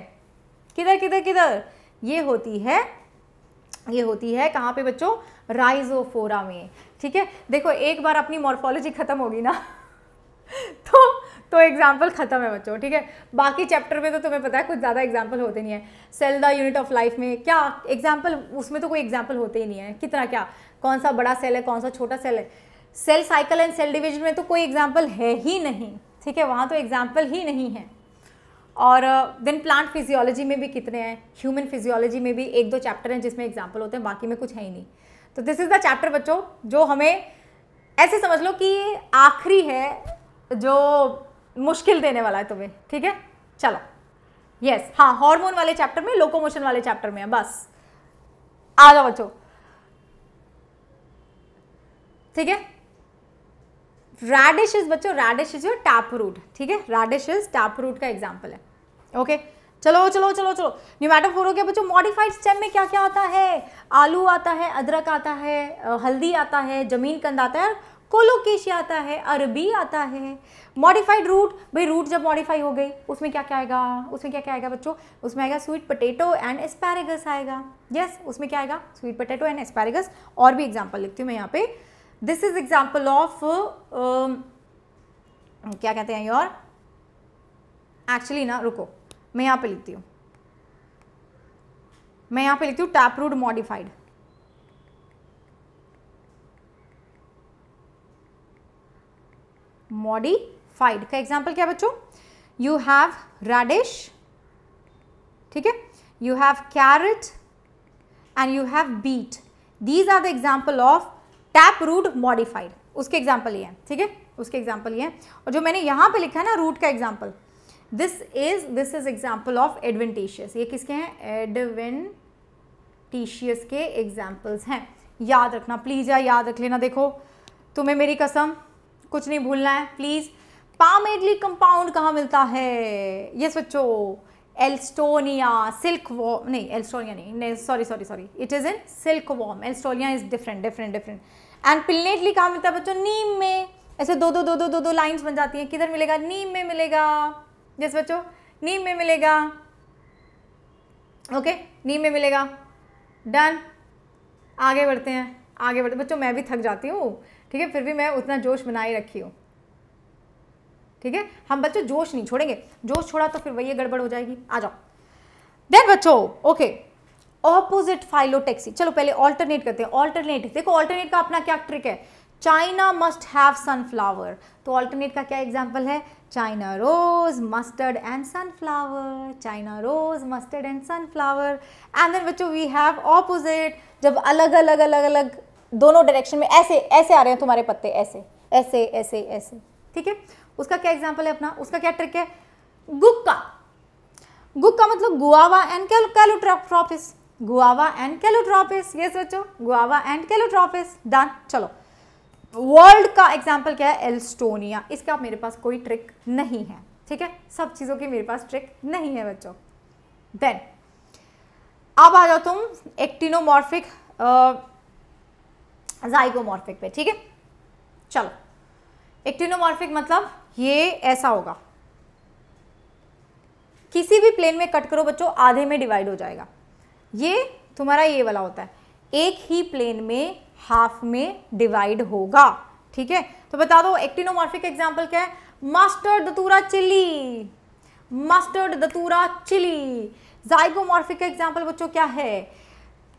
किधर किधर किधर? ये होती है ये होती है कहाँ पे बच्चों? राइजोफोरा में। ठीक है? देखो, एक बार अपनी मॉर्फोलॉजी खत्म होगी ना तो तो एग्ज़ाम्पल खत्म है बच्चों, ठीक है? बाकी चैप्टर में तो तुम्हें पता है कुछ ज़्यादा एग्ज़ाम्पल होते नहीं है। Cell the unit of life में क्या एग्ज़ाम्पल उसमें तो कोई एग्ज़ाम्पल होते ही नहीं है। कितना क्या? कौन सा बड़ा सेल है, कौन सा छोटा सेल है? Cell cycle and cell division में तो कोई एग्ज़ाम्पल है ही नहीं, ठीक है? वहाँ तो एग्ज़ाम्पल ही नहीं है। और देन प्लांट फिजियोलॉजी में भी कितने हैं? ह्यूमन फिजियोलॉजी में भी एक दो चैप्टर हैं जिसमें एग्ज़ाम्पल होते हैं बाकी में कुछ है ही नहीं। तो दिस इज़ द चैप्टर बच्चों जो हमें ऐसे समझ लो कि आखिरी है जो मुश्किल देने वाला है तुम्हें ठीक है? चलो। यस yes, हाँ हार्मोन वाले चैप्टर में लोकोमोशन वाले चैप्टर में है बस। आ जाओ बच्चों। ठीक है? रैडिश इज़ बच्चों radish is your tap root ठीक है? रैडिश इज़ टैप रूट का एग्ज़ाम्पल है। Okay okay? चलो चलो चलो चलो। न्यूमेटोफोर हो गया बच्चों? मॉडिफाइड स्टेम में क्या क्या आता है? आलू आता है अदरक आता है हल्दी आता है ज़मीन कंद आता है कोलोकेशिया आता है अरबी आता है। मॉडिफाइड रूट भाई रूट जब मॉडिफाई हो गई उसमें क्या क्या आएगा? उसमें क्या क्या आएगा बच्चों? उसमें आएगा स्वीट पोटेटो एंड एस्पैरेगस आएगा। यस yes, उसमें क्या आएगा? स्वीट पोटेटो एंड एस्पैरेगस और भी एग्ज़ाम्पल लिखती हूँ मैं यहाँ पे। दिस इज़ एग्ज़ाम्पल ऑफ़ क्या कहते हैं योर एक्चुअली ना, रुको, मैं यहाँ पे लिखती हूँ। मैं यहाँ पे लिखती हूँ टैप रूट मॉडिफाइड मॉडिफाइड का एग्ज़ाम्पल क्या बच्चों? यू हैव रेडिश ठीक है? You have carrot and you have beet these are the example of tap root modified, उसके एग्ज़ाम्पल ये हैं, ठीक है? उसके एग्ज़ाम्पल ये हैं। और जो मैंने यहाँ पे लिखा है ना, रूट का example this is this is example of adventitious ये किसके हैं? एडवेंटिशियस के एग्जाम्पल्स हैं। याद रखना प्लीज़ या याद रख लेना, देखो। तुम्हें मेरी कसम, कुछ नहीं भूलना है प्लीज़ पामेडली कंपाउंड कहाँ मिलता है? ये सोचो। एल्स्टोनिया सिल्क वॉम नहीं एल्स्टोनिया नहीं sorry sorry sorry it is in silk worm alstonia is different different different and pinnately कहाँ मिलता है बच्चों नीम में। ऐसे दो दो दो दो दो दो लाइन्स बन जाती हैं। किधर मिलेगा? नीम में मिलेगा। यस बच्चों, नीम में मिलेगा। ओके नीम में मिलेगा। डन आगे बढ़ते हैं। आगे बढ़ते बच्चों, मैं भी थक जाती हूँ। ठीक है, फिर भी मैं उतना जोश बनाए रखी हूँ। ठीक है, हम बच्चों जोश नहीं छोड़ेंगे। जोश छोड़ा तो फिर वही गड़बड़ हो जाएगी। आ जाओ। देन बच्चों ओके ऑपोजिट फाइलोटेक्सी चलो पहले ऑल्टरनेट करते हैं। ऑल्टरनेट देखो ऑल्टरनेट का अपना क्या ट्रिक है? चाइना मस्ट हैव सनफ्लावर तो ऑल्टरनेट का क्या एग्ज़ाम्पल है? China rose mustard and sunflower China rose mustard and sunflower and then बच्चों वी हैव ऑपोजिट जब अलग अलग अलग अलग दोनों डायरेक्शन में ऐसे ऐसे आ रहे हैं तुम्हारे पत्ते, ऐसे ऐसे ऐसे ऐसे। ठीक है? उसका क्या एग्ज़ाम्पल है अपना? उसका क्या ट्रिक है? गुक्का। गुक्का मतलब guava and calotropis guava and calotropis ये सोचो गुआवा एंड कैलोट्रोपिस डन चलो. वर्ल्ड का एग्ज़ाम्पल क्या है? एल्स्टोनिया इसका मेरे पास कोई ट्रिक नहीं है. ठीक है? सब चीज़ों की मेरे पास ट्रिक नहीं है बच्चों. देन अब आ जाओ तुम एक्टिनोमॉर्फिक जाइगोमॉर्फिक पे. ठीक है? चलो. एक्टिनोमॉर्फिक मतलब ये ऐसा होगा. किसी भी प्लेन में कट करो बच्चों, आधे में डिवाइड हो जाएगा. ये तुम्हारा ये वाला होता है। एक ही प्लेन में हाफ़ में डिवाइड होगा। ठीक है? तो बता दो एक्टिनोमॉर्फिक एग्जांपल क्या है? Mustard datura chilli mustard datura chilli zygomorphic example बच्चों क्या है?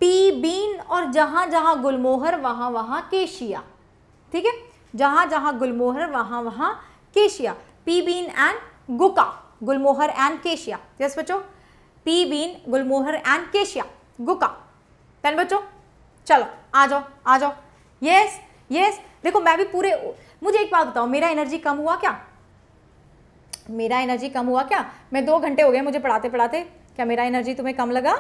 पी बीन और जहाँ जहाँ गुलमोहर, वहाँ वहाँ केशिया। ठीक है? जहाँ जहाँ गुलमोहर, वहाँ वहाँ cassia. Pea bean and गुका। Gulmohar and cassia. Yes बच्चों? Pea bean gulmohar and cassia गुका पेन बच्चों, चलो, आ जाओ आ जाओ। यस यस देखो, मैं भी पूरे, मुझे एक बात बताओ, मेरा एनर्जी कम हुआ क्या? मेरा एनर्जी कम हुआ क्या? मैं दो घंटे हो गए मुझे पढ़ाते पढ़ाते। क्या मेरा एनर्जी तुम्हें कम लगा?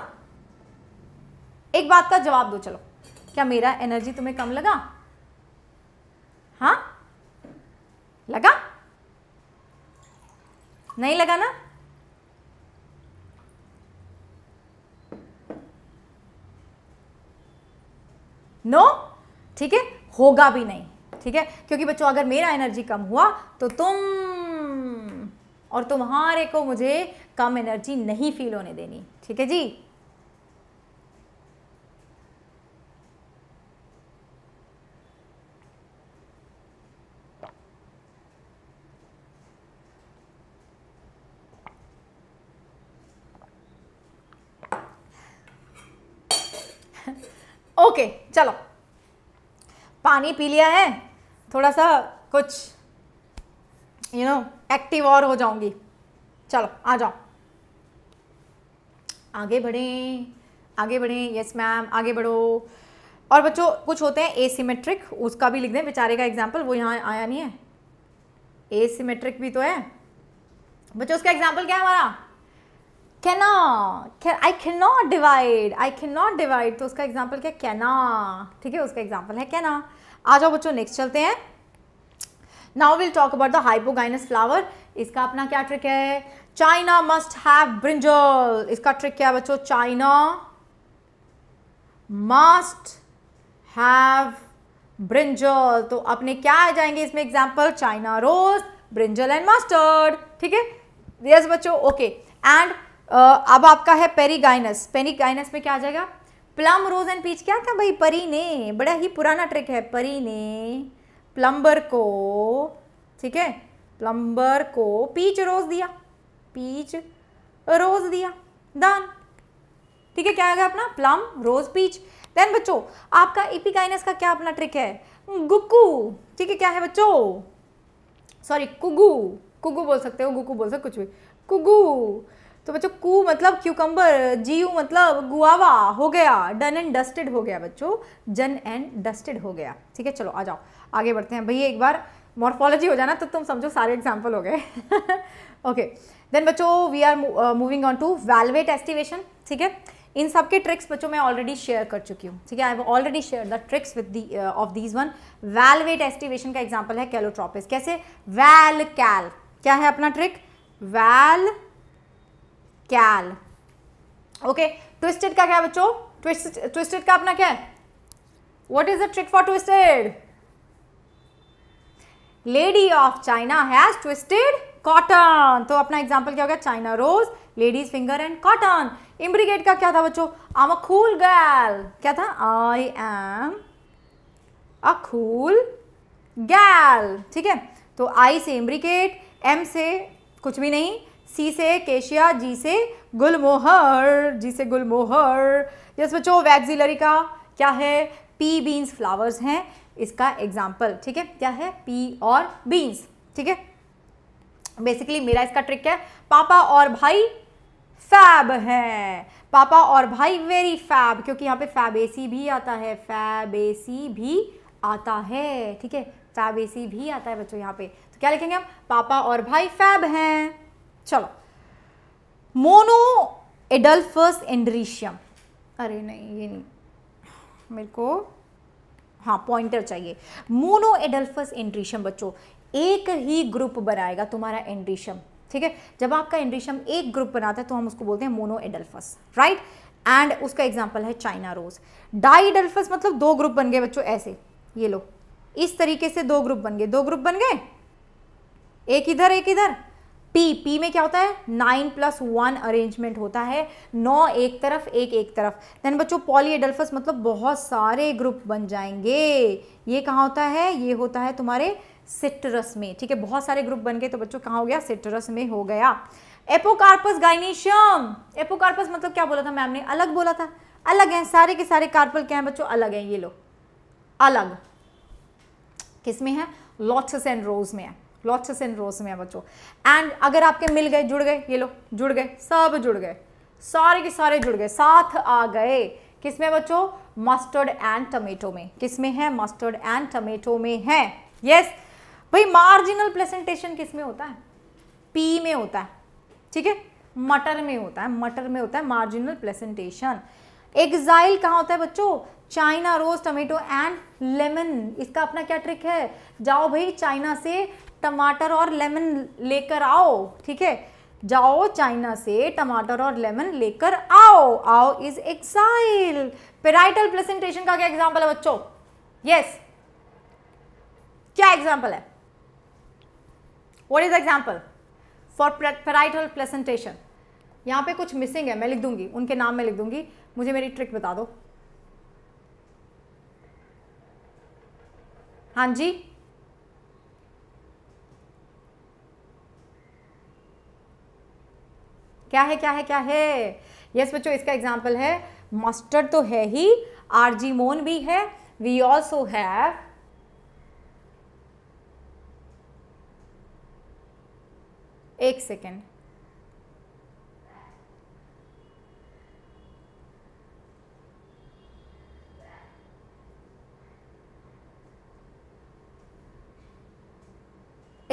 एक बात का जवाब दो, चलो। क्या मेरा एनर्जी तुम्हें कम लगा? हाँ? लगा? नहीं लगा ना? No no? ठीक है? होगा भी नहीं, ठीक है? क्योंकि बच्चों, अगर मेरा एनर्जी कम हुआ तो तुम और तुम्हारे को मुझे कम एनर्जी नहीं फील होने देनी, ठीक है जी? ओके, चलो। पानी पी लिया है थोड़ा सा कुछ यू नो एक्टिव और हो जाऊँगी। चलो, आ जाओ। आगे बढ़ें आगे बढ़ें यस मैम आगे बढ़ो। और बच्चों, कुछ होते हैं एसिमेट्रिक उसका भी लिख दें, बेचारे का एग्ज़ाम्पल वो यहाँ आया नहीं है। एसिमेट्रिक भी तो है। बच्चों, उसका एग्ज़ाम्पल क्या है हमारा? Canna I can not divide I can not divide तो उसका एग्ज़ाम्पल क्या? कैना ठीक है? उसका एग्ज़ाम्पल है कैना आ जाओ बच्चों नेक्स्ट चलते हैं। Now will talk about the hypogynous flower इसका अपना क्या ट्रिक है? चाइना मस्ट हैव ब्रिंजल इसका ट्रिक क्या है बच्चों? चाइना मस्ट हैव ब्रिंजल तो अपने क्या आ जाएँगे इसमें example China rose brinjal and mustard ठीक है? यस बच्चों? ओके एंड अब आपका है पेरीगाइनस। पेरीगाइनस में क्या आ जाएगा? प्लम, रोज एंड पीच, क्या था भाई? परी ने। बड़ा ही पुराना ट्रिक है, परी ने प्लम्बर को, ठीक है? प्लम्बर को पीच रोज दिया। पीच रोज दिया। डन ठीक है, क्या आएगा अपना? प्लम, रोज पीच। देन बच्चों, आपका इपिकाइनस का क्या अपना ट्रिक है? गुक्कू। ठीक है, क्या है बच्चों? सॉरी कुगू। कुगू बोल सकते हो, गुक्कू बोल सकते कुछ भी। कुगू। तो बच्चों, कू मतलब क्यूकम्बर जीयू मतलब गुआवा हो गया डन एंड डस्टेड हो गया बच्चों जन एंड डस्टेड हो गया। ठीक है, चलो, आ जाओ, आगे बढ़ते हैं। भैया एक बार मॉर्फोलॉजी हो जाना तो तुम समझो सारे एग्ज़ाम्पल हो गए। ओके देन बच्चों we are moving on to valvate aestivation ठीक है, इन सब के ट्रिक्स बच्चों मैं ऑलरेडी शेयर कर चुकी हूँ। ठीक है I already share the tricks with the of these one valvate aestivation का एग्ज़ाम्पल है कैलोट्रॉपिस कैसे? वैल कैल क्या है अपना ट्रिक वैल कैल। ओके ट्विस्टेड का क्या है बच्चों? ट्विस्ट ट्विस्टेड का अपना क्या है? What is the trick for twisted lady of China has twisted cotton तो अपना एग्ज़ाम्पल क्या हो गया? China rose ladies finger and cotton imbricate का क्या था बच्चों? आम अ कूल गर्ल क्या था? I am a cool girl ठीक है? तो आई से इम्ब्रिकेट एम से कुछ भी नहीं सी से केशिया, जी से गुलमोहर, जी से गुलमोहर। यस बच्चों वैक्सिलरी का क्या है? पी बीन्स फ्लावर्स हैं, इसका एग्ज़ाम्पल ठीक है? क्या है? पी और बीन्स ठीक है? बेसिकली मेरा इसका ट्रिक है। पापा और भाई फैब है। पापा और भाई वेरी फैब क्योंकि यहाँ पे फैबेसी भी आता है। फैबेसी भी आता है, ठीक है? फैबेसी भी आता है बच्चों यहाँ पे। तो क्या लिखेंगे हम? पापा और भाई फैब हैं। चलो। Monadelphous androecium. अरे नहीं ये नहीं। मेरे को हाँ पॉइंटर चाहिए। मोनो एडल्फस एंड्रीशियम बच्चों एक ही ग्रुप बनाएगा तुम्हारा एंड्रीशियम ठीक है? जब आपका एंड्रीशियम एक ग्रुप बनाता है तो हम उसको बोलते हैं मोनो एडल्फस राइट एंड उसका एग्ज़ाम्पल है चाइना रोज। डाई एडल्फस मतलब दो ग्रुप बन गए बच्चों ऐसे। ये लो। इस तरीके से दो ग्रुप बन गए। दो ग्रुप बन गए? एक इधर एक इधर। पी पी में क्या होता है? नाइन प्लस वन अरेंजमेंट होता है। नौ एक तरफ़, एक एक तरफ़। देन बच्चों पॉलीएडल्फस मतलब बहुत सारे ग्रुप बन जाएँगे। ये कहाँ होता है? ये होता है तुम्हारे सिट्रस में। ठीक है, बहुत सारे ग्रुप बन गए तो बच्चों, कहाँ हो गया? सिट्रस में हो गया। एपोकार्पस गाइनेशियम एपोकार्पस मतलब क्या बोला था मैम ने? अलग बोला था। अलग हैं, सारे के सारे कार्पल क्या हैं बच्चों? अलग हैं, ये लो। अलग। किसमें है? लॉटस एंड रोज में है। लॉटस एंड रोज में बच्चों। एंड अगर आपके मिल गए जुड़ गए ये लो जुड़ गए सब जुड़ गए। सारे के सारे जुड़ गए साथ आ गए। किसमें बच्चों? मस्टर्ड एंड टमेटो में। किसमें है? मस्टर्ड एंड टमेटो में है। यस yes, भाई मार्जिनल प्रेजेंटेशन किसमें होता है? पी में होता है। ठीक है? मटर में होता है मटर में होता है मार्जिनल प्रेजेंटेशन एग्जाइल कहाँ होता है बच्चों? China rose tomato and lemon. इसका अपना क्या ट्रिक है? जाओ भाई चाइना से टमाटर और लेमन लेकर आओ, ठीक है? जाओ चाइना से टमाटर और लेमन लेकर आओ। आओ इज़ एक्साइल पेराइटल प्रेजेंटेशन का क्या एग्जांपल है बच्चों? Yes yes. क्या एग्जांपल है? What is example for parietal placentation यहाँ पे कुछ मिसिंग है, मैं लिख दूँगी। उनके नाम में लिख दूँगी। मुझे मेरी ट्रिक बता दो। हाँ जी। क्या है क्या है क्या है? यस बच्चों, इसका एग्ज़ाम्पल है। मस्टर्ड तो है ही आरजीमोन भी है। वी ऑल्सो हैव एक सेकेंड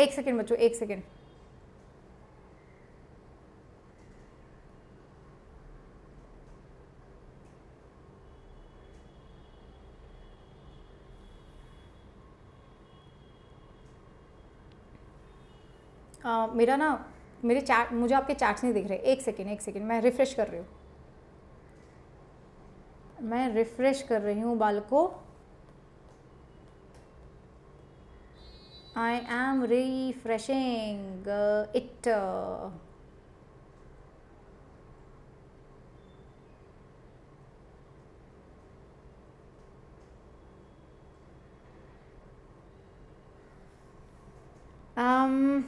एक सेकेंड बच्चों एक सेकेंड। आ, मेरा ना मेरे चैट मुझे आपके चैट्स नहीं दिख रहे। एक सेकेंड एक सेकेंड मैं रिफ़्रेश कर रही हूँ। मैं रिफ़्रेश कर रही हूँ बालको I am refreshing it um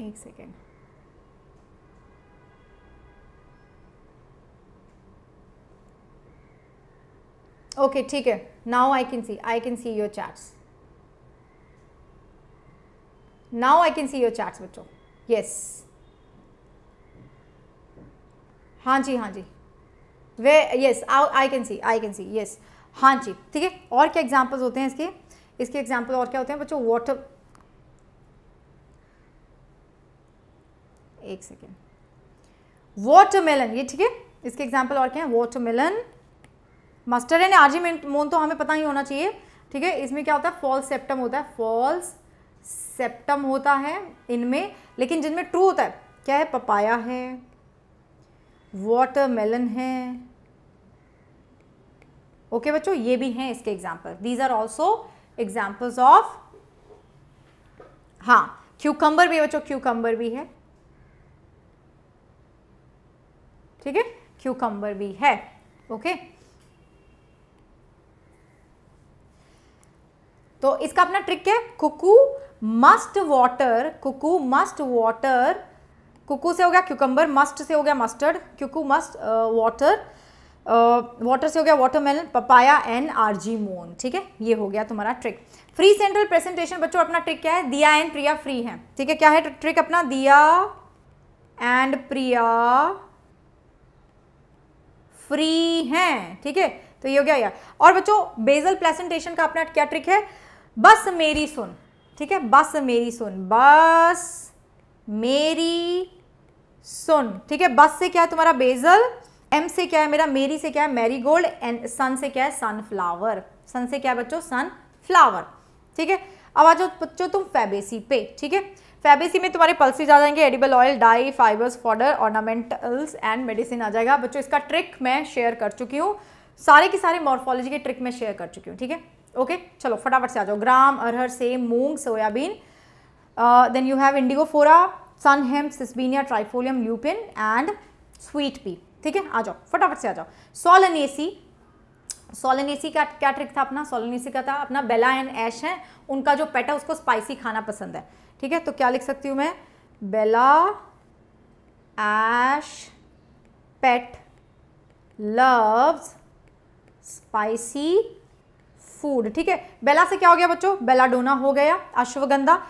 एक सेकेंड ओके ठीक है. Now I can see I can see your chats now I can see your chats बच्चों. यस हाँ जी हाँ जी. वे yes I can see I can see yes हाँ जी. ठीक है? और क्या एग्जाम्पल्स होते हैं इसके? इसके एग्ज़ाम्पल और क्या होते हैं बच्चों? वाटर एक सेकेंड वाटरमेलन ये ठीक है? इसके एग्ज़ाम्पल और क्या है? वाटरमेलन मस्टर्ड एंड आर्जी मोन तो हमें पता ही होना चाहिए ठीक है? इसमें क्या होता है? फॉल्स सेप्टम होता है। फॉल्स सेप्टम होता है इनमें लेकिन जिनमें ट्रू होता है क्या है? पपाया है वाटरमेलन है। ओके okay, बच्चों ये भी हैं इसके example these are also examples of हाँ क्यूकम्बर भी बच्चों क्यूकम्बर भी है। ठीक है? क्यूकम्बर भी है। ओके तो इसका अपना ट्रिक है? Kuku must water Kuku must water Kuku से हो गया क्यूकम्बर मस्ट से हो गया मस्टर्ड क्यूकू मस्ट वाटर वाटर से हो गया वाटरमेलन पपाया एंड आर्जीमोन ठीक है? ये हो गया तुम्हारा ट्रिक फ्री सेंट्रल प्रेजेंटेशन बच्चों, अपना ट्रिक क्या है? दिया एंड प्रिया फ्री है, ठीक है? क्या है ट्रिक अपना? दिया एंड प्रिया फ्री हैं, ठीक है? तो ये हो गया यार. और बच्चों बेजल प्रेजेंटेशन का अपना क्या ट्रिक है? बस मेरी सुन, ठीक है? बस मेरी सुन, बस मेरी सुन, ठीक है? बस से क्या है तुम्हारा बेजल? एम से क्या है मेरा? मेरी से क्या है? मैरी गोल्ड एंड सन से क्या है? सनफ्लावर सन से क्या है बच्चों? सन फ्लावर ठीक है? अब आ जाओ बच्चों तुम फैबेसी पे, ठीक है? फैबेसी में तुम्हारे पल्सिस आ जाएँगे edible oil dye fibres fodder ornamentals and medicine आ जाएगा। बच्चों, इसका ट्रिक मैं शेयर कर चुकी हूँ। सारे के सारे मॉर्फोलॉजी के ट्रिक मैं शेयर कर चुकी हूँ, ठीक है? ओके चलो, फटाफट से आ जाओ। Gram, arhar, sem, moong, soybean. Then you have indigofera sunn hemp sesbania trifolium lupin and sweet pea ठीक है? आ जाओ, फटाफट से आ जाओ। सोलनेसी सोलनेसी का क्या ट्रिक था अपना? सोलनेसी का था अपना बेला एंड ऐश है। उनका जो पेट है, उसको स्पाइसी खाना पसंद है। ठीक है? तो क्या लिख सकती हूँ मैं? Bella ash pet loves spicy food ठीक है? बेला से क्या हो गया बच्चों? बेलाडोना हो गया अश्वगंधा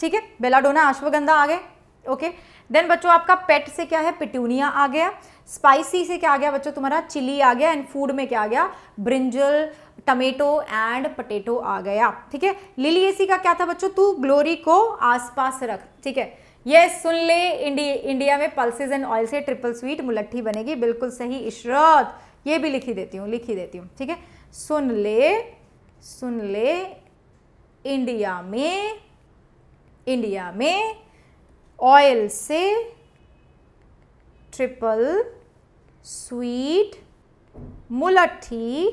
ठीक है? बेलाडोना अश्वगंधा आ गए ओके देन बच्चों आपका पेट से क्या है? पिटूनिया आ गया स्पाइसी से क्या आ गया बच्चों तुम्हारा? चिली आ गया एंड फ़ूड में क्या आ गया? ब्रिंजल टमेटो एंड पटेटो आ गया ठीक है? लिली एसी का क्या था बच्चों? तू ग्लोरी को आसपास रख ठीक है? ये सुन ले इंडी, इंडिया में पल्सेज एंड ऑयल से ट्रिपल स्वीट मुलट्ठी बनेगी बिल्कुल सही इशरत। ये भी लिखी देती हूँ लिखी देती हूँ ठीक है? सुन ले सुन ले, इंडिया में इंडिया में ऑयल से ट्रिपल स्वीट मुलट्ठी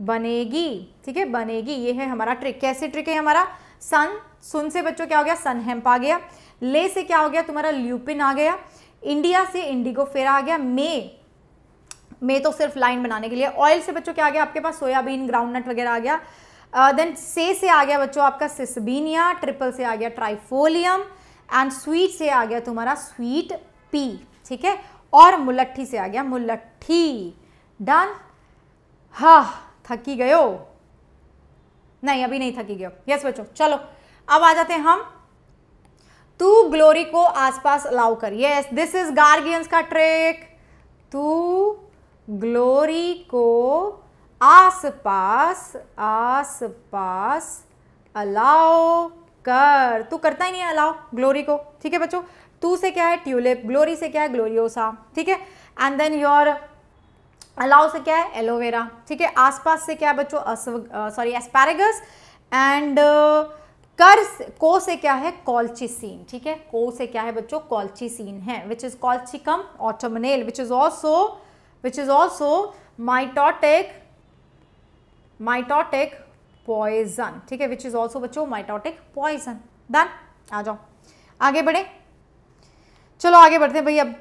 बनेगी। ठीक है? बनेगी। ये है हमारा ट्रिक कैसे ट्रिक है हमारा? सन। सुन से बच्चों क्या हो गया? सन हेम्प आ गया। ले से क्या हो गया? तुम्हारा ल्यूपिन आ गया। इंडिया से इंडिगो फेरा आ गया। मे मे तो सिर्फ़ लाइन बनाने के लिए। ऑयल से बच्चों क्या आ गया? आपके पास सोयाबीन ग्राउंडनट वगैरह आ गया। देन uh, से से आ गया बच्चों आपका सिसबीनिया ट्रिपल से आ गया ट्राइफोलियम एंड स्वीट से आ गया तुम्हारा स्वीट पी ठीक है? और मुलट्ठी से आ गया मुलट्ठी। डन हा थकी गयो नहीं अभी नहीं थकी गयो यस बच्चों चलो अब आ जाते हैं हम। तू ग्लोरी को आसपास अलाउ कर। यस दिस इज़ गार्गियंस का ट्रिक तू ग्लोरी को आसपास आसपास अलाओ कर। तू करता ही नहीं अलाओ ग्लोरी को। ठीक है बच्चों? तू से क्या है? ट्यूलिप ग्लोरी से क्या है? ग्लोरियोसा ठीक है? एंड देन योर अलाउ से क्या है? एलोवेरा ठीक है? आसपास से क्या है बच्चों? सॉरी एस्पैरेगस एंड कर को से क्या है? कॉल्चिसीन ठीक है? को से क्या है बच्चों? कॉल्चिसीन है which is colchicum autumnale which is also which is also mitotic mitotic poison ठीक है विच इज़ ऑल्सो बच्चों माइटोटिक पॉइजन डन आ जाओ. आगे बढ़े. चलो आगे बढ़ते हैं भाई अब.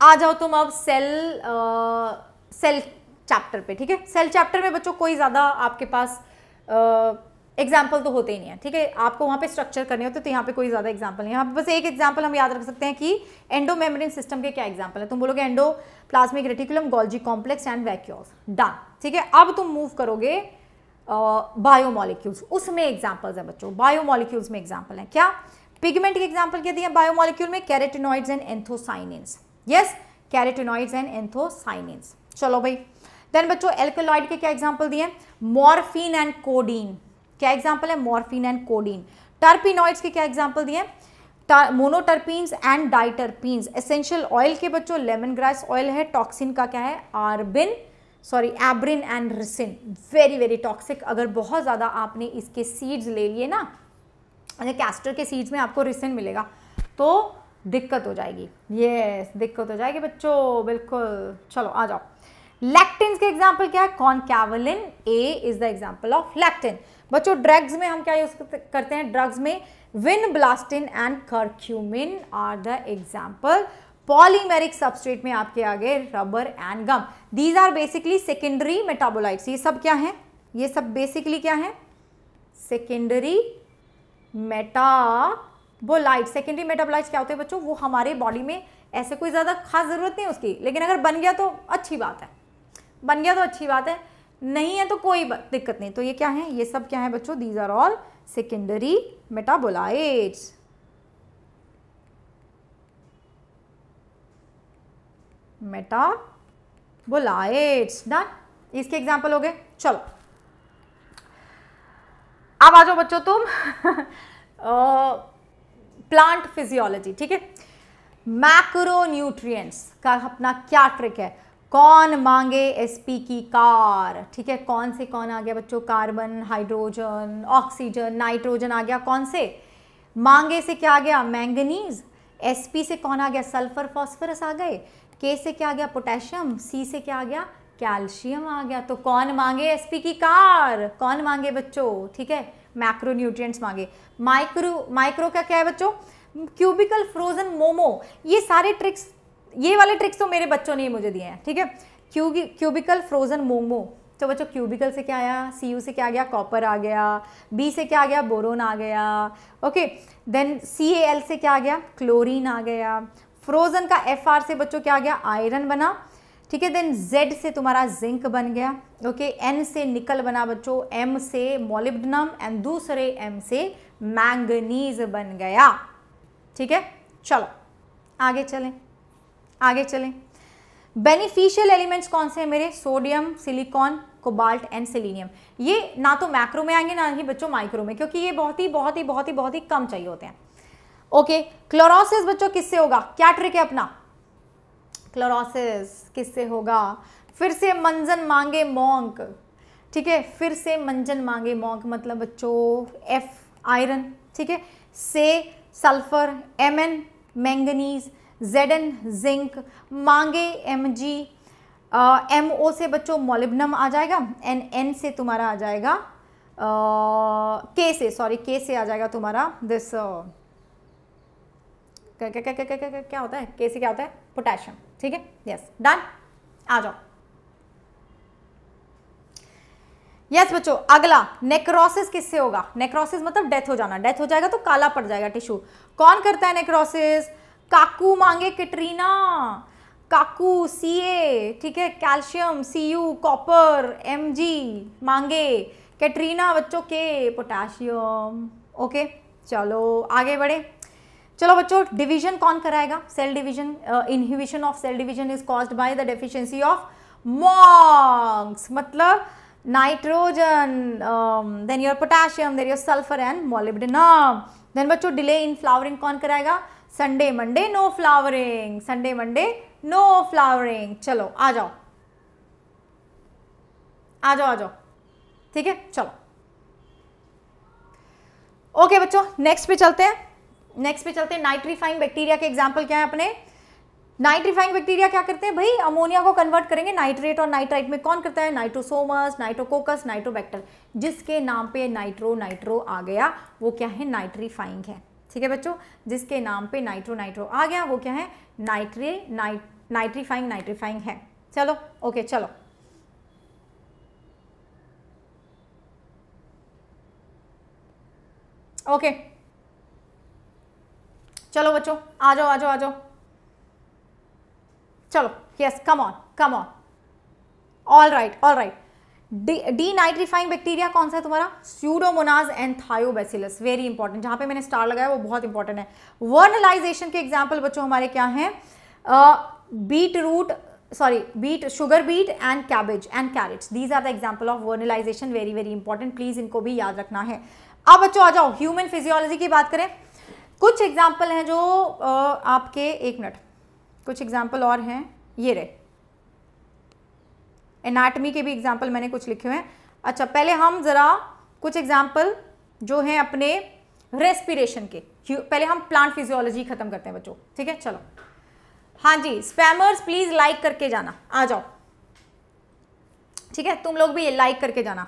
आ जाओ तुम अब सेल सेल चैप्टर पे, ठीक है? सेल चैप्टर में बच्चों कोई ज़्यादा आपके पास एग्ज़ाम्पल तो होते ही नहीं है, ठीक है? आपको वहाँ पे स्ट्रक्चर करने होते तो यहाँ पे कोई ज़्यादा एग्ज़ाम्पल नहीं है। बस एक एग्ज़ाम्पल हम याद रख सकते हैं कि एंडोमेम्ब्रेन सिस्टम के क्या एग्ज़ाम्पल है। तुम बोलोगे endoplasmic reticulum golgi complex and vacuoles done ठीक है? अब तुम मूव करोगे बायोमोलिक्यूल्स उसमें एग्जाम्पल्स हैं बच्चों। बायोमोलिक्यूल्स में एग्ज़ाम्पल है। क्या? पिगमेंट के एग्ज़ाम्पल क्या दिए बायोमोलिक्यूल में? Carotenoids and anthocyanins yes carotenoids and anthocyanins चलो भाई। देन बच्चों एल्कोलॉइड के क्या एग्ज़ाम्पल दिए मॉर्फिन एंड कोडीन क्या एग्ज़ाम्पल है? मॉर्फिन एंड कोडीन टर्पिनॉइड्स के क्या एग्ज़ाम्पल दिए? Monoterpenes and diterpenes essential oil के बच्चों लेमन ग्रास ऑयल है टॉक्सिन का क्या है? आर्बिन sorry abrin and ricin very very toxic अगर बहुत ज़्यादा आपने इसके सीड्स ले लिए ना, अगर कैस्टर के सीड्स में आपको रिसिन मिलेगा तो दिक्कत हो जाएगी। यस दिक्कत हो जाएगी बच्चों, बिल्कुल। चलो, आ जाओ। लैक्टिन के एग्ज़ाम्पल क्या है? Concanavalin A is the example of lectin बच्चों ड्रग्स में हम क्या यूज़ करते हैं? ड्रग्स में vinblastine and curcumin are the example polymeric substrate में आपके आगे rubber and gum these are basically secondary metabolites ये सब क्या है? ये सब बेसिकली क्या है? सेकेंडरी मेटाबोलाइट सेकेंडरी मेटाबोलाइट्स क्या होते हैं बच्चों? वो हमारे बॉडी में ऐसे कोई ज़्यादा खास ज़रूरत नहीं है उसकी। लेकिन अगर बन गया तो अच्छी बात है। बन गया तो अच्छी बात है। नहीं है तो कोई दिक्कत नहीं। तो ये क्या है? ये सब क्या है बच्चों? These are all secondary metabolites metabolites done इसके एग्ज़ाम्पल हो गए। चलो। अब आ जाओ बच्चों तुम। प्लांट फिजियोलॉजी ठीक है? मैक्रो न्यूट्रिएंट्स का अपना क्या ट्रिक है? कौन मांगे एसपी की कार? ठीक है, कौन से, कौन आ गया बच्चों? कार्बन, हाइड्रोजन, ऑक्सीजन, नाइट्रोजन आ गया। कौन से? मांगे से क्या आ गया? मैंगनीज। एसपी से कौन आ गया? सल्फ़र, फॉस्फरस आ गए। के से क्या आ गया? पोटेशियम। सी से क्या आ गया? कैल्शियम आ गया। तो कौन मांगे एसपी की कार? कौन मांगे बच्चों? ठीक है मैक्रो न्यूट्रिएंट्स मांगे। माइक्रो माइक्रो का क्या है बच्चों? Cubical frozen momo. ये सारे ट्रिक्स ये वाले ट्रिक्स तो मेरे बच्चों ने ही मुझे दिए हैं, ठीक है? Cubical frozen momo. तो बच्चों क्यूबिकल से क्या आया? सी यू से क्या आ गया? कॉपर आ गया। बी से क्या आ गया? बोरोन आ गया। ओके देन सी एल से क्या आ गया? क्लोरीन आ गया। फ्रोजन का एफ़ आर से बच्चों क्या आ गया? आयरन बना। ठीक है देन जेड से तुम्हारा जिंक बन गया। ओके एन से निकल बना बच्चों। एम से मोलिब्डनम एंड दूसरे एम से मैंगनीज बन गया। ठीक है? चलो, आगे चलें। आगे चलें। बेनिफिशियल एलिमेंट्स कौन से हैं मेरे? Sodium silicon cobalt and selenium ये ना तो मैक्रो में आएँगे, ना ही बच्चों माइक्रो में, क्योंकि ये बहुत ही बहुत ही बहुत ही बहुत ही कम चाहिए होते हैं। ओके क्लोरोसिस बच्चों किससे होगा? क्या ट्रिक है अपना? क्लोरोसिस किससे होगा? फिर से मंजन मांगे मोंक ठीक है, फिर से मंजन मांगे मोंक मतलब बच्चों एफ़ आयरन ठीक है, से sulphur M N manganese Z N zinc मांगे एम जी एम ओ से बच्चों मोलिब्नम आ जाएगा एन एन से तुम्हारा आ जाएगा के से सॉरी के से आ जाएगा तुम्हारा दिस क्या क्या क्या क्या क्या क्या होता है? के से क्या होता है? पोटेशियम ठीक है? यस डन आ जाओ. यस yes, बच्चों अगला नेक्रोसिस किससे होगा? नेक्रोसिस मतलब डेथ हो जाना। डेथ हो जाएगा तो काला पड़ जाएगा टिश्यू कौन करता है नेक्रोसिस काकू मांगे किटरीना, काकू सी ए ठीक है, calcium C U copper M G मांगे कैटरीना, बच्चों के पोटाशियम ओके चलो आगे बढ़े। चलो बच्चों डिवीज़न कौन कराएगा? Cell division inhibition of cell division is caused by the deficiency of monks मतलब nitrogen then your potassium then your sulphur and molybdenum then बच्चों डिले इन फ्लावरिंग कौन कराएगा? Sunday Monday no flowering Sunday Monday no flowering चलो, आ जाओ। आ जाओ आ जाओ। ठीक है? चलो। ओके बच्चों नेक्स्ट पे चलते हैं। नेक्स्ट पे चलते हैं। नाइट्रीफाइंग बैक्टीरिया के एग्ज़ाम्पल क्या है अपने? नाइट्रीफाइंग बैक्टीरिया क्या करते हैं? भाई अमोनिया को कन्वर्ट करेंगे नाइट्रेट और नाइट्राइट में। कौन करता है? नाइट्रोसोमस नाइट्रोकोकस नाइट्रोबैक्टर जिसके नाम पे नाइट्रो नाइट्रो आ गया, वो क्या है? नाइट्रीफाइंग है। ठीक है बच्चों, जिसके नाम पे नाइट्रो नाइट्रो आ गया, वो क्या है? नाइट्रे नाइट नाइट्रीफाइंग नाइट्रीफाइंग है। चलो ओके चलो। ओके चलो बच्चों, आ जाओ आ जाओ आ जाओ। चलो yes come on come on all right all right D nitrifying bacteria कौन सा है तुम्हारा? Pseudomonas and thiobacillus very important जहाँ पे मैंने स्टार लगाया, वो बहुत इंपॉर्टेंट है. वर्नलाइजेशन के एग्ज़ाम्पल बच्चों हमारे क्या हैं? Beet root sorry beet sugar beet and cabbage and carrots these are the example of vernalization very very important please इनको भी याद रखना है. अब बच्चों आ जाओ. ह्यूमन फिजियोलॉजी की बात करें. कुछ एग्ज़ाम्पल हैं जो आपके, एक मिनट. कुछ एग्ज़ाम्पल और हैं. ये रहे. एनाटमी के भी एग्ज़ाम्पल मैंने कुछ लिखे हुए हैं। अच्छा पहले हम ज़रा कुछ एग्ज़ाम्पल जो हैं अपने रेस्पिरेशन के। पहले हम प्लांट फिजियोलॉजी खत्म करते हैं बच्चों, ठीक है? चलो। हाँ जी स्पैमर्स प्लीज़ लाइक करके जाना। आ जाओ। ठीक है? तुम लोग भी ये लाइक करके जाना।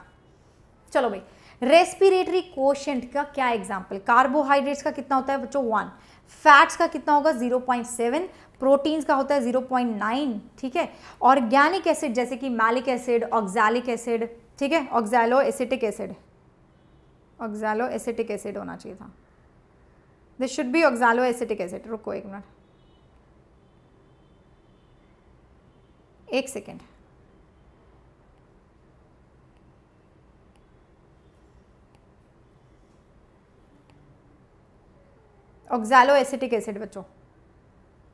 चलो भाई। रेस्पिरेटरी कोशेंट का क्या एग्ज़ाम्पल कार्बोहाइड्रेट्स का कितना होता है बच्चों? वन फैट्स का कितना होगा? 0.7 प्रोटीन्स का होता है 0.9 ठीक है? ऑर्गेनिक एसिड, जैसे कि मैलिक एसिड ऑक्जैलिक एसिड, ठीक है? Oxalo acetic acid. Oxalo acetic acid होना चाहिए था। This should be oxalo acetic acid. रुको एक मिनट। एक सेकेंड। ऑक्जैलो एसिटिक एसिड, बच्चों।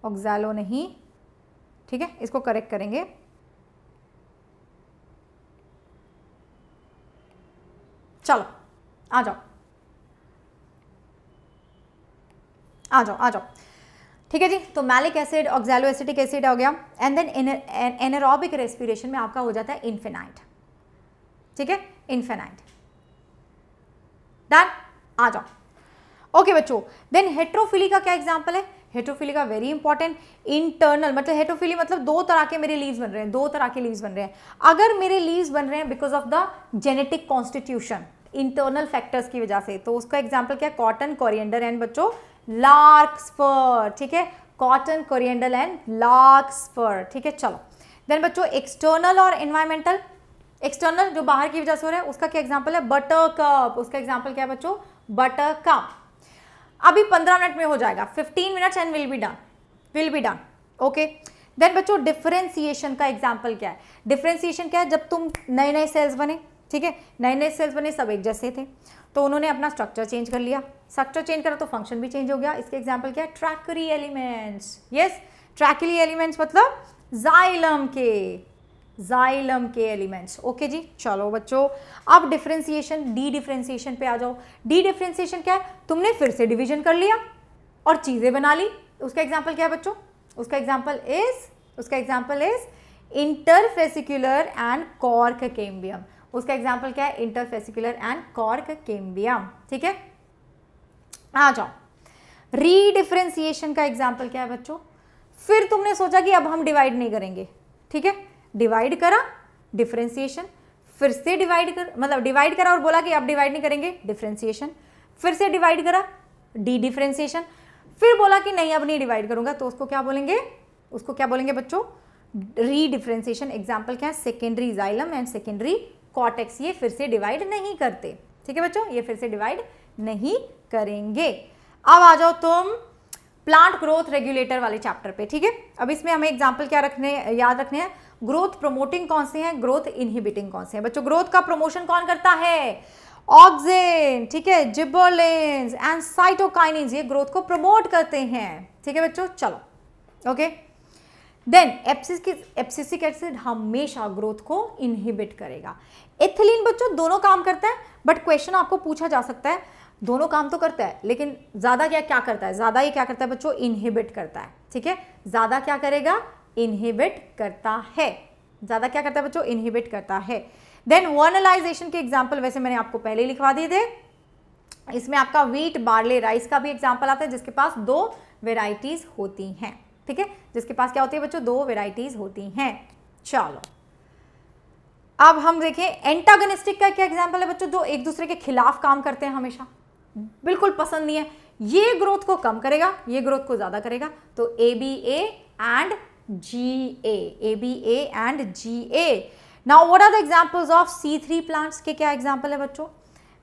ऑक्जैलो नहीं ठीक है, इसको करेक्ट करेंगे। चलो, आ जाओ। आ जाओ आ जाओ। ठीक है जी तो malic acid oxalo acetic acid हो गया। एंड देन एनरोबिक रेस्पिरेशन में आपका हो जाता है इन्फेनाइट ठीक है इन्फेनाइट डन आ जाओ। ओके बच्चों देन हेट्रोफिली का क्या एग्ज़ाम्पल है? हेट्रोफिली का वेरी इंपॉर्टेंट इंटरनल मतलब हेट्रोफिली मतलब दो तरह के मेरे लीव्स बन रहे हैं, दो तरह के लीव्स बन रहे हैं। अगर मेरे लीव्स बन रहे हैं because of the genetic constitution internal factors की वजह से तो उसका एग्ज़ाम्पल क्या कॉटन कोरिएंडर एंड बच्चों लार्क स्पर ठीक है? Cotton coriander and larkspur ठीक है? चलो। देन बच्चों एक्सटर्नल और एनवायरमेंटल एक्सटर्नल जो बाहर की वजह से हो रहा है, उसका क्या एग्ज़ाम्पल है? बटर कप उसका एग्ज़ाम्पल क्या है बच्चों? बटर कप अभी पंद्रह मिनट में हो जाएगा। Fifteen minutes and will be done will be done okay then बच्चों डिफ्रेंसिएशन का एग्ज़ाम्पल क्या है? डिफ्रेंसिएशन क्या है? जब तुम नए नए सेल्स बने, ठीक है? नए नए सेल्स बने, सब एक जैसे थे। तो उन्होंने अपना स्ट्रक्चर चेंज कर लिया। स्ट्रक्चर चेंज करा तो फ़ंक्शन भी चेंज हो गया। इसके एग्ज़ाम्पल क्या है? Tracheary elements yes tracheary elements मतलब जाइलम के। जाइलम के एलिमेंट्स ओके जी, चलो बच्चों, अब डिफ्रेंसिएशन डी डिफ्रेंसिएशन पे आ जाओ। डी डिफ्रेंसिएशन क्या है? तुमने फिर से डिवीज़न कर लिया और चीज़ें बना ली। उसका एग्ज़ाम्पल क्या है बच्चों? उसका एग्ज़ाम्पल इज़ उसका example is interfascicular and cork cambium उसका एग्ज़ाम्पल क्या है? इंटरफेसिकुलर एंड कॉर्क केम्बियम ठीक है? आ जाओ। रीडिफ्रेंसिएशन का एग्ज़ाम्पल क्या है बच्चों? फिर तुमने सोचा कि अब हम डिवाइड नहीं करेंगे। ठीक है? डिवाइड करा डिफ्रेंसिएशन फिर से डिवाइड कर मतलब डिवाइड करा और बोला कि आप डिवाइड नहीं करेंगे डिफ्रेंसिएशन फिर से डिवाइड करा डी डिफ्रेंसिएशन फिर बोला कि नहीं, अब नहीं डिवाइड करूँगा तो उसको क्या बोलेंगे? उसको क्या बोलेंगे बच्चों? री डिफ्रेंसिएशन एग्ज़ाम्पल क्या है? Secondary xylem and secondary cortex ये फिर से डिवाइड नहीं करते। ठीक है बच्चों? ये फिर से डिवाइड नहीं करेंगे। अब आ जाओ तुम प्लांट ग्रोथ रेगुलेटर वाले चैप्टर पे, ठीक है? अब इसमें हमें एग्ज़ाम्पल क्या रखने, याद रखने हैं? ग्रोथ प्रमोटिंग कौन से हैं? ग्रोथ इनहिबिटिंग कौन से हैं? बच्चों ग्रोथ का प्रमोशन कौन करता है? ऑक्सिन ठीक है? जिबोलिन एंड साइटोकाइनिन ये ग्रोथ को प्रमोट करते हैं। ठीक है बच्चों? चलो ओके देन एप्सिसिक एसिड हमेशा ग्रोथ को इनहिबिट करेगा। एथिलीन बच्चों, दोनों काम करता है बट क्वेश्चन आपको पूछा जा सकता है। दोनों काम तो करता है, लेकिन ज़्यादा क्या क्या करता है? ज़्यादा ये क्या करता है बच्चों? इनहिबिट करता है, ठीक है? ज़्यादा क्या करेगा? इनहिबिट करता है। ज़्यादा क्या करता है बच्चों? इनहिबिट करता है। देन वर्नलाइजेशन के एग्ज़ाम्पल वैसे मैंने आपको पहले ही लिखवा दिए थे। इसमें आपका वीट बार्ले राइस का भी एग्ज़ाम्पल आता है, जिसके पास दो वेराइटीज होती हैं। ठीक है? जिसके पास क्या होती है बच्चों? दो वेराइटीज होती हैं। चलो। अब हम देखें एंटागनिस्टिक का क्या एग्ज़ाम्पल है बच्चों? जो एक दूसरे के खिलाफ काम करते हैं हमेशा। बिल्कुल पसंद नहीं है। ये ग्रोथ को कम करेगा, ये ग्रोथ को ज़्यादा करेगा। तो A B A and and G A now what are the examples of C three plants के क्या एग्जांपल है बच्चों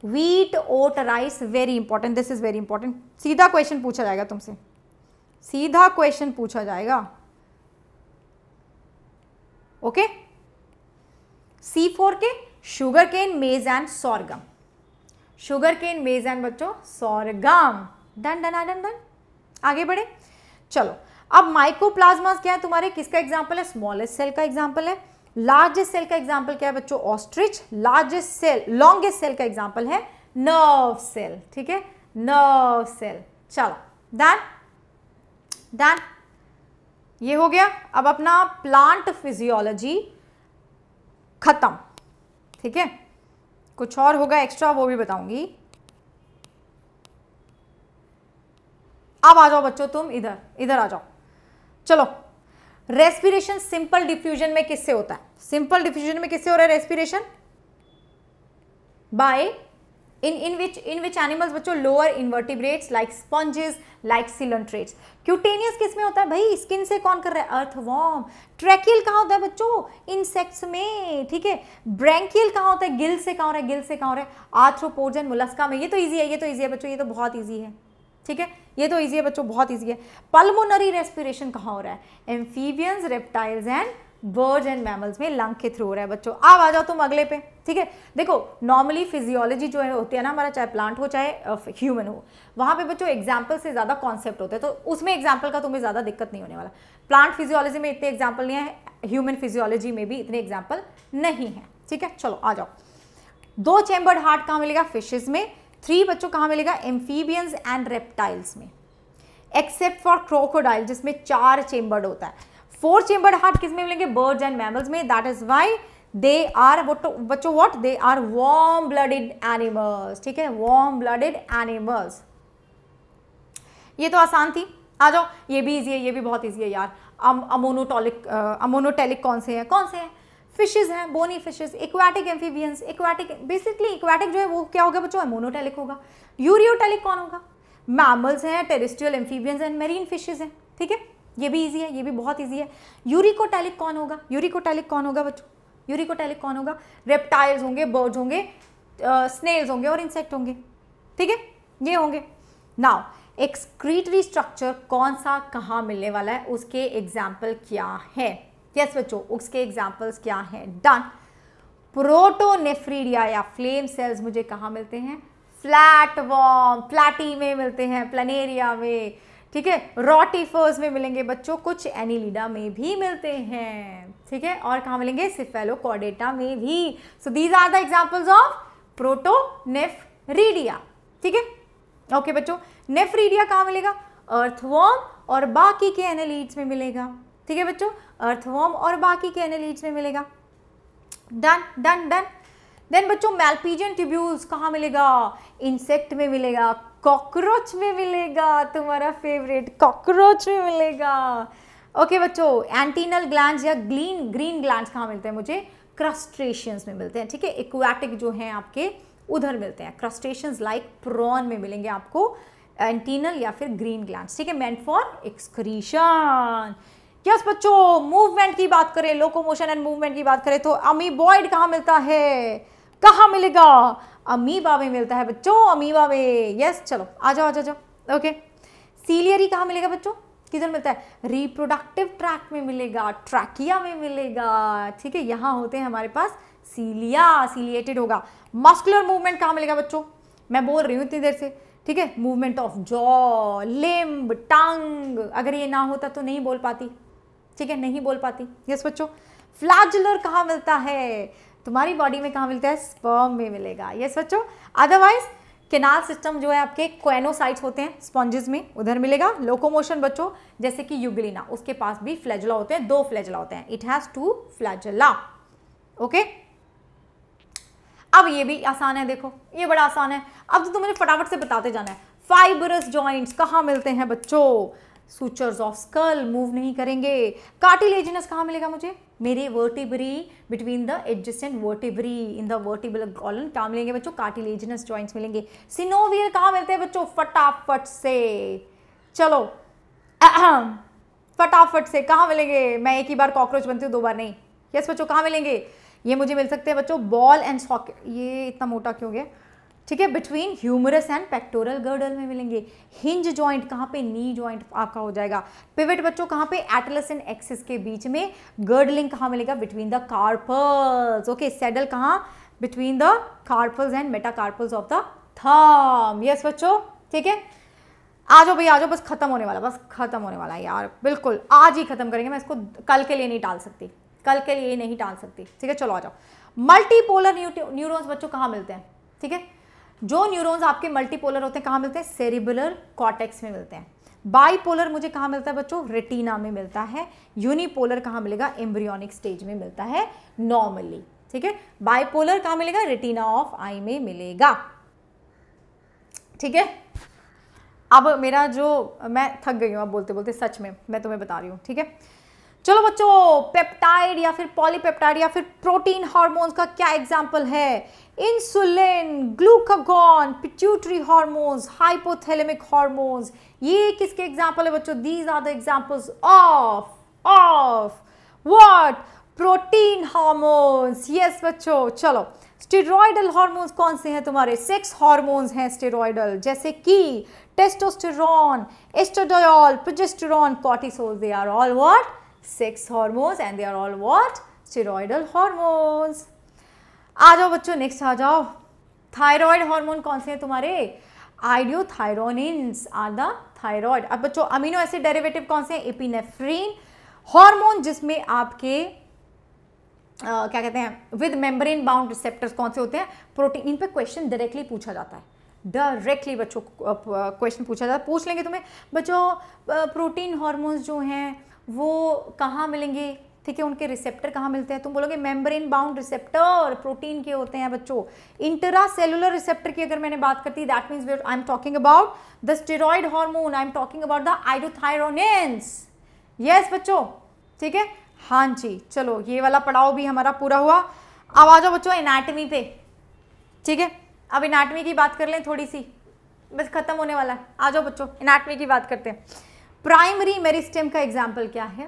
wheat oat rice very important this is very important सीधा क्वेश्चन पूछा जाएगा तुमसे सीधा क्वेश्चन पूछा जाएगा ओके सी फोर के sugar cane maize and sorghum sugar cane maize and बच्चों sorghum done done done done आगे बढ़े। चलो। अब माइकोप्लाज्मा क्या है? तुम्हारे किसका एग्ज़ाम्पल है? स्मॉलेस्ट सेल का एग्ज़ाम्पल है। लार्जेस्ट सेल का एग्ज़ाम्पल क्या है बच्चों? Ostrich largest cell longest cell का एग्ज़ाम्पल है नर्व सेल ठीक है? नर्व सेल चलो डन डन ये हो गया। अब अपना प्लांट फिजियोलॉजी खत्म, ठीक है? कुछ और होगा एक्स्ट्रा वो भी बताऊँगी। अब आ जाओ बच्चों, तुम इधर इधर आ जाओ। चलो रेस्पिरेशन सिंपल डिफ्यूजन में किससे होता है? सिंपल डिफ्यूजन में किससे हो रहा है respiration by in in which in which animals बच्चों lower invertebrates like sponges like coelenterates cutaneous किसमें होता है भाई? स्किन से कौन कर रहा है? अर्थवॉर्म ट्रैकियल कहाँ होता है बच्चों? इंसेक्ट्स में, ठीक है? ब्रैंकियल कहाँ होता है? गिल से कहाँ हो रहा है? गिल से कहाँ हो रहा है? आर्थ्रोपोजन मुलस्का में। ये तो ईजी है, ये तो ईजी है बच्चों, ये तो बहुत ईजी है, ठीक है? ये तो ईजी है बच्चों, बहुत ईजी है। पल्मोनरी रेस्पिरेशन कहाँ हो रहा है? Amphibians reptiles and birds and mammals में लंग के थ्रू हो रहा है बच्चों। अब आ जाओ तुम अगले पे, ठीक है? देखो नॉर्मली फिजियोलॉजी जो है, होती है ना हमारा, चाहे प्लांट हो, चाहे ह्यूमन हो, वहाँ पे बच्चों एग्ज़ाम्पल से ज़्यादा कॉन्सेप्ट होते हैं। तो उसमें एग्ज़ाम्पल का तुम्हें ज़्यादा दिक्कत नहीं होने वाला। प्लांट फिजियोलॉजी में इतने एग्ज़ाम्पल नहीं है ह्यूमन फिजियोलॉजी में भी इतने एग्ज़ाम्पल नहीं है, ठीक है? चलो, आ जाओ। दो चैम्बर्ड हार्ट कहाँ मिलेगा? फिशेज में। थ्री बच्चों कहाँ मिलेगा? एम्फीबियंस एंड रेप्टाइल्स में। एक्सेप्ट फॉर क्रोकोडाइल जिसमें चार चेम्बर्ड होता है। फोर चेम्बर्ड हार्ट किसमें मिलेंगे? बर्ड्स एंड मैमल्स में। That is why they are बच्चों what they are warm blooded animals ठीक है? वार्म ब्लडेड एनिमल्स ये तो आसान थी। आ जाओ। ये भी इजी है, ये भी बहुत इजी है यार। अमोनोटॉलिक अमोनोटेलिक कौन से हैं? कौन से हैं? फिशेज हैं bony fishes aquatic amphibians aquatic basically aquatic जो है वो क्या होगा बच्चों? मोनोटेलिक होगा। यूरियोटेलिक कौन होगा? मैमल्स हैं terrestrial amphibians and marine fishes हैं, ठीक है? ये भी इजी है, ये भी बहुत इजी है। यूरिकोटेलिक कौन होगा? यूरिकोटेलिक कौन होगा बच्चों? यूरिकोटेलिक कौन होगा? रेप्टाइल्स होंगे बर्ड्स होंगे स्नेल्स होंगे और इंसेक्ट होंगे, ठीक है? ये होंगे। नाउ एक्सक्रीटरी स्ट्रक्चर कौन सा कहाँ मिलने वाला है? उसके एग्ज़ाम्पल क्या है? यस बच्चों, उसके एग्जाम्पल्स क्या हैं? डन प्रोटोनेफ्रीडिया या फ्लेम सेल्स मुझे कहाँ मिलते हैं? फ्लैट वॉर्म फ्लैटी में मिलते हैं प्लानेरिया में। ठीक है? रॉटीफर्स में मिलेंगे बच्चों, कुछ एनिलिडा में भी मिलते हैं। ठीक है? और कहाँ मिलेंगे? सिफेलोकॉडेटा में भी। So these are the examples of protonephridia ठीक है? ओके बच्चों नेफ्रीडिया कहाँ मिलेगा? अर्थवॉर्म और बाकी के एनालीड्स में मिलेगा। ठीक है, बच्चों? अर्थवॉर्म और बाकी के एनालीड्स में मिलेगा। डन डन डन देन बच्चों मेलपीजियन ट्यूब्यूल्स कहाँ मिलेगा? इंसेक्ट में मिलेगा। कॉकरोच में मिलेगा। तुम्हारा फेवरेट कॉकरोच में मिलेगा। ओके बच्चों एंटीनल ग्लैंड या ग्रीन ग्रीन ग्लैंड कहाँ मिलते हैं मुझे? क्रस्ट्रेशियंस में मिलते हैं, ठीक है? इक्वाटिक जो हैं आपके, उधर मिलते हैं। क्रस्ट्रेशियंस लाइक प्रॉन में मिलेंगे आपको एंटीनल या फिर ग्रीन ग्लैंड ठीक है? मेंट फॉर एक्सक्रीशन यस बच्चों मूवमेंट की बात करें लोकोमोशन एंड मूवमेंट की बात करें तो अमीबॉइड कहाँ मिलता है? कहाँ मिलेगा? अमीबा में मिलता है बच्चों अमीबा में। यस चलो, आ जाओ आ जाओ ओके सीलियरी कहाँ मिलेगा बच्चों? किधर मिलता है? रिप्रोडक्टिव ट्रैक में मिलेगा ट्रैकिया में मिलेगा। ठीक है, यहाँ होते हैं हमारे पास सीलिया सीलिएटेड होगा। मस्कुलर मूवमेंट कहाँ मिलेगा बच्चों? मैं बोल रही हूँ इतनी देर से। ठीक है movement of jaw limb tongue अगर ये ना होता तो नहीं बोल पाती। ठीक है, नहीं बोल पाती। यस बच्चों फ्लैजुलर कहाँ मिलता है? तुम्हारी बॉडी में कहाँ मिलता है? स्पर्म में मिलेगा। यस बच्चों अदरवाइज़ केनाल सिस्टम जो है, आपके क्वेनोसाइट्स होते हैं स्पॉन्जेस में, उधर मिलेगा। लोकोमोशन बच्चों जैसे कि युगलिना उसके पास भी फ्लैजुला होते हैं, दो फ्लैजुला होते हैं। It has two flagella okay अब ये भी आसान है, देखो, ये बड़ा आसान है। अब तो तुम्हें फटाफट से बताते जाना है। फाइबरस जॉइंट्स कहाँ मिलते हैं बच्चों? सुचर्स ऑफ़ स्कल मूव नहीं करेंगे। कार्टिलेजिनस कहाँ मिलेगा मुझे? मेरे vertebrae between the adjacent vertebrae in the vertebral column क्या मिलेंगे बच्चों? कार्टिलेजिनस जॉइंट्स मिलेंगे। सिनोवियर कहाँ मिलते हैं बच्चों? फटाफट से। चलो। फटाफट से। कहाँ मिलेंगे? मैं एक ही बार कॉकरोच बनती हूँ, दो बार नहीं। यस बच्चों, कहाँ मिलेंगे? ये मुझे मिल सकते हैं बच्चों। बॉल एंड सॉकेट ये इतना मोटा क्यों गया? ठीक है between humerus and pectoral girdle में मिलेंगे। हिंज जॉइंट कहाँ पे? नी जॉइंट आपका हो जाएगा। पिवट बच्चों कहाँ पे? एटलस एंड एक्सिस के बीच में। गर्डलिंग कहाँ मिलेगा? Between the carpals okay saddle कहाँ? Between the carpals and metacarpals of the thumb yes बच्चों? ठीक है? आ जाओ भाई आ जाओ, बस खत्म होने वाला, बस खत्म होने वाला है यार। बिल्कुल, आज ही खत्म करेंगे। मैं इसको कल के लिए नहीं टाल सकती। कल के लिए नहीं टाल सकती। ठीक है, चलो आ जाओ। मल्टीपोलर न्यूरॉन्स बच्चों कहाँ मिलते हैं? ठीक है? जो न्यूरॉन्स आपके मल्टीपोलर होते हैं, कहाँ मिलते हैं? सेरिबुलर कॉटेक्स में मिलते हैं। बाईपोलर मुझे कहाँ मिलता है बच्चों? रेटिना में मिलता है। यूनिपोलर कहाँ मिलेगा? एम्ब्रियोनिक स्टेज में मिलता है नॉर्मली ठीक है? बाईपोलर कहाँ मिलेगा? रेटिना ऑफ़ आई में मिलेगा, ठीक है? अब मेरा जो, मैं थक गई हूँ अब बोलते बोलते सच में, मैं तुम्हें बता रही हूँ, ठीक है? चलो बच्चों पेप्टाइड या फिर पॉलीपेप्टाइड या फिर प्रोटीन हार्मोन्स का क्या एग्ज़ाम्पल है? Insulin glucagon pituitary hormones hypothalamic hormones ये किसके एग्ज़ाम्पल है बच्चों? These are the examples of of what protein hormones yes बच्चों चलो। स्टेरॉयडल हार्मोन्स कौन से हैं तुम्हारे? सेक्स हार्मोन्स हैं स्टेरॉयडल जैसे कि testosterone, estradiol, progesterone, cortisol, they are all what? Sex hormones and they are all what? Steroidal hormones. आ जाओ बच्चों नेक्स्ट आ जाओ। थायराइड हार्मोन कौन से हैं तुम्हारे? आइडियोथायरोनिन्स आर द थायराइड अब बच्चों अमीनो एसिड डेरिवेटिव कौन से हैं? एपिनेफ्रीन हार्मोन जिसमें आपके आ, क्या कहते हैं विद मेम्ब्रेन बाउंड रिसेप्टर्स कौन से होते हैं? प्रोटीन इन पे क्वेश्चन डायरेक्टली पूछा जाता है। डायरेक्टली बच्चों क्वेश्चन पूछा जाता है। पूछ लेंगे तुम्हें। बच्चों प्रोटीन हार्मोन्स जो हैं वो कहाँ मिलेंगे? ठीक है, उनके रिसेप्टर कहाँ मिलते हैं? तुम बोलोगे मेम्ब्रेन बाउंड रिसेप्टर प्रोटीन के होते हैं बच्चों। इंटरा सेलुलर रिसेप्टर की अगर मैंने बात करती that means I am talking about the steroid hormone I am talking about the iodothyronines yes बच्चों। ठीक है? हाँ जी, चलो, ये वाला पड़ाव भी हमारा पूरा हुआ। अब आ जाओ बच्चों एनाटमी पे। ठीक है? अब इनाटमी की बात कर लें थोड़ी सी। बस खत्म होने वाला है। आ जाओ बच्चों इनाटमी की बात करते हैं। प्राइमरी मेरिस्टम का एग्ज़ाम्पल क्या है?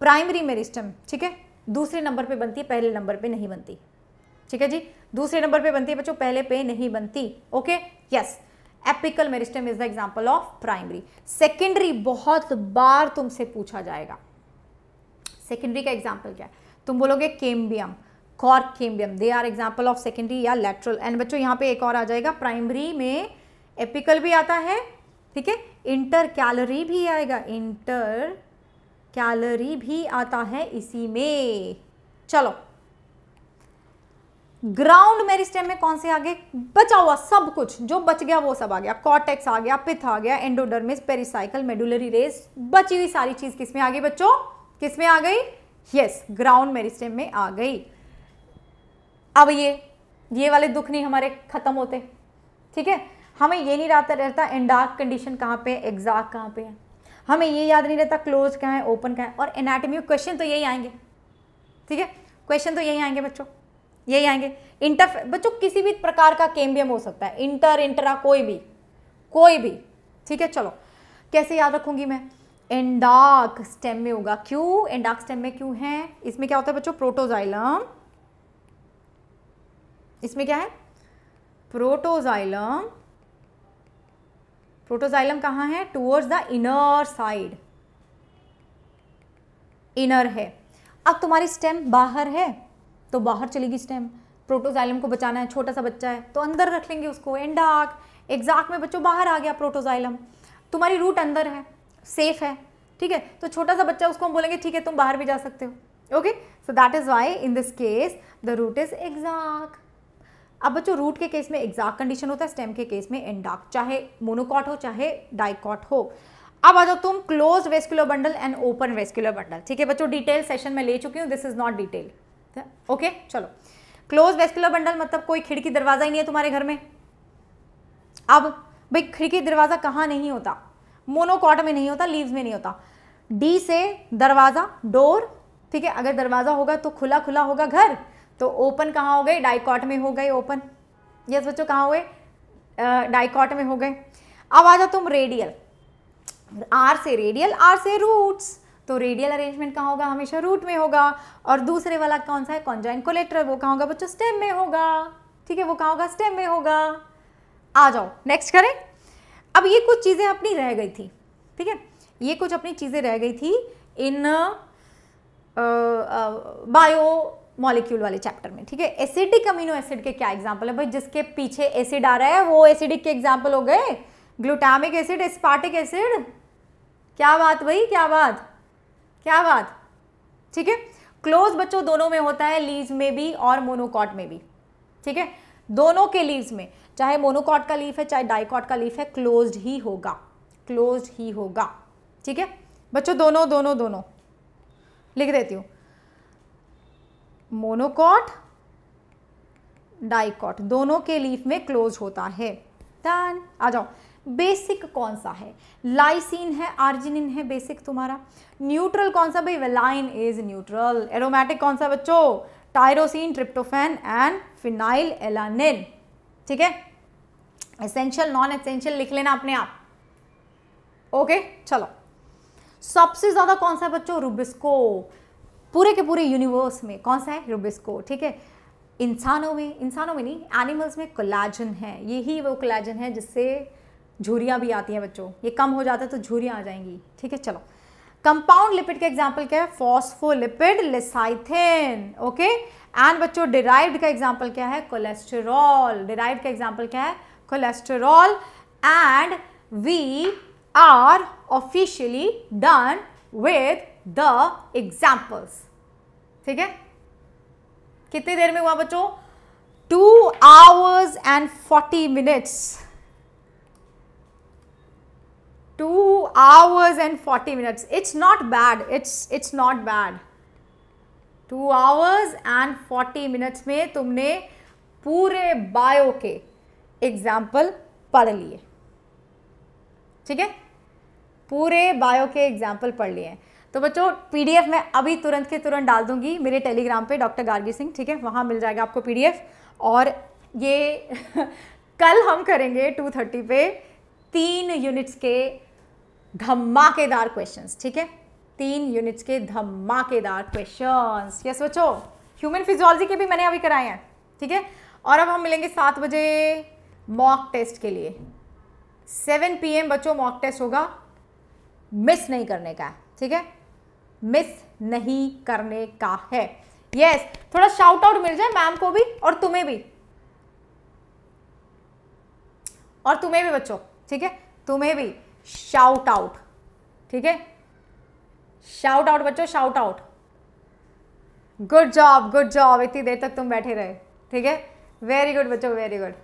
प्राइमरी मेरिस्टम ठीक है? दूसरे नंबर पे बनती है, पहले नंबर पे नहीं बनती। ठीक है जी? दूसरे नंबर पे बनती है बच्चों, पहले पे नहीं बनती। Okay yes apical meristem is the example of primary secondary बहुत बार तुमसे पूछा जाएगा। सेकेंडरी का एग्ज़ाम्पल क्या है? तुम बोलोगे cambium cork cambium they are example of secondary या लेटरल एंड बच्चों, यहाँ पे एक और आ जाएगा। प्राइमरी में एपिकल भी आता है, ठीक है? इंटर कैलोरी भी आएगा। इंटर कैलोरी भी आता है इसी में। चलो। ग्राउंड मेरिस्टेम में कौन से आ गए? बचा हुआ सब कुछ। जो बच गया वो सब आ गया। कॉटेक्स आ गया पिथ आ गया एंडोडर्मिस पेरिसाइकल मेडुलरी रेस बची हुई सारी चीज़ किसमें आ गई बच्चों? किसमें आ गई? यस ग्राउंड मेरिस्टेम में आ गई। अब ये ये वाले दुख नहीं हमारे ख़त्म होते। ठीक है? हमें ये नहीं रहता रहता एंडार्क कंडीशन कहाँ पे एग्जैक्ट कहाँ पे है। हमें ये याद नहीं रहता क्लोज कहाँ है ओपन कहाँ है। और एनाटमी क्वेश्चन तो यही आएँगे। ठीक है? क्वेश्चन तो यही आएँगे बच्चों। यही आएँगे। इंटर बच्चों, किसी भी प्रकार का केम्बियम हो सकता है। इंटर इंटरा कोई भी। कोई भी। ठीक है? चलो। कैसे याद रखूँगी मैं? एंडार्क स्टेम में होगा। क्यों? एंडार्क स्टेम में क्यों है? इसमें क्या होता है बच्चों? प्रोटोजाइलम इसमें क्या है? प्रोटोजाइलम प्रोटोजाइलम कहाँ है? Towards the inner side inner है। अब तुम्हारी स्टेम बाहर है तो बाहर चलेगी स्टेम प्रोटोजाइलम को बचाना है, छोटा सा बच्चा है तो अंदर रख लेंगे उसको एंडाक एग्जैक्ट में बच्चों बाहर आ गया प्रोटोजाइलम तुम्हारी रूट अंदर है सेफ़ है, ठीक है? तो छोटा सा बच्चा, उसको हम बोलेंगे, ठीक है, तुम बाहर भी जा सकते हो. Okay so that is why in this case the root is exact अब बच्चों रूट के केस में एग्जैक्ट कंडीशन होता है स्टेम के केस में एंडाक चाहे मोनोकॉट हो, चाहे डाइकॉट हो। अब आ जाओ तुम close vascular bundle and open vascular bundle ठीक है बच्चों डिटेल सेशन में ले चुकी हूँ this is not detail okay चलो। क्लोज वेस्कुलर बंडल मतलब कोई खिड़की दरवाज़ा ही नहीं है तुम्हारे घर में। अब, भाई, खिड़की दरवाज़ा कहाँ नहीं होता? मोनोकॉट में नहीं होता लीव्स में नहीं होता। डी से दरवाज़ा डोर ठीक है, अगर दरवाज़ा होगा तो खुला खुला होगा घर। तो ओपन कहाँ हो गए डाइकॉट में हो गए ओपन यस बच्चों कहाँ हुए? डाइकॉट में हो गए. अब आ जाओ तुम रेडियल आर से रेडियल आर से रूट्स तो रेडियल अरेंजमेंट कहाँ होगा? हमेशा रूट में होगा. और दूसरे वाला कौन सा है? कॉन्जाइन कोलेट्रल वो कहाँ होगा बच्चों? स्टेम में होगा. ठीक है? वो कहाँ होगा? स्टेम में होगा. आ जाओ. नेक्स्ट करें. अब ये कुछ चीज़ें अपनी रह गई थी. ठीक है? ये कुछ अपनी चीज़ें रह गई थी इन बायो मॉलिक्यूल वाले चैप्टर में, ठीक है? एसिडिक अमीनो एसिड के क्या एग्ज़ाम्पल है? भाई, जिसके पीछे एसिड आ रहा है, वो एसिडिक के एग्ज़ाम्पल हो गए? ग्लूटामिक एसिड एस्पार्टिक एसिड क्या बात भाई, क्या बात? क्या बात? ठीक है? क्लोज बच्चों, दोनों में होता है लीव्स में भी और मोनोकॉट में भी, ठीक है? दोनों के लीव्स में, चाहे मोनोकॉट का लीफ है, चाहे डाइकॉट का लीफ है क्लोज्ड ही होगा क्लोज्ड ही होगा, ठीक है? बच्चों, दोनों दोनों दोनों, लिख देती हूँ। मोनोकॉट, डाइकॉट, दोनों के लीफ में क्लोज होता है। डन। आ जाओ। बेसिक कौन सा है? लाइसिन है, आर्जिनिन है, बेसिक तुम्हारा। न्यूट्रल कौन सा भाई? Valine is neutral. एरोमेटिक कौन सा बच्चों? Tyrosine, tryptophan and phenylalanine. ठीक है? एसेंशियल नॉन एसेंशियल लिख लेना अपने आप। ओके चलो। सबसे ज़्यादा कौन सा है बच्चों? रुबिस्को। पूरे के पूरे यूनिवर्स में, कौन सा है? रुबिस्को ठीक है? इंसानों में इंसानों में नहीं एनिमल्स में कोलाजन है। यही वो कोलाजन है जिससे झुरियाँ भी आती हैं बच्चों। ये कम हो जाता है तो झुरियाँ आ जाएँगी, ठीक है? चलो। कंपाउंड लिपिड का एग्ज़ाम्पल क्या है? फॉस्फोलिपिड लिसाइथिन ओके एंड बच्चों डिराइव्ड का एग्ज़ाम्पल क्या है? कोलेस्टेरॉल डिराइव्ड का एग्ज़ाम्पल क्या है? Cholesterol and we are officially done with the examples ठीक है? कितनी देर में हुआ बच्चों? Two hours and forty minutes two hours and forty minutes it's not bad it's it's not bad two hours and forty minutes में तुमने पूरे बायो के एग्ज़ाम्पल पढ़ लिए। ठीक है? पूरे बायो के एग्ज़ाम्पल पढ़ लिए तो बच्चों पीडीएफ मैं अभी तुरंत के तुरंत डाल दूँगी मेरे टेलीग्राम पे डॉक्टर गार्गी सिंह ठीक है? वहाँ मिल जाएगा आपको पीडीएफ और ये कल हम करेंगे 230 पे तीन यूनिट्स के धमाकेदार क्वेश्चंस ठीक है? तीन यूनिट्स के धमाकेदार क्वेश्चंस यस बच्चों ह्यूमन फिजियोलॉजी के भी मैंने अभी कराए हैं, ठीक है? और अब हम मिलेंगे सात बजे मॉक टेस्ट के लिए. सेवन पी एम बच्चों मॉक टेस्ट होगा. मिस नहीं करने का है, ठीक है? मिस नहीं करने का है। यस yes, थोड़ा शाउट आउट मिल जाए मैम को भी और तुम्हें भी। और तुम्हें भी बच्चों ठीक है? तुम्हें भी शाउट आउट ठीक है? शाउट आउट बच्चों shout out good job good job इतनी देर तक तुम बैठे रहे ठीक है? वेरी गुड बच्चों वेरी गुड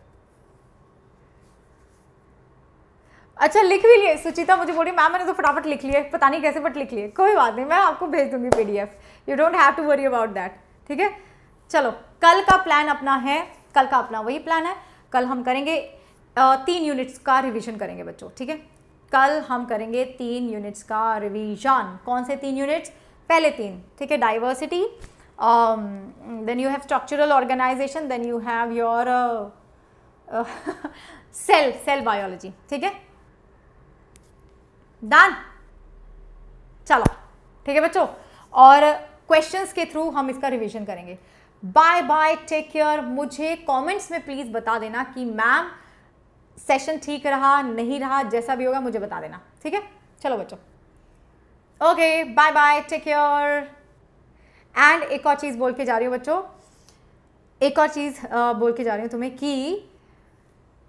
अच्छा लिख भी लिए। सुचिता, मुझे बोली, मैम, मैंने तो फटाफट लिख लिए। पता नहीं कैसे बट लिख लिए। कोई बात नहीं, मैं आपको भेज दूँगी PDF you don't have to worry about that ठीक है? चलो, कल का प्लान अपना है। कल का अपना वही प्लान है। कल हम करेंगे तीन यूनिट्स का रिविजन करेंगे बच्चों, ठीक है? कल हम करेंगे तीन यूनिट्स का रिविजन कौन से तीन यूनिट्स पहले तीन, ठीक है? Diversity then you have structural organization then you have your cell cell biology ठीक है? डन चलो, ठीक है बच्चों? और क्वेश्चंस के थ्रू हम इसका रिवीजन करेंगे। बाय बाय टेक केयर मुझे कमेंट्स में प्लीज़ बता देना कि मैम सेशन ठीक रहा, नहीं रहा, जैसा भी होगा मुझे बता देना, ठीक है? चलो बच्चों। Okay bye bye take care and एक और चीज़ बोल के जा रही हूँ बच्चों। एक और चीज़ बोल के जा रही हूँ तुम्हें कि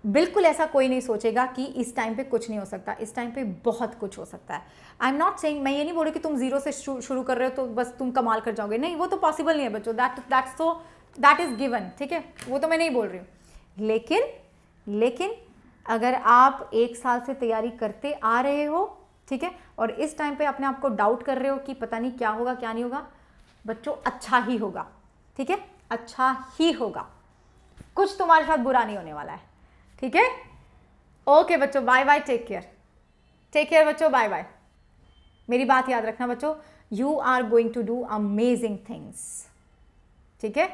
बिल्कुल ऐसा कोई नहीं सोचेगा कि इस टाइम पे कुछ नहीं हो सकता, इस टाइम पे बहुत कुछ हो सकता है। आई एम नॉट सेइंग मैं ये नहीं बोल रही कि तुम ज़ीरो से शुरू कर रहे हो तो बस तुम कमाल कर जाओगे। नहीं, वो तो पॉसिबल नहीं है बच्चों दैट दैट्स तो दैट इज़ गिवन ठीक है? वो तो मैं नहीं बोल रही हूँ। लेकिन लेकिन अगर आप एक साल से तैयारी करते आ रहे हो, ठीक है? और इस टाइम पे अपने आप को डाउट कर रहे हो कि पता नहीं क्या होगा, क्या नहीं होगा, बच्चों अच्छा ही होगा, ठीक है? अच्छा ही होगा। कुछ तुम्हारे साथ बुरा नहीं होने वाला है। ठीक है? ओके बच्चों bye bye take care take care बच्चों बाय बाय मेरी बात याद रखना बच्चों you are going to do amazing things ठीक है?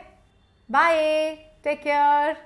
Bye take care